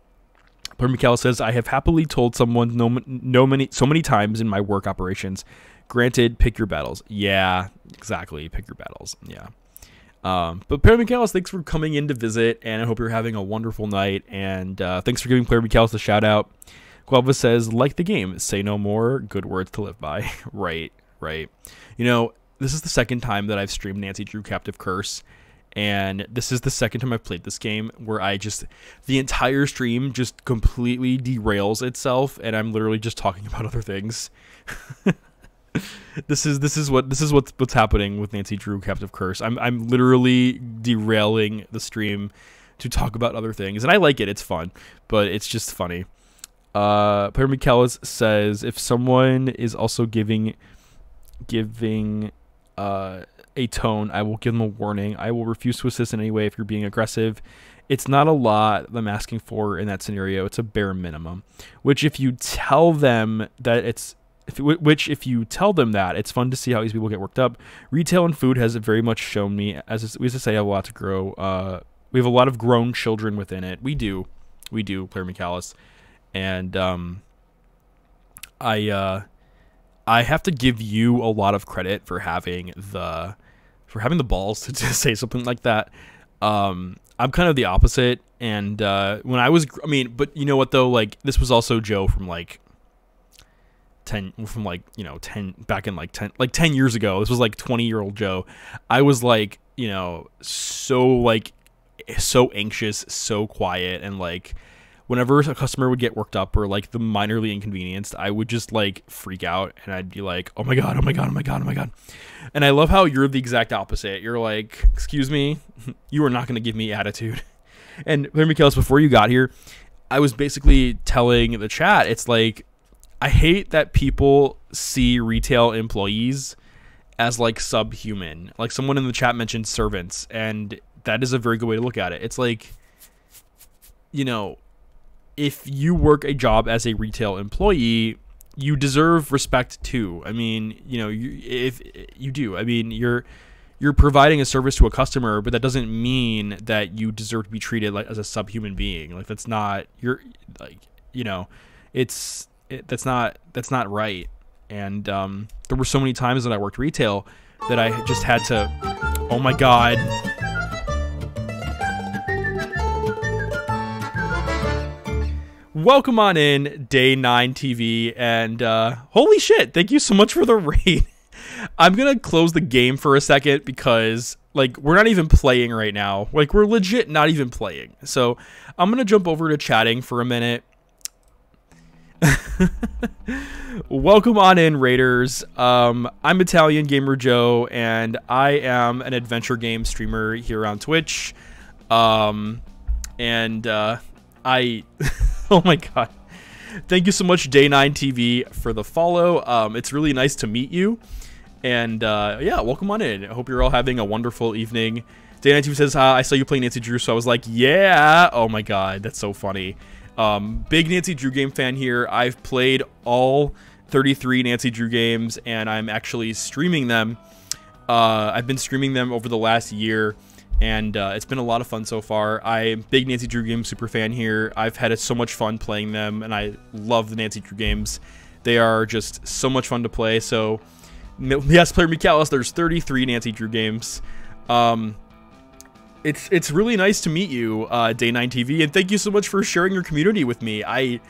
Michael says, I have happily told someone no, no many so many times in my work operations Granted, pick your battles. Yeah, exactly. Pick your battles. Yeah. Um, but Player Michaelis, thanks for coming in to visit, and I hope you're having a wonderful night. And uh, thanks for giving Player Michaelis a shout out. Guava says, like the game, say no more, good words to live by. right, right. You know, this is the second time that I've streamed Nancy Drew Captive Curse, and this is the second time I've played this game where I just, the entire stream just completely derails itself, and I'm literally just talking about other things. this is this is what this is what's what's happening with Nancy Drew Captive Curse. I'm I'm literally derailing the stream to talk about other things, and I like it. It's fun, but it's just funny. Uh, Player Michaelis says if someone is also giving giving uh, a tone, I will give them a warning. I will refuse to assist in any way if you're being aggressive. It's not a lot I'm asking for in that scenario. It's a bare minimum. Which, if you tell them that it's if, which if you tell them that it's fun to see how these people get worked up retail and food has very much shown me as we used to say have a lot to grow uh, we have a lot of grown children within it we do we do Player Michaelis and um, i uh, i have to give you a lot of credit for having the for having the balls to, say something like that. Um, i'm kind of the opposite and uh, when i was i mean but you know what though? Like this was also joe from like 10 from like you know 10 back in like 10 like 10 years ago. This was like 20 year old joe. I was like you know so like so anxious so quiet and like whenever a customer would get worked up or like the minorly inconvenienced i would just like freak out and i'd be like oh my god oh my god oh my god oh my god and i love how you're the exact opposite you're like excuse me you are not going to give me attitude and Michaelis, before you got here i was basically telling the chat it's like I hate that people see retail employees as like subhuman. Like someone in the chat mentioned servants, and that is a very good way to look at it. It's like, you know, if you work a job as a retail employee, you deserve respect too. I mean, you know, you, if you do, I mean, you're you're providing a service to a customer, but that doesn't mean that you deserve to be treated like as a subhuman being. Like that's not you're like you know, it's it, that's not that's not right. And um, there were so many times that I worked retail that I just had to. Oh my god. Welcome on in, Day 9 TV, and uh, holy shit, thank you so much for the raid. I'm gonna close the game for a second because, like, we're not even playing right now. Like, we're legit not even playing. So, I'm gonna jump over to chatting for a minute Welcome on in, Raiders. Um, I'm Italian Gamer Joe, and I am an adventure game streamer here on Twitch. Um, and uh, I, oh my god, thank you so much, Day Nine TV, for the follow. Um, it's really nice to meet you, and uh, yeah, welcome on in. I hope you're all having a wonderful evening. Day Nine TV says, "I saw you playing Nancy Drew," so I was like, "Yeah." Oh my god, that's so funny. Um, big Nancy Drew game fan here. I've played all 33 Nancy Drew games, and I'm actually streaming them. Uh, I've been streaming them over the last year, and uh, it's been a lot of fun so far. I'm big Nancy Drew Games super fan here. I've had so much fun playing them, and I love the Nancy Drew games. They are just so much fun to play. So, yes, player Michaelis, there's 33 Nancy Drew games. Um, it's it's really nice to meet you, uh, Day Nine TV, and thank you so much for sharing your community with me. I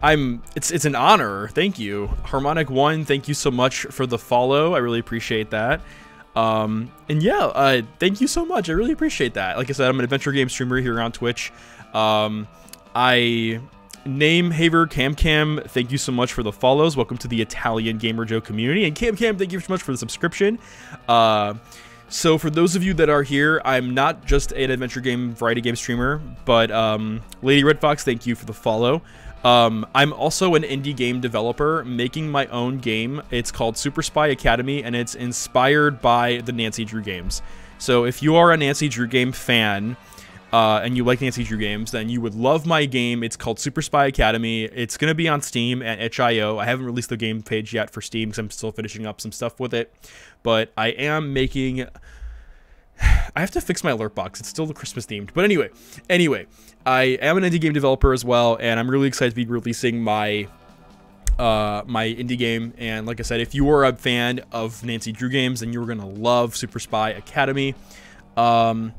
I'm it's it's an honor. Thank you, Harmonic One. Thank you so much for the follow. I really appreciate that. Um, and yeah, uh, thank you so much. I really appreciate that. Like I said, I'm an adventure game streamer here on Twitch. Um, I name Haver Cam Cam. Thank you so much for the follows. Welcome to the Italian Gamer Joe community. And Cam Cam, thank you so much for the subscription. Uh, so for those of you that are here, I'm not just an adventure game variety game streamer, but um, Lady Red Fox, thank you for the follow. Um, I'm also an indie game developer making my own game. It's called Super Spy Academy, and it's inspired by the Nancy Drew games. So if you are a Nancy Drew game fan, uh, and you like Nancy Drew games, then you would love my game. It's called Super Spy Academy. It's going to be on Steam at itch.io. I haven't released the game page yet for Steam because I'm still finishing up some stuff with it. But I am making I have to fix my alert box. It's still the Christmas themed. But anyway, anyway, I am an indie game developer as well, and I'm really excited to be releasing my uh, my indie game. And like I said, if you are a fan of Nancy Drew games, then you're gonna love Super Spy Academy. Um,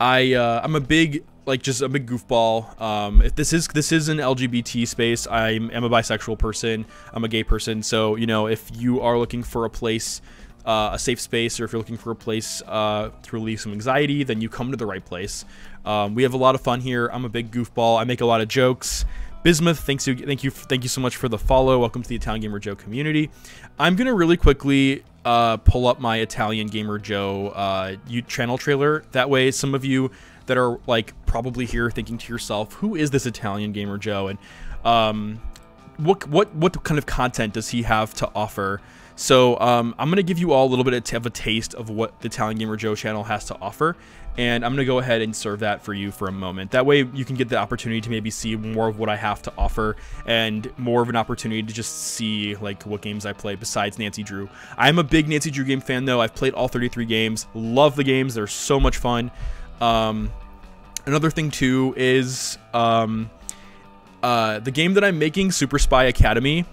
I uh, I'm a big like just a big goofball. Um, if this is this is an LGBT space, I am a bisexual person. I'm a gay person, so you know if you are looking for a place uh, a safe space, or if you're looking for a place uh, to relieve some anxiety, then you come to the right place. Um, we have a lot of fun here. I'm a big goofball. I make a lot of jokes. Bismuth, thanks you, thank you, thank you so much for the follow. Welcome to the Italian Gamer Joe community. I'm gonna really quickly uh, pull up my Italian Gamer Joe uh, channel trailer. That way, some of you that are like probably here thinking to yourself, "Who is this Italian Gamer Joe?" and um, what what what kind of content does he have to offer? So um, I'm going to give you all a little bit of a taste of what the Italian Gamer Joe channel has to offer. And I'm going to go ahead and serve that for you for a moment. That way you can get the opportunity to maybe see more of what I have to offer and more of an opportunity to just see like what games I play besides Nancy Drew. I'm a big Nancy Drew game fan though. I've played all 33 games. Love the games. They're so much fun. Um, another thing too is um, uh, the game that I'm making, Super Spy Academy.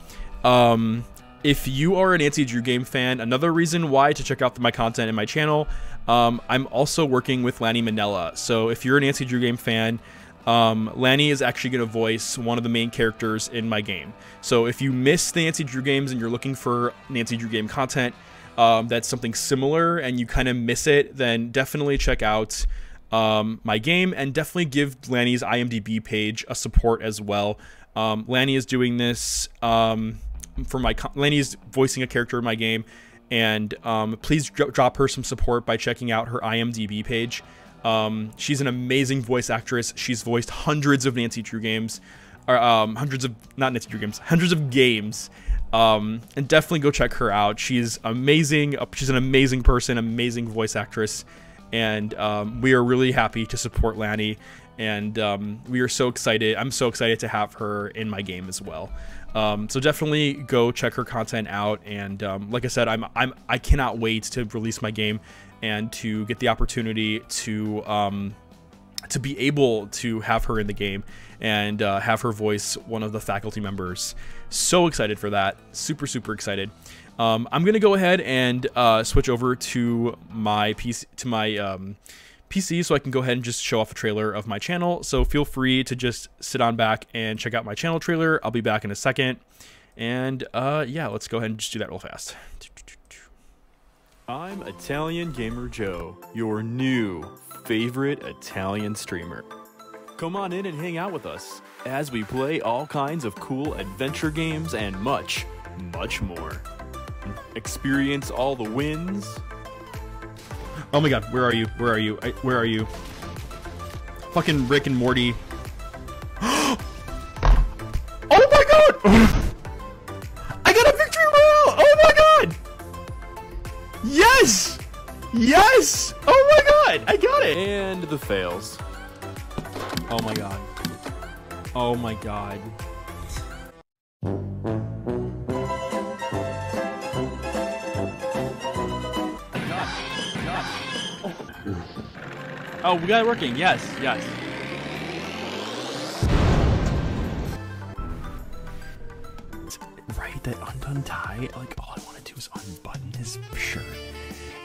Um, if you are an Nancy Drew game fan, another reason why to check out my content in my channel, um, I'm also working with Lani Minella. So if you're a Nancy Drew game fan, um, Lani is actually going to voice one of the main characters in my game. So if you miss the Nancy Drew games and you're looking for Nancy Drew game content um, that's something similar and you kind of miss it, then definitely check out um, my game and definitely give Lani's IMDb page a support as well. Um, Lani is doing this um, for my Lani's voicing a character in my game, and um, please drop her some support by checking out her IMDb page. Um, she's an amazing voice actress. She's voiced hundreds of Nancy Drew games, or um, hundreds of not Nancy Drew games, hundreds of games. Um, and definitely go check her out. She's amazing. Uh, she's an amazing person, amazing voice actress, and um, we are really happy to support Lani. And um, we are so excited. I'm so excited to have her in my game as well. Um, so definitely go check her content out. And um, like I said, I'm I'm I cannot wait to release my game and to get the opportunity to um, to be able to have her in the game and uh, have her voice one of the faculty members. So excited for that! Super super excited. Um, I'm gonna go ahead and uh, switch over to my piece to my um, PC so I can go ahead and just show off a trailer of my channel. So feel free to just sit on back and check out my channel trailer. I'll be back in a second. And uh, yeah, let's go ahead and just do that real fast. I'm Italian Gamer Joe, your new favorite Italian streamer. Come on in and hang out with us as we play all kinds of cool adventure games and much, much more. Experience all the wins, Oh my god, where are you? Where are you? I, where are you? Fucking Rick and Morty. oh my god! I got a victory royale! Oh my god! Yes! Yes! Oh my god! I got it! And the fails. Oh my god. Oh my god. Oh, we got it working. Yes, yes. Right, that undone tie. Like all I want to do is unbutton his shirt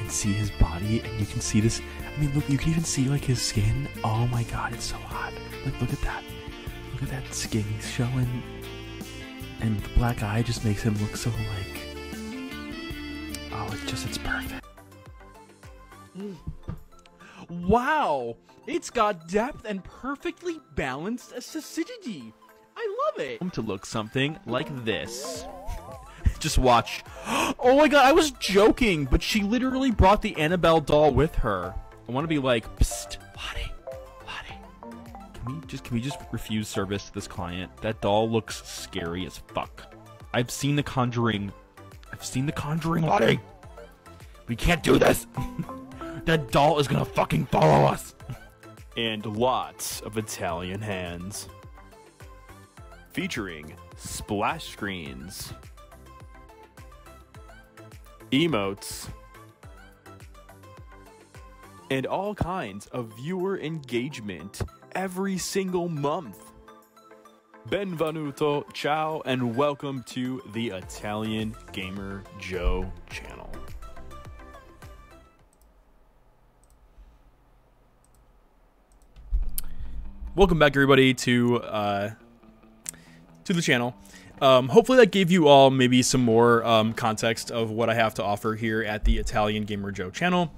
and see his body, and you can see this. I mean, look, you can even see like his skin. Oh my god, it's so hot. Like, look at that. Look at that skin he's showing, and the black eye just makes him look so like. Oh, it's just it's perfect. Mm. Wow! It's got depth and perfectly balanced acidity. I love it. To look something like this. Just watch. Oh my god, I was joking, but she literally brought the Annabelle doll with her. I want to be like, psst, Lottie, Lottie. Can we just can we just refuse service to this client? That doll looks scary as fuck. I've seen The Conjuring. I've seen The Conjuring, Lottie. We can't do this. that doll is gonna fucking follow us. and lots of Italian hands. Featuring splash screens, emotes, and all kinds of viewer engagement every single month. Benvenuto, ciao, and welcome to the Italian Gamer Joe channel. Welcome back everybody to uh, to the channel. Um, hopefully that gave you all maybe some more um, context of what I have to offer here at the Italian Gamer Joe channel.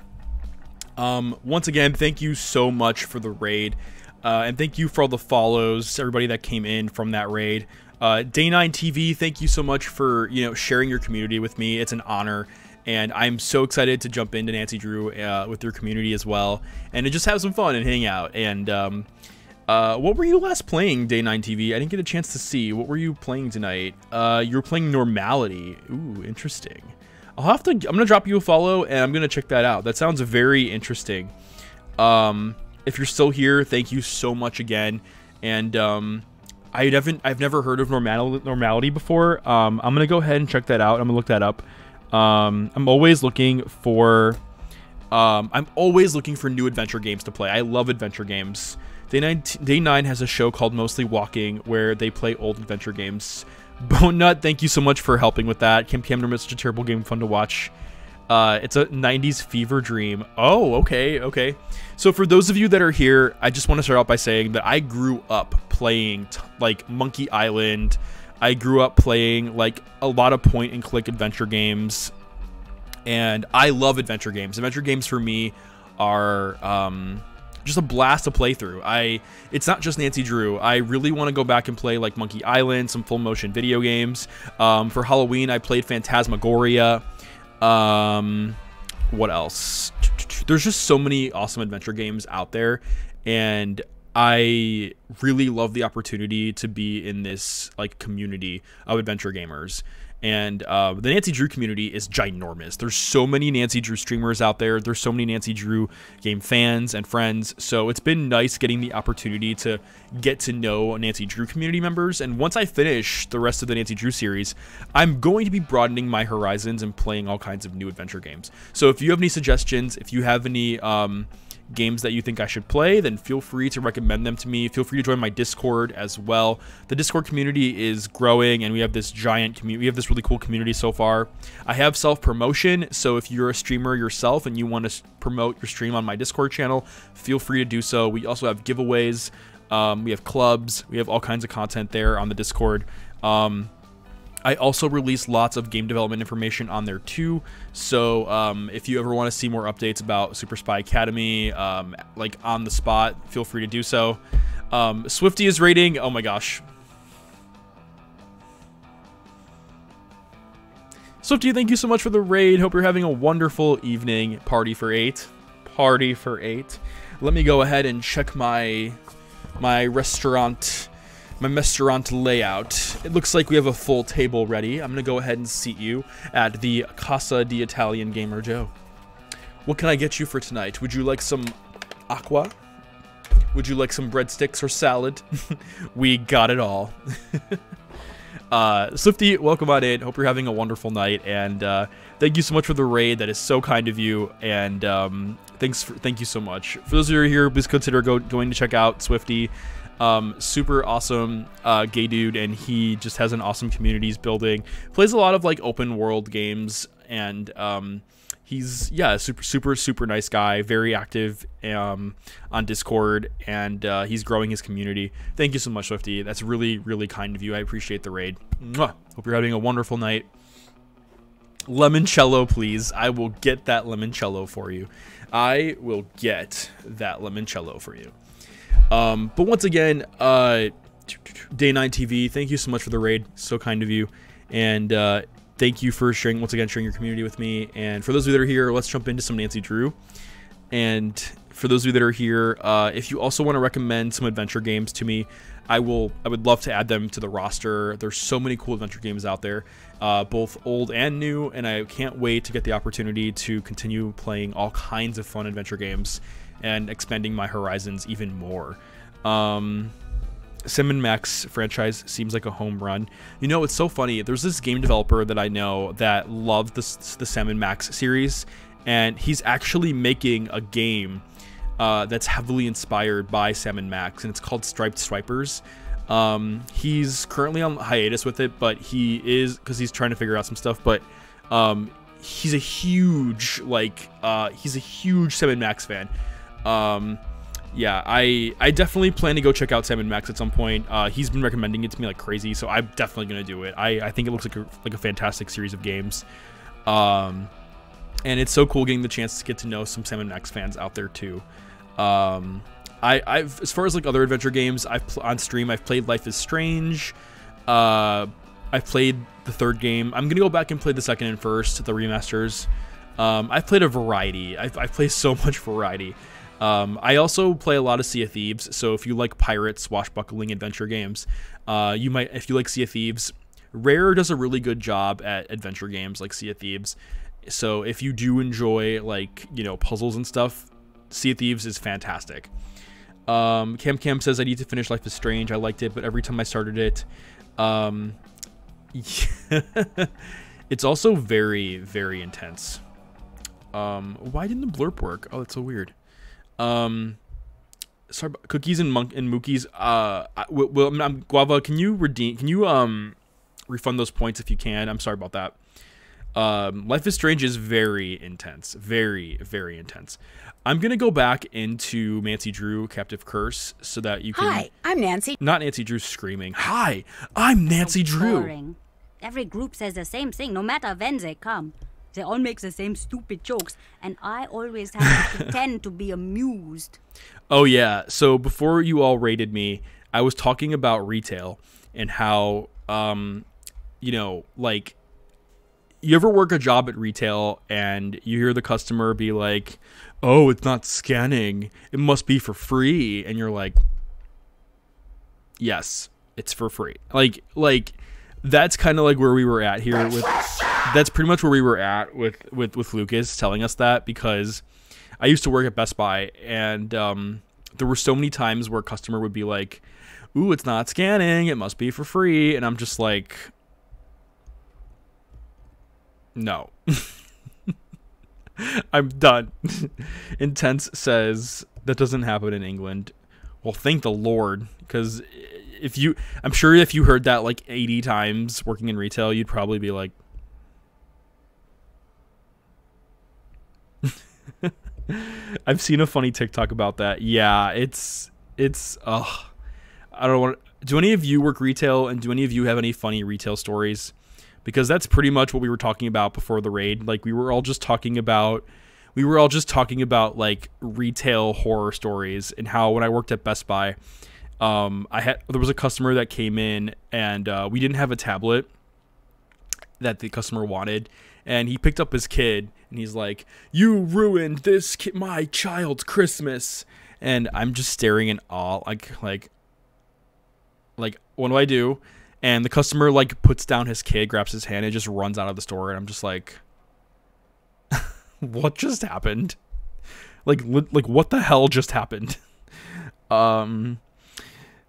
Um, once again, thank you so much for the raid, uh, and thank you for all the follows, everybody that came in from that raid. Uh, Day 9 TV, thank you so much for you know sharing your community with me. It's an honor and I'm so excited to jump into Nancy Drew uh, with your community as well, and to just have some fun and hang out. And um, uh, what were you last playing, Day 9 TV? I didn't get a chance to see. What were you playing tonight? Uh, you were playing Normality. Ooh, interesting. I'll have to, I'm going to drop you a follow and I'm going to check that out. That sounds very interesting. Um, if you're still here, thank you so much again. And, um, I haven't, I've never heard of normal, Normality before. Um, I'm going to go ahead and check that out. I'm going to look that up. Um, I'm always looking for, um, I'm always looking for new adventure games to play. I love adventure games. Day 9, Day 9 has a show called Mostly Walking where they play old adventure games. Bone Nut, thank you so much for helping with that. Camp Camden is such a terrible game, fun to watch. Uh, it's a 90s fever dream. Oh, okay, okay. So for those of you that are here, I just want to start out by saying that I grew up playing like Monkey Island. I grew up playing like a lot of point and click adventure games. And I love adventure games. Adventure games for me are um, just a blast to play through. I it's not just Nancy Drew. I really want to go back and play like Monkey Island, some full motion video games. Um, for Halloween, I played Phantasmagoria. Um, what else? There's just so many awesome adventure games out there, and I really love the opportunity to be in this like community of adventure gamers. And uh, the Nancy Drew community is ginormous. There's so many Nancy Drew streamers out there. There's so many Nancy Drew game fans and friends. So it's been nice getting the opportunity to get to know Nancy Drew community members. And once I finish the rest of the Nancy Drew series, I'm going to be broadening my horizons and playing all kinds of new adventure games. So if you have any suggestions, if you have any um, games that you think I should play, then feel free to recommend them to me. Feel free to join my Discord as well. The Discord community is growing and we have this giant community. We have this really cool community so far. I have self promotion, so if you're a streamer yourself and you want to promote your stream on my Discord channel, feel free to do so. We also have giveaways. Um, we have clubs. We have all kinds of content there on the Discord. Um, I also release lots of game development information on there too. So um, if you ever want to see more updates about Super Spy Academy, um, like on the spot, feel free to do so. Um, Swifty is rating. Oh my gosh. Swifty, thank you so much for the raid. Hope you're having a wonderful evening. Party for eight. Party for eight. Let me go ahead and check my my restaurant my restaurant layout. It looks like we have a full table ready. I'm going to go ahead and seat you at the Casa di Italian Gamer Joe. What can I get you for tonight? Would you like some aqua? Would you like some breadsticks or salad? we got it all. uh, Swifty, welcome on in. Hope you're having a wonderful night, and uh, thank you so much for the raid. That is so kind of you, and um, thanks for, thank you so much. For those of you who are here, please consider go, going to check out Swifty. Um, super awesome uh, gay dude, and he just has an awesome communities building. Plays a lot of like open world games, and um, he's yeah, super super super nice guy. Very active um, on Discord, and uh, he's growing his community. Thank you so much, Swifty. That's really really kind of you. I appreciate the raid. Mwah. Hope you're having a wonderful night. Limoncello, please. I will get that limoncello for you. I will get that limoncello for you. Um, but once again, uh, Day 9 TV, thank you so much for the raid. So kind of you. And uh, thank you for sharing, once again, sharing your community with me. And for those of you that are here, let's jump into some Nancy Drew. And for those of you that are here, uh, if you also want to recommend some adventure games to me, I will. I would love to add them to the roster. There's so many cool adventure games out there, uh, both old and new, and I can't wait to get the opportunity to continue playing all kinds of fun adventure games and expanding my horizons even more. Um, Sam and Max franchise seems like a home run. You know, it's so funny. There's this game developer that I know that loved the, the and Max series, and he's actually making a game uh, that's heavily inspired by Sam and Max, and it's called Striped Swipers. Um, he's currently on hiatus with it, but he is because he's trying to figure out some stuff. But um, he's a huge like uh, he's a huge Sam and Max fan. Um, yeah, I I definitely plan to go check out Sam and Max at some point. Uh, he's been recommending it to me like crazy, so I'm definitely gonna do it. I, I think it looks like a, like a fantastic series of games. Um, and it's so cool getting the chance to get to know some Sam and Max fans out there too. Um, I I've as far as like other adventure games, I've on stream I've played Life is Strange. Uh, I've played the third game. I'm gonna go back and play the second and first, the remasters. Um, I've played a variety. I've, I've played so much variety. Um, I also play a lot of Sea of Thieves, so if you like pirates, swashbuckling adventure games, uh, you might if you like Sea of Thieves. Rare does a really good job at adventure games like Sea of Thieves. So if you do enjoy like you know puzzles and stuff, Sea of Thieves is fantastic. Um, Cam Cam says I need to finish Life is Strange. I liked it, but every time I started it, um, it's also very very intense. Um, why didn't the blurb work? Oh, that's so weird. Um, sorry, cookies and monk and mookies. Uh, well, I'm, I'm, guava. Can you redeem? Can you um refund those points if you can? I'm sorry about that. Um, Life is Strange is very intense, very very intense. I'm gonna go back into Nancy Drew Captive Curse so that you can. Hi, I'm Nancy. Not Nancy Drew screaming. Hi, I'm Nancy Drew. Boring. Every group says the same thing, no matter when they come. They all make the same stupid jokes, and I always have to pretend to be amused. Oh yeah. So before you all rated me, I was talking about retail and how um you know, like you ever work a job at retail and you hear the customer be like, "Oh, it's not scanning. It must be for free." And you're like, "Yes, it's for free." Like like that's kind of like where we were at here with that's pretty much where we were at with with with Lucas telling us that because I used to work at Best Buy and um, there were so many times where a customer would be like, "Ooh, it's not scanning. It must be for free," and I'm just like, "No." I'm done. Intense says that doesn't happen in England. Well, thank the Lord, because if you, I'm sure if you heard that like 80 times working in retail, you'd probably be like, I've seen a funny TikTok about that. Yeah, it's it's ugh. I don't want. Do any of you work retail, and do any of you have any funny retail stories? Because that's pretty much what we were talking about before the raid. Like we were all just talking about, we were all just talking about like retail horror stories and how when I worked at Best Buy, um, I had there was a customer that came in and uh, we didn't have a tablet that the customer wanted, and he picked up his kid and he's like, "You ruined this ki- my child's Christmas," and I'm just staring in awe, like like like what do I do? And the customer like puts down his kid, grabs his hand, and just runs out of the store, and I'm just like, what just happened? Like li- like what the hell just happened? um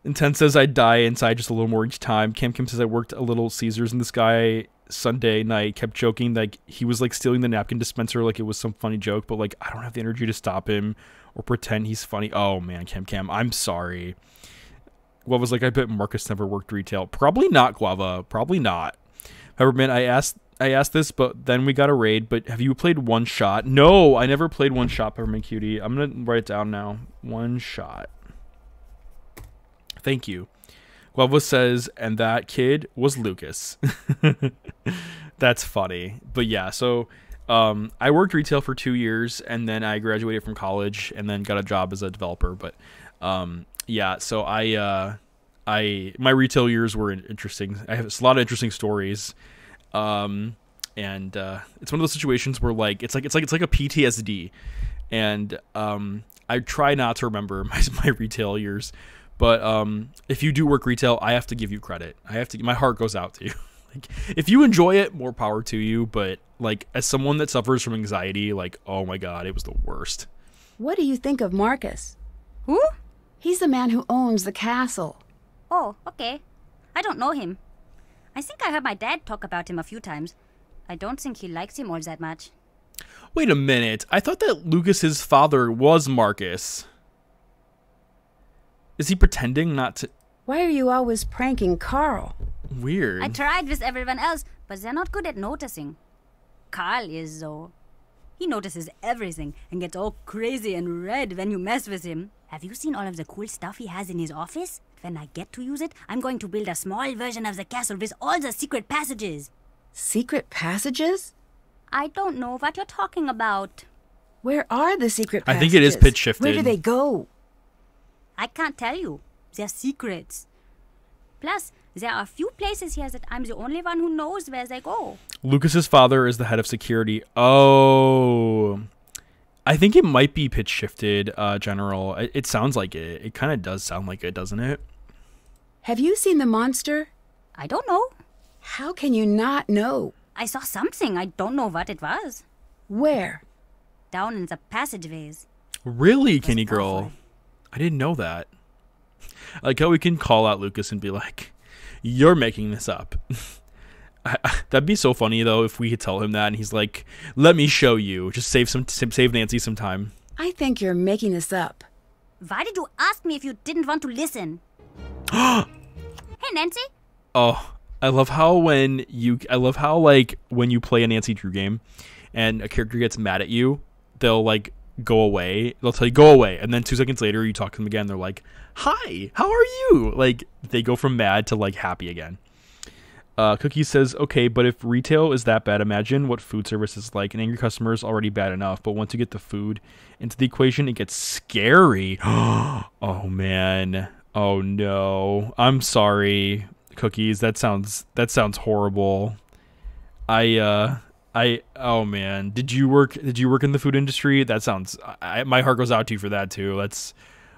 Intense says I die inside just a little more each time. Cam Kim says I worked a little Caesars and this guy Sunday night kept joking like he was like stealing the napkin dispenser like it was some funny joke, but like I don't have the energy to stop him or pretend he's funny. Oh man, Cam Cam, I'm sorry. What was like I bet Markus never worked retail. Probably not, Guava. Probably not. Peppermint, I asked I asked this, but then we got a raid. But have you played one shot? No, I never played one shot, Peppermint Cutie. I'm gonna write it down now. One shot. Thank you. Guava says, and that kid was Lucas. That's funny. But yeah, so um, I worked retail for two years, and then I graduated from college, and then got a job as a developer. But um, yeah, so I uh, I my retail years were interesting. I have a lot of interesting stories. Um, and uh, it's one of those situations where like it's like it's like it's like a PTSD, and um, I try not to remember my my retail years, but um, if you do work retail, I have to give you credit. I have to. My heart goes out to you. like if you enjoy it, more power to you. But like as someone that suffers from anxiety, like oh my god, it was the worst. What do you think of Markus? Who? He's the man who owns the castle. Oh, okay. I don't know him. I think I heard my dad talk about him a few times. I don't think he likes him all that much. Wait a minute. I thought that Lucas's father was Markus. Is he pretending not to? Why are you always pranking Karl? Weird. I tried with everyone else, but they're not good at noticing. Karl is, though. He notices everything and gets all crazy and red when you mess with him. Have you seen all of the cool stuff he has in his office? When I get to use it, I'm going to build a small version of the castle with all the secret passages. Secret passages? I don't know what you're talking about. Where are the secret I think it is pitch shifted. Where do they go? I can't tell you. They're secrets. Plus, there are a few places here that I'm the only one who knows where they go. Lucas's father is the head of security. Oh. I think it might be pitch shifted, uh, General. It, it sounds like it. It kind of does sound like it, doesn't it? Have you seen the monster? I don't know. How can you not know? I saw something. I don't know what it was. Where? Down in the passageways. Really, Kenny Girl? Awful. I didn't know that. Like how we can call out Lucas and be like, "You're making this up." I, I- that'd be so funny though if we could tell him that, and he's like, "Let me show you." Just save some, save Nancy some time. I think you're making this up. Why did you ask me if you didn't want to listen? hey, Nancy. Oh, I love how when you, I love how like when you play a Nancy Drew game, and a character gets mad at you, they'll like go away. They'll tell you go away, and then two seconds later you talk to them again. They're like, "Hi, how are you?" Like they go from mad to like happy again. Uh, Cookie says, "Okay, but if retail is that bad, imagine what food service is like. An angry customer is already bad enough, but once you get the food into the equation, it gets scary. oh man, oh no. I'm sorry, Cookies. That sounds that sounds horrible. I uh, I oh man, did you work? Did you work in the food industry? That sounds. I, my heart goes out to you for that too. That's.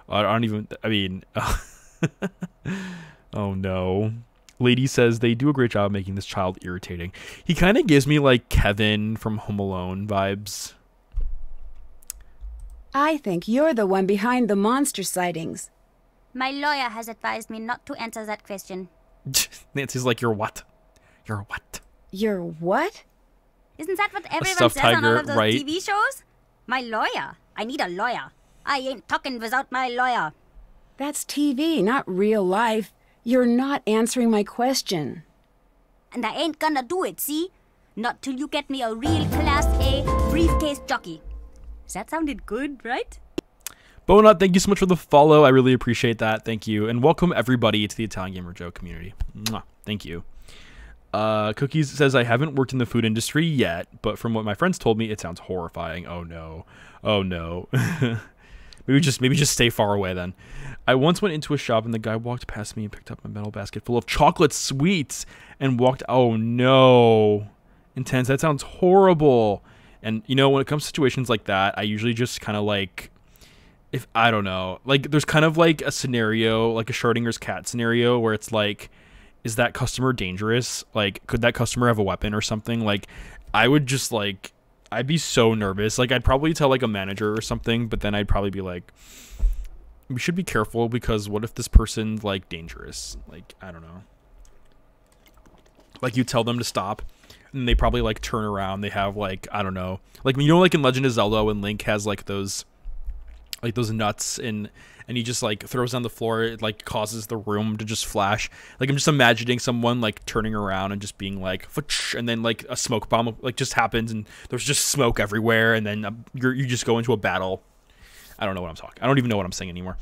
I don't even. I mean. oh no. Lady says they do a great job making this child irritating. He kind of gives me like Kevin from Home Alone vibes. I think you're the one behind the monster sightings. My lawyer has advised me not to answer that question. Nancy's like, "You're what? You're what?" You're what? Isn't that what everyone stuffed says on all of those right? TV shows? My lawyer. I need a lawyer. I ain't talking without my lawyer. That's TV, not real life. You're not answering my question. And I ain't gonna do it, see? Not till you get me a real Class A briefcase jockey. That sounded good, right? Bonut, thank you so much for the follow. I really appreciate that. Thank you. And welcome everybody to the Italian Gamer Joe community. Mwah. Thank you. Uh, Cookies says, I haven't worked in the food industry yet, but from what my friends told me, it sounds horrifying. Oh no. Oh no. maybe just maybe just stay far away then. I once went into a shop and the guy walked past me and picked up my metal basket full of chocolate sweets and walked oh no. Intense. That sounds horrible. And you know, when it comes to situations like that, I usually just kind of like if I don't know, like there's kind of like a scenario, like a Schrodinger's cat scenario where it's like, is that customer dangerous? Like, could that customer have a weapon or something? Like, I would just like, I'd be so nervous. Like, I'd probably tell like a manager or something, but then I'd probably be like, we should be careful because what if this person's like dangerous? Like I don't know. Like you tell them to stop, and they probably like turn around. They have like I don't know, like you know, like in Legend of Zelda when Link has like those, like those nuts and and he just like throws on the floor. It like causes the room to just flash. Like I'm just imagining someone like turning around and just being like, and then like a smoke bomb like just happens and there's just smoke everywhere, and then you're, you just go into a battle. I don't know what I'm talking. I don't even know what I'm saying anymore.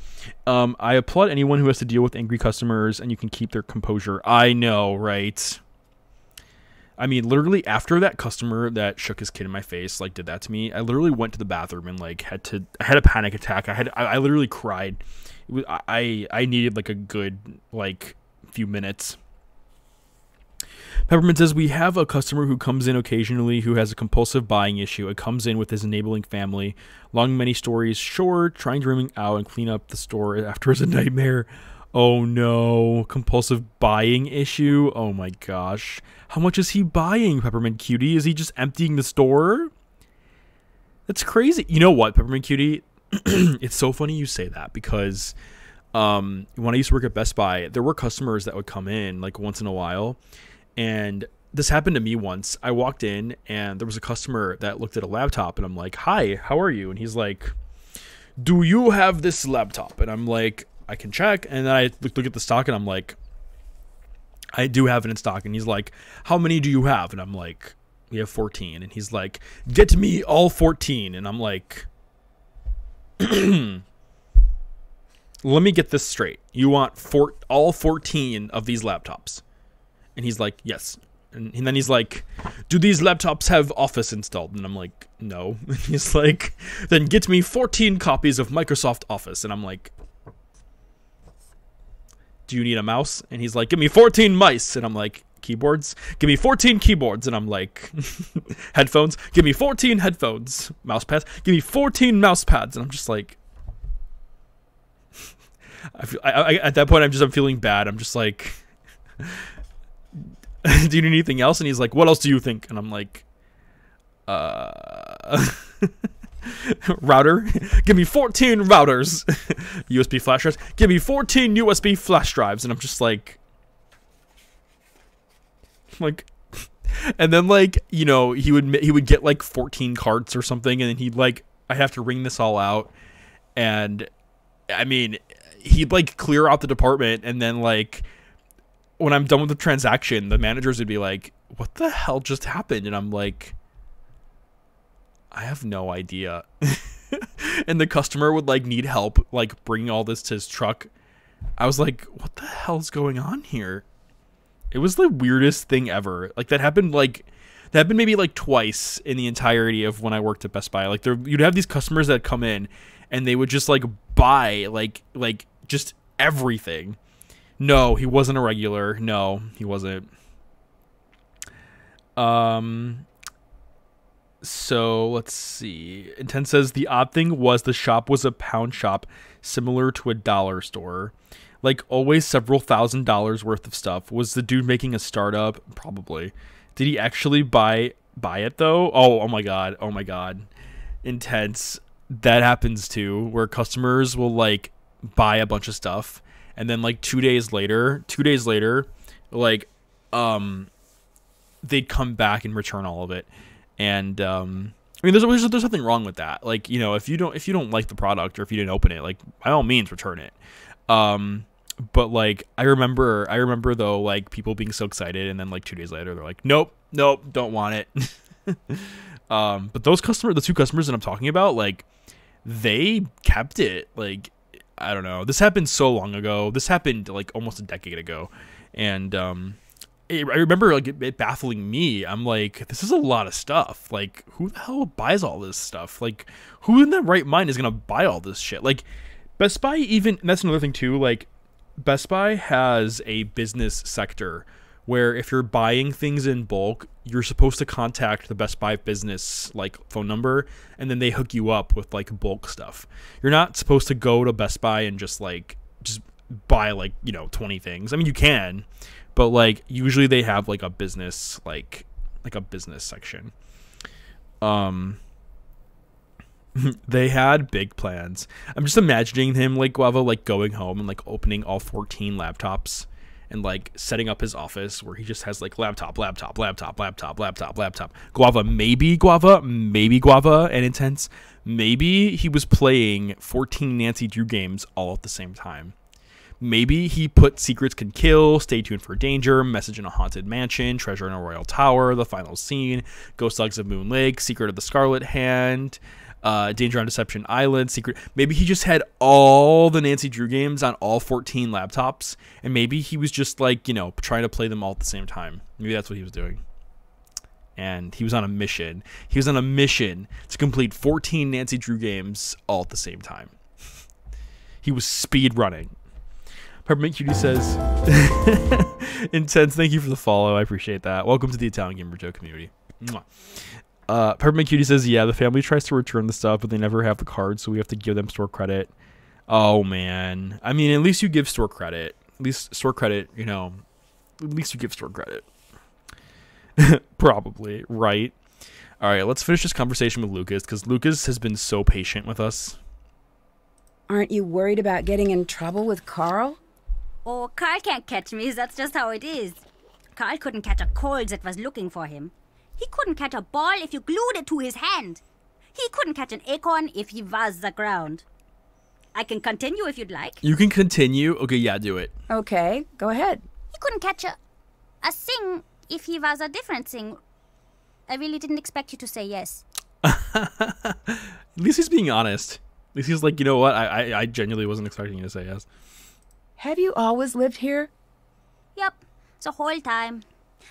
Um, I applaud anyone who has to deal with angry customers and you can keep their composure. I know, right? I mean, literally after that customer that shook his kid in my face, like did that to me, I literally went to the bathroom and like had to, I had a panic attack. I had, I, I literally cried. Was, I, I needed like a good like few minutes. Peppermint says we have a customer who comes in occasionally who has a compulsive buying issue. It comes in with his enabling family. Long many stories short, trying to room out and clean up the store after is a nightmare. Oh no, compulsive buying issue. Oh my gosh. How much is he buying, Peppermint Cutie? Is he just emptying the store? That's crazy. You know what, Peppermint Cutie? it's so funny you say that because um, when I used to work at Best Buy, there were customers that would come in like once in a while. And this happened to me once. I walked in and there was a customer that looked at a laptop and I'm like, Hi, how are you? And he's like, Do you have this laptop? And I'm like, I can check. And then I look, look at the stock and I'm like, I do have it in stock. And he's like, How many do you have? And I'm like, We have 14. And he's like, Get me all 14. And I'm like, Let me get this straight. You want four, all 14 of these laptops? And he's like, Yes. And, and then he's like, Do these laptops have Office installed? And I'm like, No. And he's like, Then get me 14 copies of Microsoft Office. And I'm like, do you need a mouse? And he's like, give me 14 mice. And I'm like, keyboards? Give me 14 keyboards. And I'm like, headphones? Give me 14 headphones. Mouse pads? Give me 14 mouse pads. And I'm just like, I feel, I, I, at that point, I'm just, I'm feeling bad. I'm just like, do you need anything else? And he's like, what else do you think? And I'm like, uh... router. Give me 14 routers. USB flash drives. Give me 14 USB flash drives. And I'm just like, like, and then like you know he would he would get like 14 carts or something, and then he'd like I have to ring this all out, and I mean he'd like clear out the department, and then like when I'm done with the transaction, the managers would be like, "What the hell just happened?" And I'm like I have no idea. and the customer would like need help like bringing all this to his truck. I was like, what the hell's going on here? It was the weirdest thing ever. Like that happened like that happened maybe like twice in the entirety of when I worked at Best Buy. Like there you'd have these customers that come in and they would just like buy like like just everything. No, he wasn't a regular. No, he wasn't. Um so let's see. Intent says the odd thing was the shop was a pound shop similar to a dollar store. Like always several thousand dollars worth of stuff. Was the dude making a startup? Probably. Did he actually buy buy it though? Oh, oh my god. Oh my god. Intense. That happens too where customers will like buy a bunch of stuff and then like 2 days later, 2 days later, like um they'd come back and return all of it and um, I mean, there's, there's there's nothing wrong with that. Like, you know, if you don't if you don't like the product or if you didn't open it, like by all means return it. Um, but like I remember I remember though like people being so excited and then like two days later they're like, nope, nope, don't want it. um, but those customer the two customers that I'm talking about, like they kept it. Like I don't know, this happened so long ago. This happened like almost a decade ago, and um, I remember like it baffling me. I'm like, this is a lot of stuff. Like, who the hell buys all this stuff? Like, who in their right mind is gonna buy all this shit? Like, Best Buy even that's another thing too. Like, Best Buy has a business sector where if you're buying things in bulk, you're supposed to contact the Best Buy business like phone number, and then they hook you up with like bulk stuff. You're not supposed to go to Best Buy and just like just buy like you know 20 things. I mean, you can but like usually they have like a business like like a business section um they had big plans. I'm just imagining him like Guava like going home and like opening all 14 laptops and like setting up his office where he just has like laptop, laptop, laptop, laptop, laptop, laptop. Guava, maybe Guava, maybe Guava and Intense. Maybe he was playing 14 Nancy Drew games all at the same time. Maybe he put Secrets Can Kill, Stay Tuned for Danger, Message in a Haunted Mansion, Treasure in a Royal Tower, The Final Scene, Ghost Dogs of Moon Lake, Secret of the Scarlet Hand, uh, Danger on Deception Island, Secret. Maybe he just had all the Nancy Drew games on all 14 laptops, and maybe he was just like, you know, trying to play them all at the same time. Maybe that's what he was doing. And he was on a mission. He was on a mission to complete 14 Nancy Drew games all at the same time. He was speed running. Peppermint Cutie says, Intense, thank you for the follow. I appreciate that. Welcome to the Italian Gamer Joe community. Mwah. Uh, Peppermint Cutie says, yeah, the family tries to return the stuff, but they never have the card, so we have to give them store credit. Oh, man. I mean, at least you give store credit. At least store credit, you know, at least you give store credit. Probably, right? All right, let's finish this conversation with Lucas, because Lucas has been so patient with us. Aren't you worried about getting in trouble with Karl? Oh, Karl can't catch me. That's just how it is. Karl couldn't catch a cold that was looking for him. He couldn't catch a ball if you glued it to his hand. He couldn't catch an acorn if he was the ground. I can continue if you'd like. You can continue. Okay, yeah, do it. Okay, go ahead. He couldn't catch a, a thing if he was a different thing. I really didn't expect you to say yes. At least he's being honest. At least he's like, you know what? I, I, I genuinely wasn't expecting you to say yes. Have you always lived here? Yep, the whole time.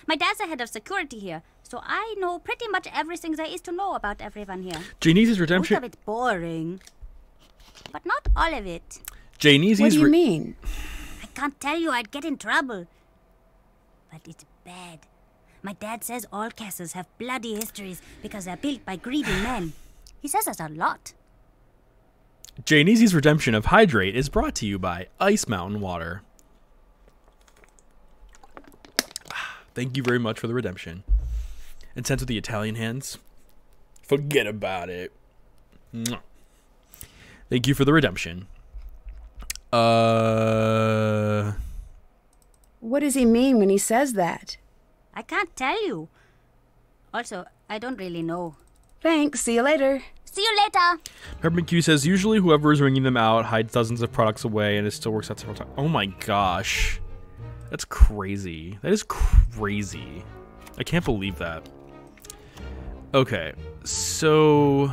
My dad's the head of security here, so I know pretty much everything there is to know about everyone here. Janice's Most redemption. of it's boring, but not all of it. Janice's What do you re- mean? I can't tell you, I'd get in trouble. But it's bad. My dad says all castles have bloody histories because they're built by greedy men. He says there's a lot. Janice's redemption of Hydrate is brought to you by Ice Mountain Water. Thank you very much for the redemption. And sent with the Italian hands. Forget about it. Thank you for the redemption. Uh. What does he mean when he says that? I can't tell you. Also, I don't really know. Thanks, see you later. See you later. Peppermint Cutie says usually whoever is ringing them out hides dozens of products away and it still works out several times. Oh my gosh. That's crazy. That is crazy. I can't believe that. Okay, so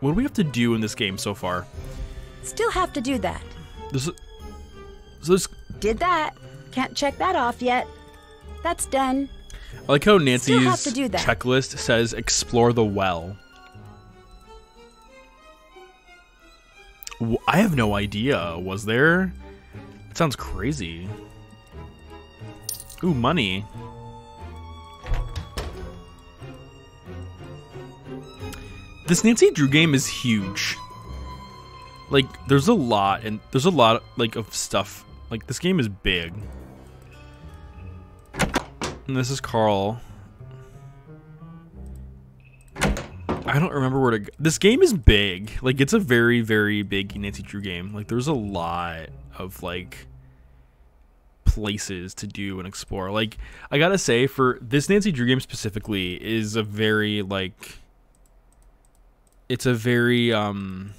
what do we have to do in this game so far? Still have to do that. This so this Did that. Can't check that off yet. That's done. I like how Still have Nancy's to do that. checklist says explore the well. I have no idea. Was there? It sounds crazy. Ooh, money. This Nancy Drew game is huge. Like, there's a lot, and there's a lot like of stuff. Like, this game is big. And this is Carl. I don't remember where to go. This game is big. Like, it's a very, very big Nancy Drew game. Like, there's a lot of, like, places to do and explore. Like, I gotta say, for this Nancy Drew game specifically, is a very, like, it's a very, um,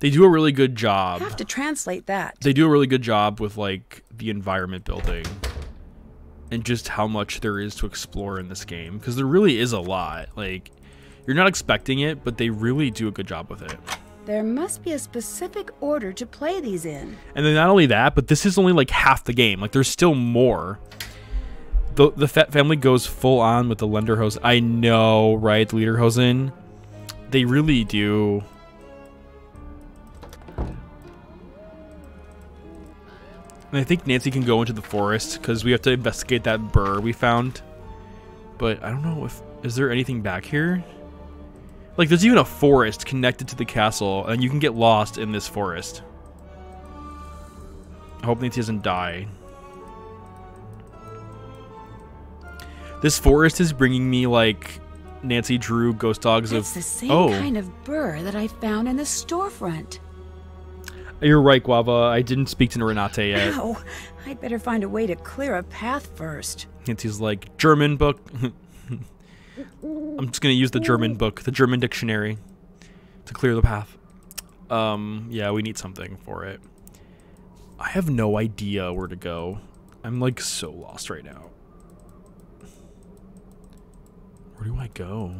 they do a really good job Have to translate that. they do a really good job with like the environment building and just how much there is to explore in this game because there really is a lot like you're not expecting it but they really do a good job with it There must be a specific order to play these in. and then not only that but this is only like half the game like there's still more the the Fett family goes full on with the Lenderhosen. I know, right? The Lederhosen. They really do. And I think Nancy can go into the forest because we have to investigate that burr we found. But I don't know if is there anything back here. Like there's even a forest connected to the castle, and you can get lost in this forest. I hope Nancy doesn't die. This forest is bringing me like Nancy Drew Ghost Dogs That's of the same Oh, kind of burr that I found in the storefront. you're right, Guava. I didn't speak to Renate yet. Ow! Oh, I'd better find a way to clear a path first. Nancy's like, German book. I'm just gonna use the German book, the German dictionary, to clear the path. Um, yeah, we need something for it. I have no idea where to go. I'm like so lost right now. Where do I go?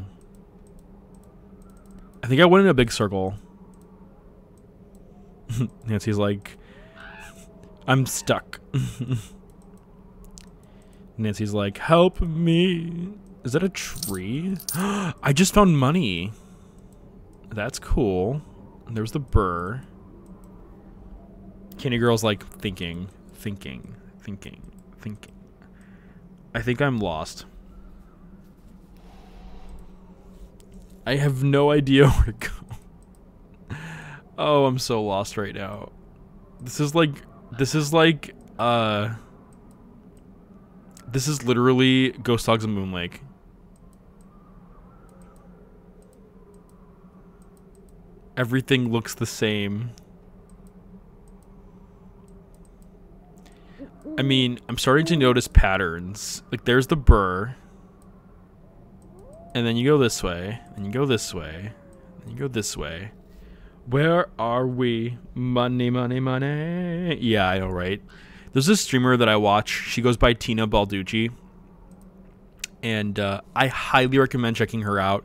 I think I went in a big circle. Nancy's like, I'm stuck. Nancy's like, help me. Is that a tree? I just found money. That's cool. And there's the burr. Candy Girl's like thinking, thinking, thinking, thinking. I think I'm lost. I have no idea where to go. Oh, I'm so lost right now. This is like this is like uh this is literally Ghost Dogs and Moon Lake. Everything looks the same. I mean, I'm starting to notice patterns. Like there's the burr. And then you go this way, and you go this way, and you go this way. Where are we? Money, money, money. Yeah, I know, right? There's this streamer that I watch. She goes by Tina Balducci. And uh, I highly recommend checking her out.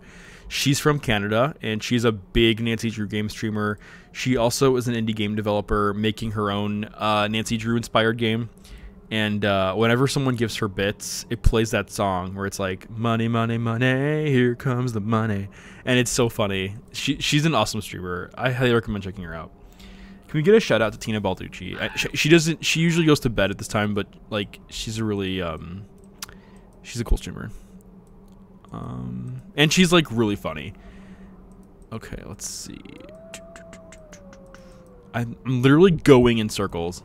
She's from Canada, and she's a big Nancy Drew game streamer. She also is an indie game developer making her own uh, Nancy Drew inspired game. And uh, whenever someone gives her bits, it plays that song where it's like "Money, money, money, here comes the money," and it's so funny. She she's an awesome streamer. I highly recommend checking her out. Can we get a shout out to Tina Balducci? I, she, she doesn't. She usually goes to bed at this time, but like she's a really um, she's a cool streamer. Um, and she's like really funny. Okay, let's see. I'm, I'm literally going in circles.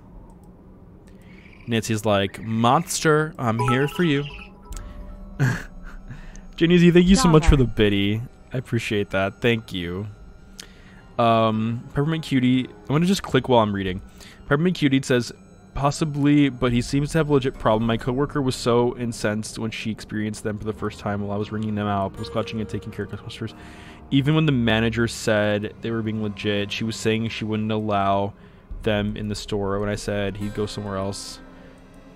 Nancy's like, Monster, I'm here for you. Janizy, thank you so much for the biddy. I appreciate that. Thank you. Um, Peppermint Cutie, I'm gonna just click while I'm reading. Peppermint Cutie says, possibly, but he seems to have a legit problem. My coworker was so incensed when she experienced them for the first time while I was ringing them out, was clutching and taking care of customers. Even when the manager said they were being legit, she was saying she wouldn't allow them in the store. When I said he'd go somewhere else,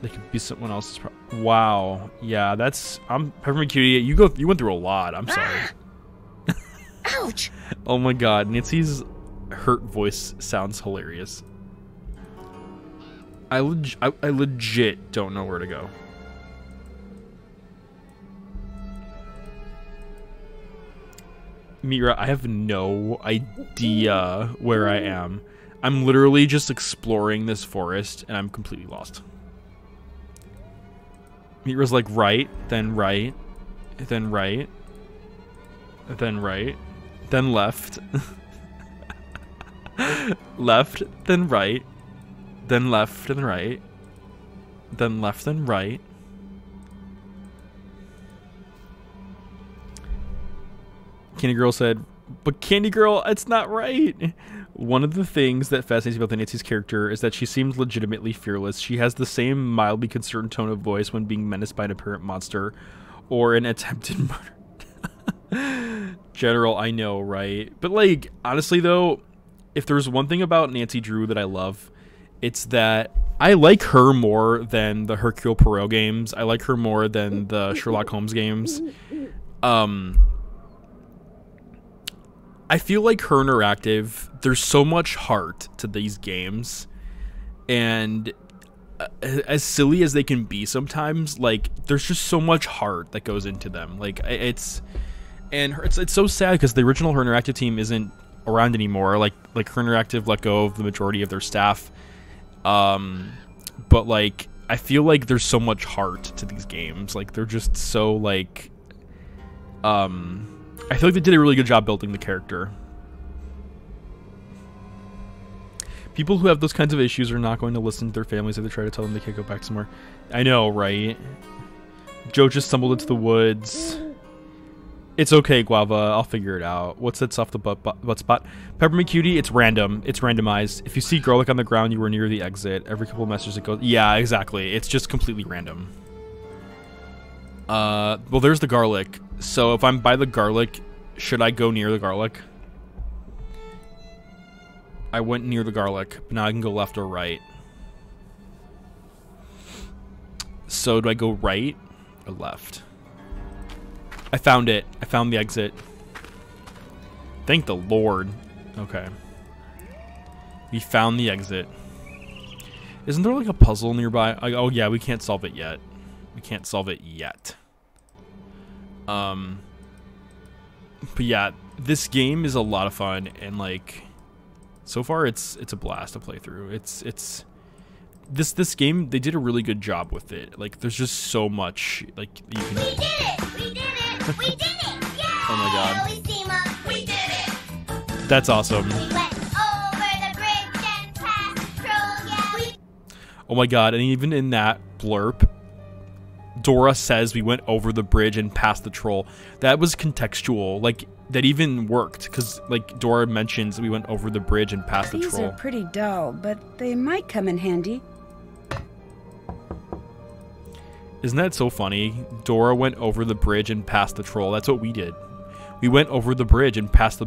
they could be someone else's. Pro- wow, yeah, that's I'm Peppermint Cutie. You go, you went through a lot. I'm sorry. Ah! Ouch! Oh my god, Nancy's hurt voice sounds hilarious. I, leg- I, I legit don't know where to go. Mira, I have no idea where I am. I'm literally just exploring this forest and I'm completely lost. Mira's like right, then right, then right, then right, then left, left, then right, then left, and right, then left, and right. Candy Girl said, but Candy Girl, it's not right. One of the things that fascinates me about Nancy's character is that she seems legitimately fearless. She has the same mildly concerned tone of voice when being menaced by an apparent monster or an attempted murder. General, I know, right? But like, honestly though, if there's one thing about Nancy Drew that I love, it's that I like her more than the Hercule Poirot games. I like her more than the Sherlock Holmes games. Um, I feel like her interactive. There's so much heart to these games, and uh, as silly as they can be sometimes, like there's just so much heart that goes into them. Like it's, and her, it's it's so sad because the original her interactive team isn't around anymore. Like like her interactive let go of the majority of their staff. Um, but like I feel like there's so much heart to these games. Like they're just so like, um I feel like they did a really good job building the character. People who have those kinds of issues are not going to listen to their families if they try to tell them they can't go back somewhere. I know, right? Joe just stumbled into the woods. It's okay, Guava. I'll figure it out. What's that soft the butt, butt, butt spot? Peppermint Cutie, it's random. It's randomized. If you see garlic on the ground, you were near the exit. Every couple of messages it goes. Yeah, exactly. It's just completely random. Uh, well, there's the garlic. So if I'm by the garlic, should I go near the garlic? I went near the garlic, but now I can go left or right. So do I go right or left? I found it. I found the exit. Thank the Lord. Okay. We found the exit. Isn't there like a puzzle nearby? Like, oh yeah, we can't solve it yet. We can't solve it yet. Um. But yeah, this game is a lot of fun and like, so far it's it's a blast to play through. It's it's this this game they did a really good job with it. Like, there's just so much like you can. We did it! We did it! We did it! Yay! Oh my god. Olisima, we did it! That's awesome. We went over the bridge and past We Oh my god, and even in that blurb, Dora says we went over the bridge and past the troll. That was contextual. Like that even worked cuz like Dora mentions we went over the bridge and past the troll. These troll. are pretty dull, but they might come in handy. Isn't that so funny? Dora went over the bridge and past the troll. That's what we did. We went over the bridge and past the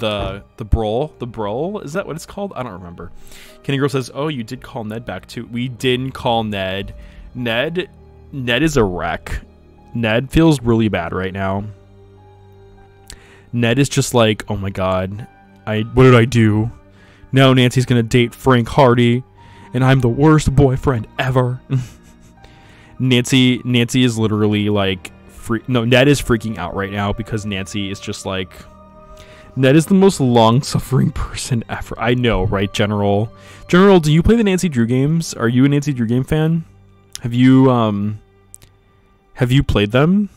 the the brawl. The brawl is that what it's called? I don't remember. Kenny Girl says, "Oh, you did call Ned back too." We didn't call Ned. Ned Ned is a wreck. Ned feels really bad right now. Ned is just like, "Oh my god, I what did I do? Now Nancy's gonna date Frank Hardy, and I'm the worst boyfriend ever." Nancy Nancy is literally like free no Ned is freaking out right now because Nancy is just like Ned is the most long suffering person ever. I know, right, General? General, do you play the Nancy Drew games? Are you a Nancy Drew game fan? Have you um have you played them?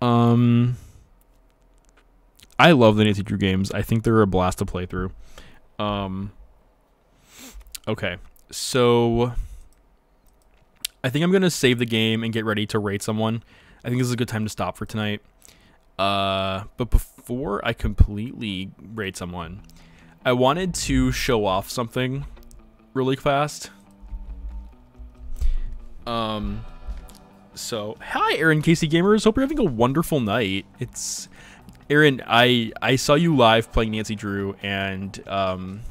Um I love the Nancy Drew games. I think they're a blast to play through. Um Okay. So I think I'm gonna save the game and get ready to rate someone. I think this is a good time to stop for tonight. Uh, but before I completely rate someone, I wanted to show off something really fast. Um, so hi, Erin Casey gamers. Hope you're having a wonderful night. It's Erin. I I saw you live playing Nancy Drew, and um,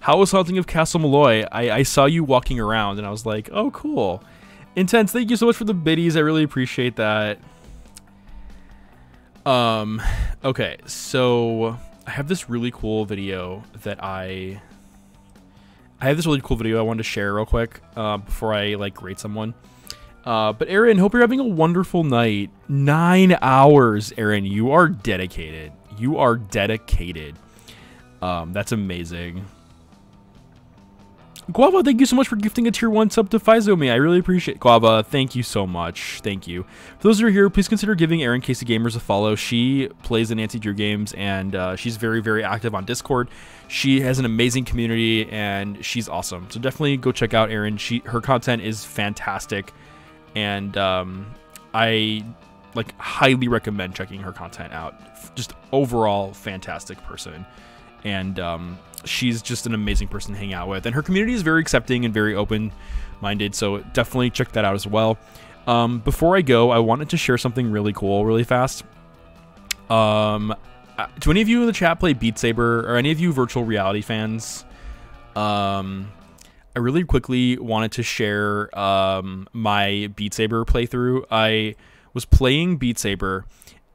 how was Haunting of Castle Malloy? I I saw you walking around, and I was like, oh cool. Intense, thank you so much for the biddies. I really appreciate that. Um, okay, so I have this really cool video that I I have this really cool video I wanted to share real quick uh, before I like rate someone. Uh, but Erin, hope you're having a wonderful night. Nine hours, Erin. You are dedicated. You are dedicated. Um, that's amazing. Guava, thank you so much for gifting a tier 1 sub to Faizomi. I really appreciate it. Guava, thank you so much. Thank you. For those who are here, please consider giving Erin Casey Gamers a follow. She plays the Nancy Drew games and uh, she's very, very active on Discord. She has an amazing community and she's awesome. So definitely go check out Erin. She her content is fantastic. And um, I like highly recommend checking her content out. Just overall fantastic person. And um, she's just an amazing person to hang out with. And her community is very accepting and very open minded. So definitely check that out as well. Um, before I go, I wanted to share something really cool, really fast. Um, uh, do any of you in the chat play Beat Saber or any of you virtual reality fans? Um, I really quickly wanted to share um, my Beat Saber playthrough. I was playing Beat Saber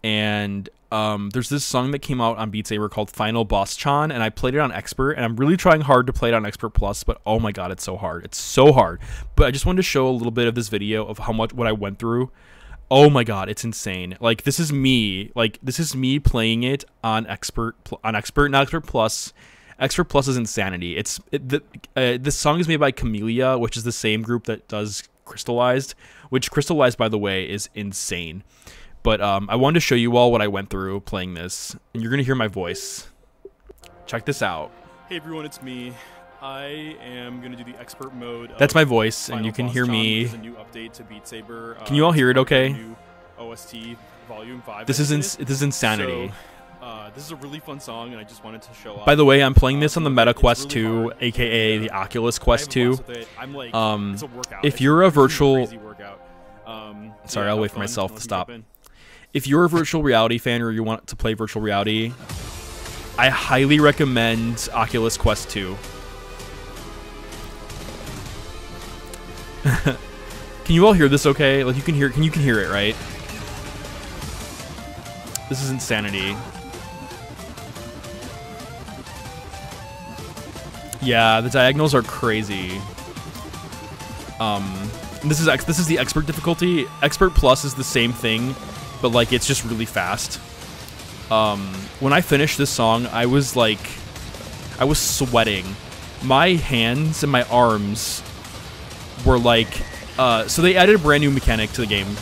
and um, there's this song that came out on Beat Saber called Final Boss Chan, and I played it on Expert, and I'm really trying hard to play it on Expert Plus, but oh my god, it's so hard. It's so hard. But I just wanted to show a little bit of this video of how much what I went through. Oh my god, it's insane. Like this is me, like this is me playing it on Expert on Expert, not Expert Plus. Expert Plus is insanity. It's it, the uh, this song is made by Camellia, which is the same group that does Crystallized, which Crystallized by the way is insane. But um, I wanted to show you all what I went through playing this, and you're gonna hear my voice. Check this out. Hey everyone, it's me. I am gonna do the expert mode. That's my voice, and you can hear me. A new update to Beat Saber. Can you all hear it? Okay. OST Volume Five. This is ins- this is insanity. So, uh, this is a really fun song, and I just wanted to show off. By the way, I'm playing uh, this on the some of it. Meta Quest really 2, hard. aka the Oculus Quest I have a 2. it. I'm like, Um, it's a workout. if you're a virtual. Um, sorry, yeah, I'll wait for myself to stop. If you're a virtual reality fan or you want to play virtual reality, I highly recommend Oculus Quest 2. can you all hear this okay? Like you can hear can you can hear it, right? This is insanity. Yeah, the diagonals are crazy. Um this is this is the expert difficulty. Expert plus is the same thing, but like it's just really fast. Um when I finished this song, I was like I was sweating. My hands and my arms were like uh so they added a brand new mechanic to the game.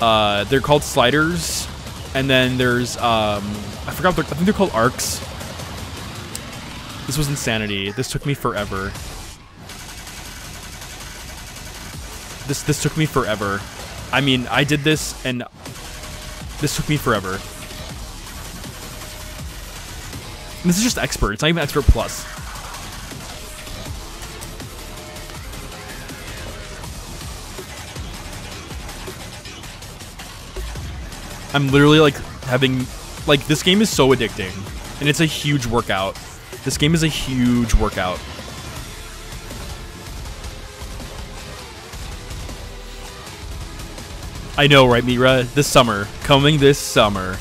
Uh they're called sliders and then there's um I forgot I think they're called arcs. This was insanity. This took me forever. This this took me forever. I mean, I did this and this took me forever. This is just expert. It's not even expert plus. I'm literally like having like this game is so addicting and it's a huge workout. This game is a huge workout. I know, right, Mira? This summer. Coming this summer.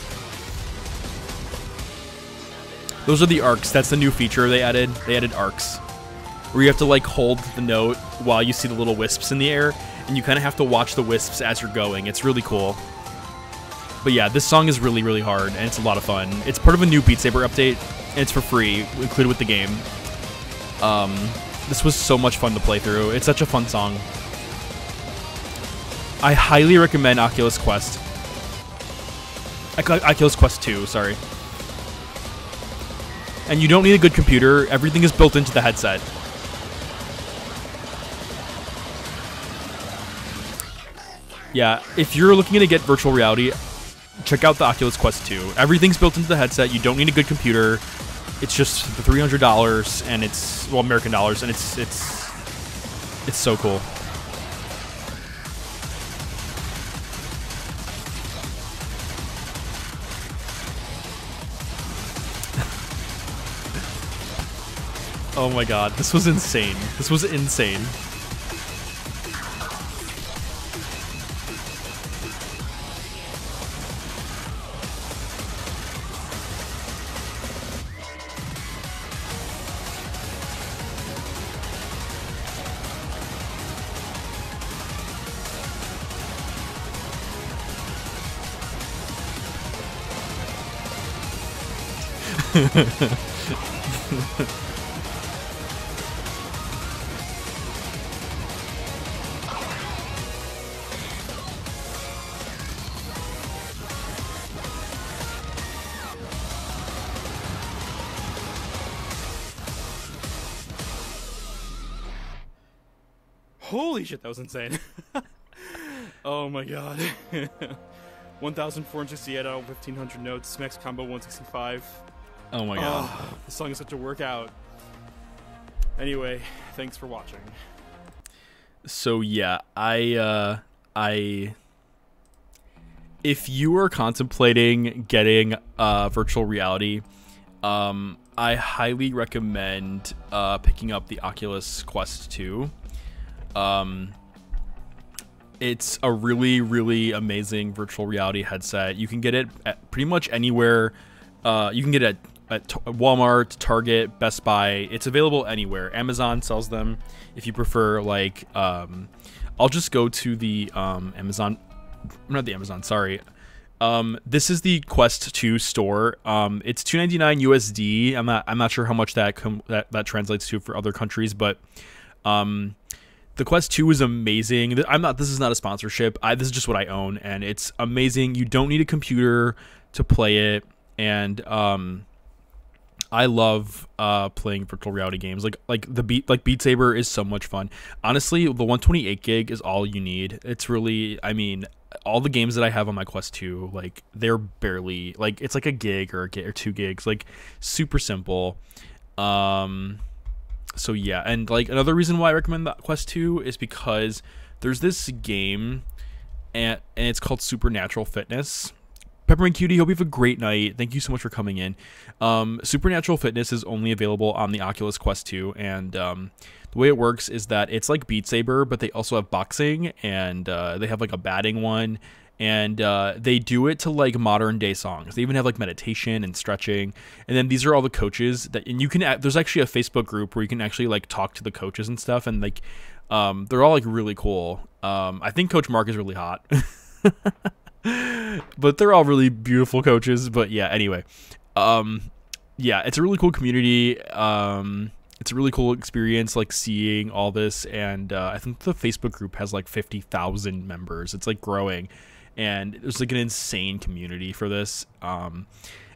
Those are the arcs. That's the new feature they added. They added arcs. Where you have to like hold the note while you see the little wisps in the air, and you kind of have to watch the wisps as you're going. It's really cool. But yeah, this song is really, really hard, and it's a lot of fun. It's part of a new Beat Saber update, and it's for free, included with the game. Um, this was so much fun to play through. It's such a fun song. I highly recommend Oculus Quest. Oculus Quest 2, sorry. And you don't need a good computer, everything is built into the headset. Yeah, if you're looking to get virtual reality, check out the Oculus Quest 2. Everything's built into the headset. You don't need a good computer. It's just the three hundred dollars, and it's well American dollars, and it's it's it's so cool. Oh my god, this was insane. This was insane. Holy shit, that was insane. oh my god. 1,468 out of 1,500 notes, max combo 165. Oh my god. Ah. this song is such a workout. Anyway, thanks for watching. So yeah, I uh I if you are contemplating getting uh virtual reality, um I highly recommend uh picking up the Oculus Quest 2. Um it's a really really amazing virtual reality headset. You can get it at pretty much anywhere. Uh you can get it at t- Walmart, Target, Best Buy. It's available anywhere. Amazon sells them. If you prefer, like, um, I'll just go to the um, Amazon. Not the Amazon. Sorry. Um, this is the Quest 2 store. Um, it's 2.99 USD. I'm not. I'm not sure how much that com- that that translates to for other countries, but um, the Quest 2 is amazing. I'm not. This is not a sponsorship. I, this is just what I own, and it's amazing. You don't need a computer to play it, and um, I love uh, playing virtual reality games. Like like the beat like Beat Saber is so much fun. Honestly, the 128 gig is all you need. It's really I mean all the games that I have on my Quest 2, like they're barely like it's like a gig or a gig or two gigs, like super simple. Um, so yeah, and like another reason why I recommend the Quest 2 is because there's this game, and and it's called Supernatural Fitness. Peppermint Cutie, hope you have a great night. Thank you so much for coming in. Um, Supernatural Fitness is only available on the Oculus Quest 2, and um, the way it works is that it's like Beat Saber, but they also have boxing, and uh, they have like a batting one, and uh, they do it to like modern day songs. They even have like meditation and stretching, and then these are all the coaches that, and you can. There's actually a Facebook group where you can actually like talk to the coaches and stuff, and like, um, they're all like really cool. Um, I think Coach Mark is really hot. but they're all really beautiful coaches. But yeah, anyway, um, yeah, it's a really cool community. Um, it's a really cool experience, like seeing all this, and uh, I think the Facebook group has like fifty thousand members. It's like growing, and there's like an insane community for this. Um,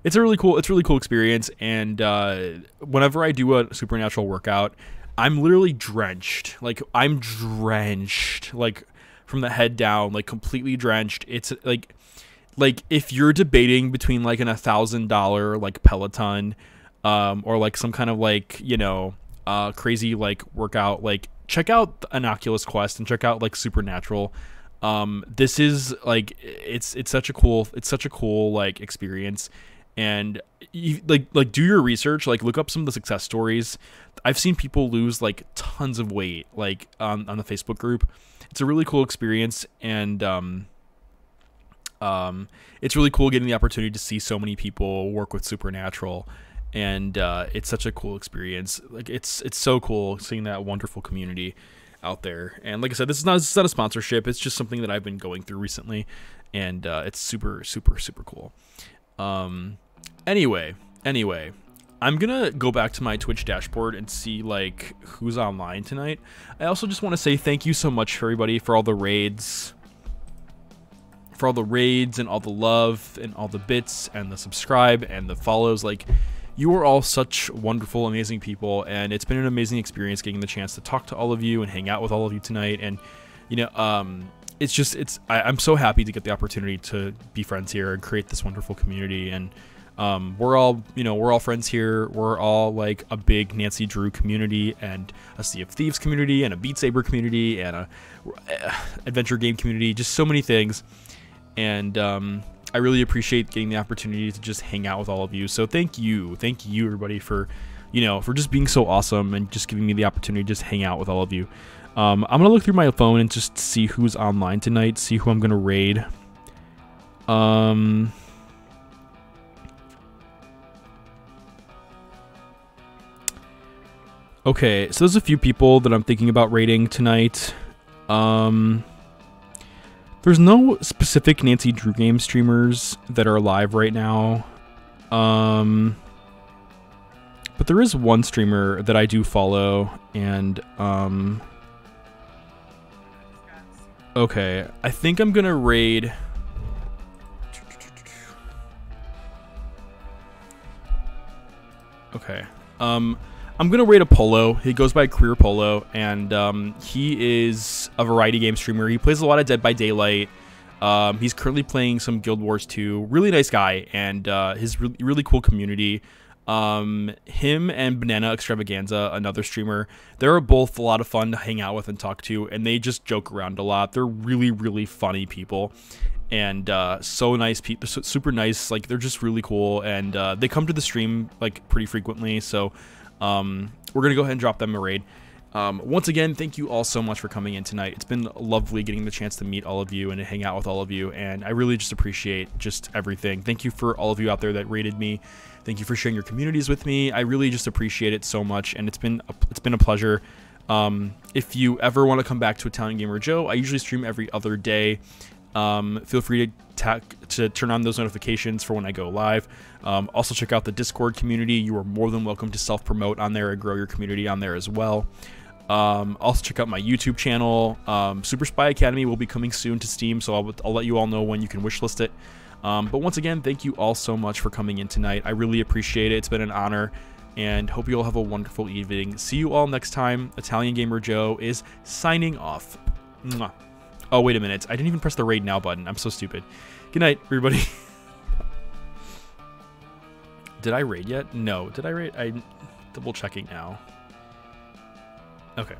it's a really cool, it's a really cool experience, and uh, whenever I do a supernatural workout, I'm literally drenched. Like I'm drenched, like from the head down, like completely drenched. It's like like if you're debating between like an a thousand dollar like Peloton um, or like some kind of like you know uh, crazy like workout, like check out an Oculus Quest and check out like Supernatural. Um, this is like it's it's such a cool it's such a cool like experience. And you, like like do your research like look up some of the success stories. I've seen people lose like tons of weight like on, on the facebook group. It's a really cool experience and um um it's really cool getting the opportunity to see so many people work with supernatural. And uh, it's such a cool experience. Like it's it's so cool seeing that wonderful community out there and like i said this is not, this is not a sponsorship it's just something that i've been going through recently and uh, it's super super super cool um, anyway, anyway, I'm gonna go back to my Twitch dashboard and see like who's online tonight. I also just want to say thank you so much for everybody for all the raids, for all the raids and all the love and all the bits and the subscribe and the follows. Like, you are all such wonderful, amazing people, and it's been an amazing experience getting the chance to talk to all of you and hang out with all of you tonight. And you know, um, it's just it's I, am so happy to get the opportunity to be friends here and create this wonderful community. And um, we're all you know we're all friends here. We're all like a big nancy drew community and a sea of thieves community and a beat saber community and a uh, adventure game community just so many things. And um, i really appreciate getting the opportunity to just hang out with all of you so thank you thank you everybody for you know for just being so awesome and just giving me the opportunity to just hang out with all of you um, I'm gonna look through my phone and just see who's online tonight. See who I'm gonna raid. Um. Okay, so there's a few people that I'm thinking about raiding tonight. Um, there's no specific Nancy Drew game streamers that are live right now. Um, but there is one streamer that I do follow, and um, Okay, I think I'm gonna raid. Okay, um, I'm gonna raid Apollo. He goes by Career Polo, and um, he is a variety game streamer. He plays a lot of Dead by Daylight. Um, he's currently playing some Guild Wars 2. Really nice guy, and uh, his re- really cool community. Um, him and Banana Extravaganza, another streamer, they're both a lot of fun to hang out with and talk to, and they just joke around a lot. They're really, really funny people, and uh, so nice people, super nice. Like they're just really cool, and uh, they come to the stream like pretty frequently. So um, we're gonna go ahead and drop them a raid. Um, once again, thank you all so much for coming in tonight. It's been lovely getting the chance to meet all of you and to hang out with all of you, and I really just appreciate just everything. Thank you for all of you out there that rated me Thank you for sharing your communities with me. I really just appreciate it so much, and it's been a, it's been a pleasure. Um, if you ever want to come back to Italian Gamer Joe, I usually stream every other day. Um, feel free to, to turn on those notifications for when I go live. Um, also, check out the Discord community. You are more than welcome to self promote on there and grow your community on there as well. Um, also, check out my YouTube channel. Um, Super Spy Academy will be coming soon to Steam, so I'll, I'll, let you all know when you can wishlist it. Um, but once again, thank you all so much for coming in tonight. I really appreciate it. It's been an honor and hope you all have a wonderful evening. See you all next time. Italian Gamer Joe is signing off. Mwah. Oh, wait a minute. I didn't even press the raid now button. I'm so stupid. Good night, everybody. Did I raid yet? No. Did I raid? I'm double checking now. Okay.